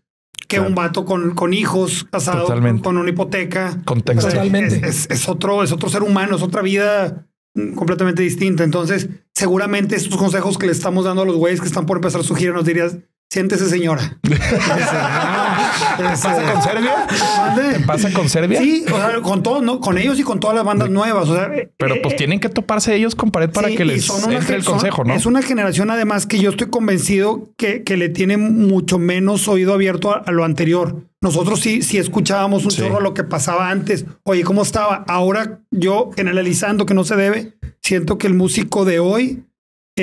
que Claro. un vato con, con hijos, casado, con, Totalmente. con una hipoteca. Contexto. Totalmente. Es, es- es otro, es otro ser humano, es otra vida mm, completamente distinta. Entonces, seguramente estos consejos que le estamos dando a los güeyes que están por empezar su gira, nos dirías, siéntese señora. ¿Te pasa con Serbia? ¿Te pasa con Serbia? Sí, o sea, con todos, ¿no? Con ellos y con todas las bandas nuevas. O sea, Pero eh, pues eh, tienen que toparse ellos con pared para Sí, que les son entre el consejo, ¿no? Es una generación además que yo estoy convencido que, que le tiene mucho menos oído abierto a, a lo anterior. Nosotros sí, sí escuchábamos un Sí. chorro lo que pasaba antes. Oye, ¿cómo estaba? Ahora yo, generalizando que no se debe, siento que el músico de hoy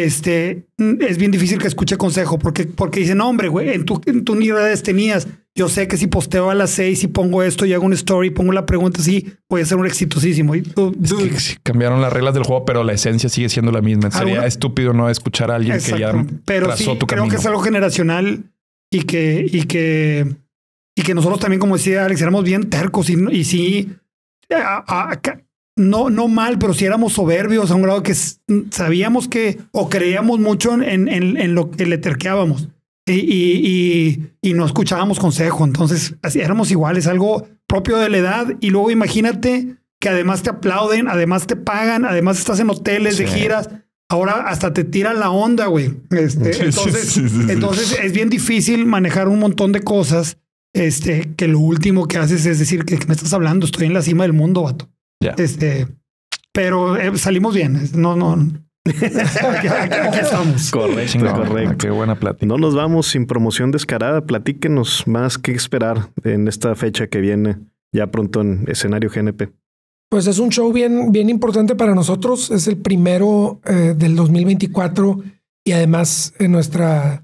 este, mm, es bien difícil que escuche consejo porque, porque dicen, no, hombre, güey, en tu, en tu niveles tenías. Yo sé que si posteo a las seis y pongo esto y hago un story, pongo la pregunta así, puede ser un exitosísimo. Y Es que sí, cambiaron las reglas del juego, pero la esencia sigue siendo la misma. Sería Alguna- estúpido no escuchar a alguien que ya. Pero trazó sí, tu creo camino. que es algo generacional y que, y que, y que nosotros también, como decía Alex, éramos bien tercos y, y sí, a- a- a- no, no mal, pero sí éramos soberbios a un grado que sabíamos que o creíamos mucho en, en, en lo que le terqueábamos y, y, y, y no escuchábamos consejo. Entonces, así éramos iguales, algo propio de la edad. Y luego imagínate que además te aplauden, además te pagan, además estás en hoteles de giras. Ahora hasta te tiran la onda, güey. Este, entonces, sí. entonces es bien difícil manejar un montón de cosas. Este, que lo último que haces es decir que, que me estás hablando, estoy en la cima del mundo, vato. Ya. Este, pero eh, salimos bien. No, no. aquí, aquí- aquí estamos. Correcto, Chingón, correcto. Qué buena plática. No nos vamos sin promoción descarada. Platíquenos más qué esperar en esta fecha que viene ya pronto en escenario GNP. Pues es un show bien, bien importante para nosotros. Es el primero eh, del 2024 y además en nuestra,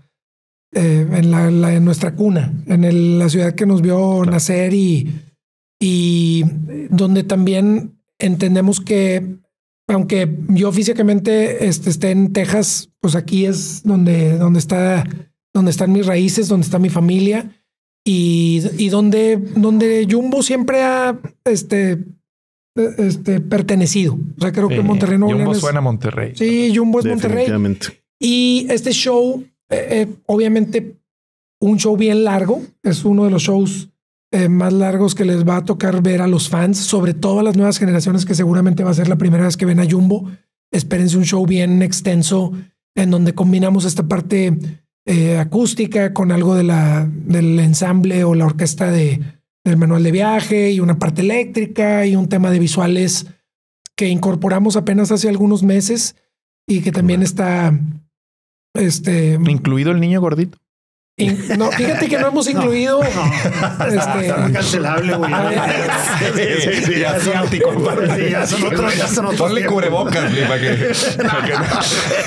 eh, en, la, la- en nuestra cuna, en el- la ciudad que nos vio nacer y, y donde también entendemos que aunque yo físicamente este, esté en Texas, pues aquí es donde, donde está, donde están mis raíces, donde está mi familia y, y donde, donde Jumbo siempre ha este, este, pertenecido. O sea, creo que Sí, Monterrey Nuevo Jumbo es- suena a Monterrey. Sí, Jumbo es Monterrey. Y este show, eh, eh, obviamente, un show bien largo. Es uno de los shows eh, más largos que les va a tocar ver a los fans, sobre todo a las nuevas generaciones, que seguramente va a ser la primera vez que ven a Jumbo. Espérense un show bien extenso en donde combinamos esta parte eh, acústica con algo de la, del ensamble o la orquesta de, del manual de viaje y una parte eléctrica y un tema de visuales que incorporamos apenas hace algunos meses y que también está este Incluido el niño gordito. No, fíjate que no hemos incluido. No, este, muy cancelable, güey. Sí, sí, sí, ya son Sí, ya son otros, ya son otros Ponle cubrebocas, Lee, para que, para que, no,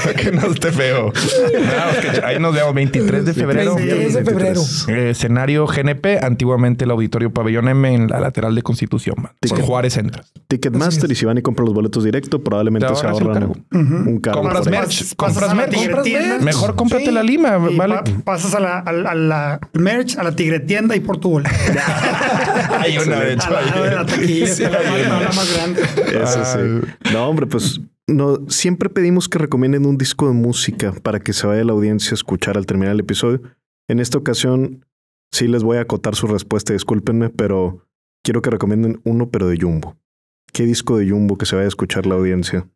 para que no esté feo. No, es que ahí nos vemos 23 de febrero. 23 de febrero. Eh, escenario GNP, antiguamente el Auditorio Pabellón M en la lateral de Constitución. Por Ticket. Juárez Central. Ticketmaster y si van y compran los boletos directo, probablemente Te se ahorran cargo. un cargo. Compras merch. Compras merch. Mejor cómprate Sí. la lima, y vale. pa- pasas a la, a, la- a la merch, a la tigretienda y por tu boleto. Hay una, de hecho. No, hombre, pues no, siempre pedimos que recomienden un disco de música para que se vaya la audiencia a escuchar al terminar el episodio. En esta ocasión, sí les voy a acotar su respuesta, discúlpenme, pero quiero que recomienden uno, pero de Jumbo. ¿Qué disco de Jumbo que se vaya a escuchar la audiencia?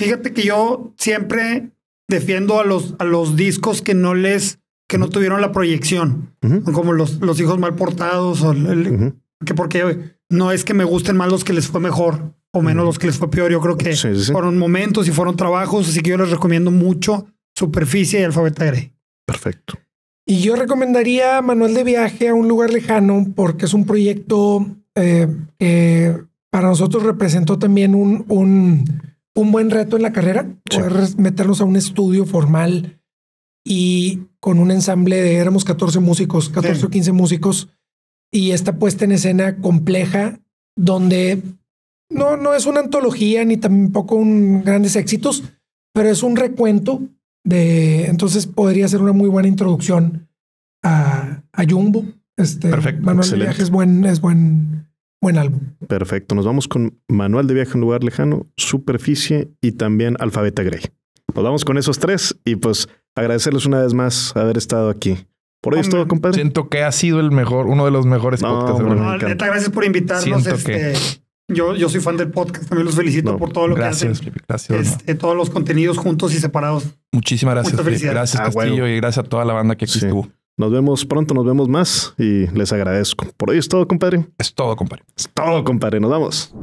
Fíjate que yo siempre defiendo a los, a los discos que no les, que no tuvieron la proyección, como los, los hijos mal portados, o el- el- ujú. que porque no es que me gusten más los que les fue mejor o menos los que les fue peor. Yo creo que Sí, sí, sí. fueron momentos y fueron trabajos, así que yo les recomiendo mucho Superficie y Alfabeta Grey. Perfecto. Y yo recomendaría Manual de Viaje a un lugar lejano porque es un proyecto eh, que para nosotros representó también un, un, un buen reto en la carrera, Sí. poder meternos a un estudio formal y con un ensamble de, éramos 14 músicos, 14 Sí. o 15 músicos, y esta puesta en escena compleja donde no, no es una antología ni tampoco un grandes éxitos, pero es un recuento de entonces podría ser una muy buena introducción a, a Jumbo. Este Perfecto, Manuel excelente. Viaje es buen, es buen, buen álbum. Perfecto. Nos vamos con Manual de Viaje a un lugar lejano, Superficie y también Alfabeta Grey. Nos vamos con esos tres y pues agradecerles una vez más haber estado aquí. Por hoy es todo, compadre. Siento que ha sido el mejor, uno de los mejores No, podcasts. me No, neta, gracias por invitarnos. Siento Este, yo, yo soy fan del podcast, también los felicito No, por todo lo Gracias, que hacen. Felipe, gracias. Este, todos los contenidos juntos y separados. Muchísimas gracias, Muchas Felipe. felicidades. Gracias, Ah, Castillo, huevo. y gracias a toda la banda que aquí Sí. estuvo. Nos vemos pronto, nos vemos más y les agradezco. Por hoy es todo, compadre. Es todo, compadre. Es todo, compadre. Nos vamos.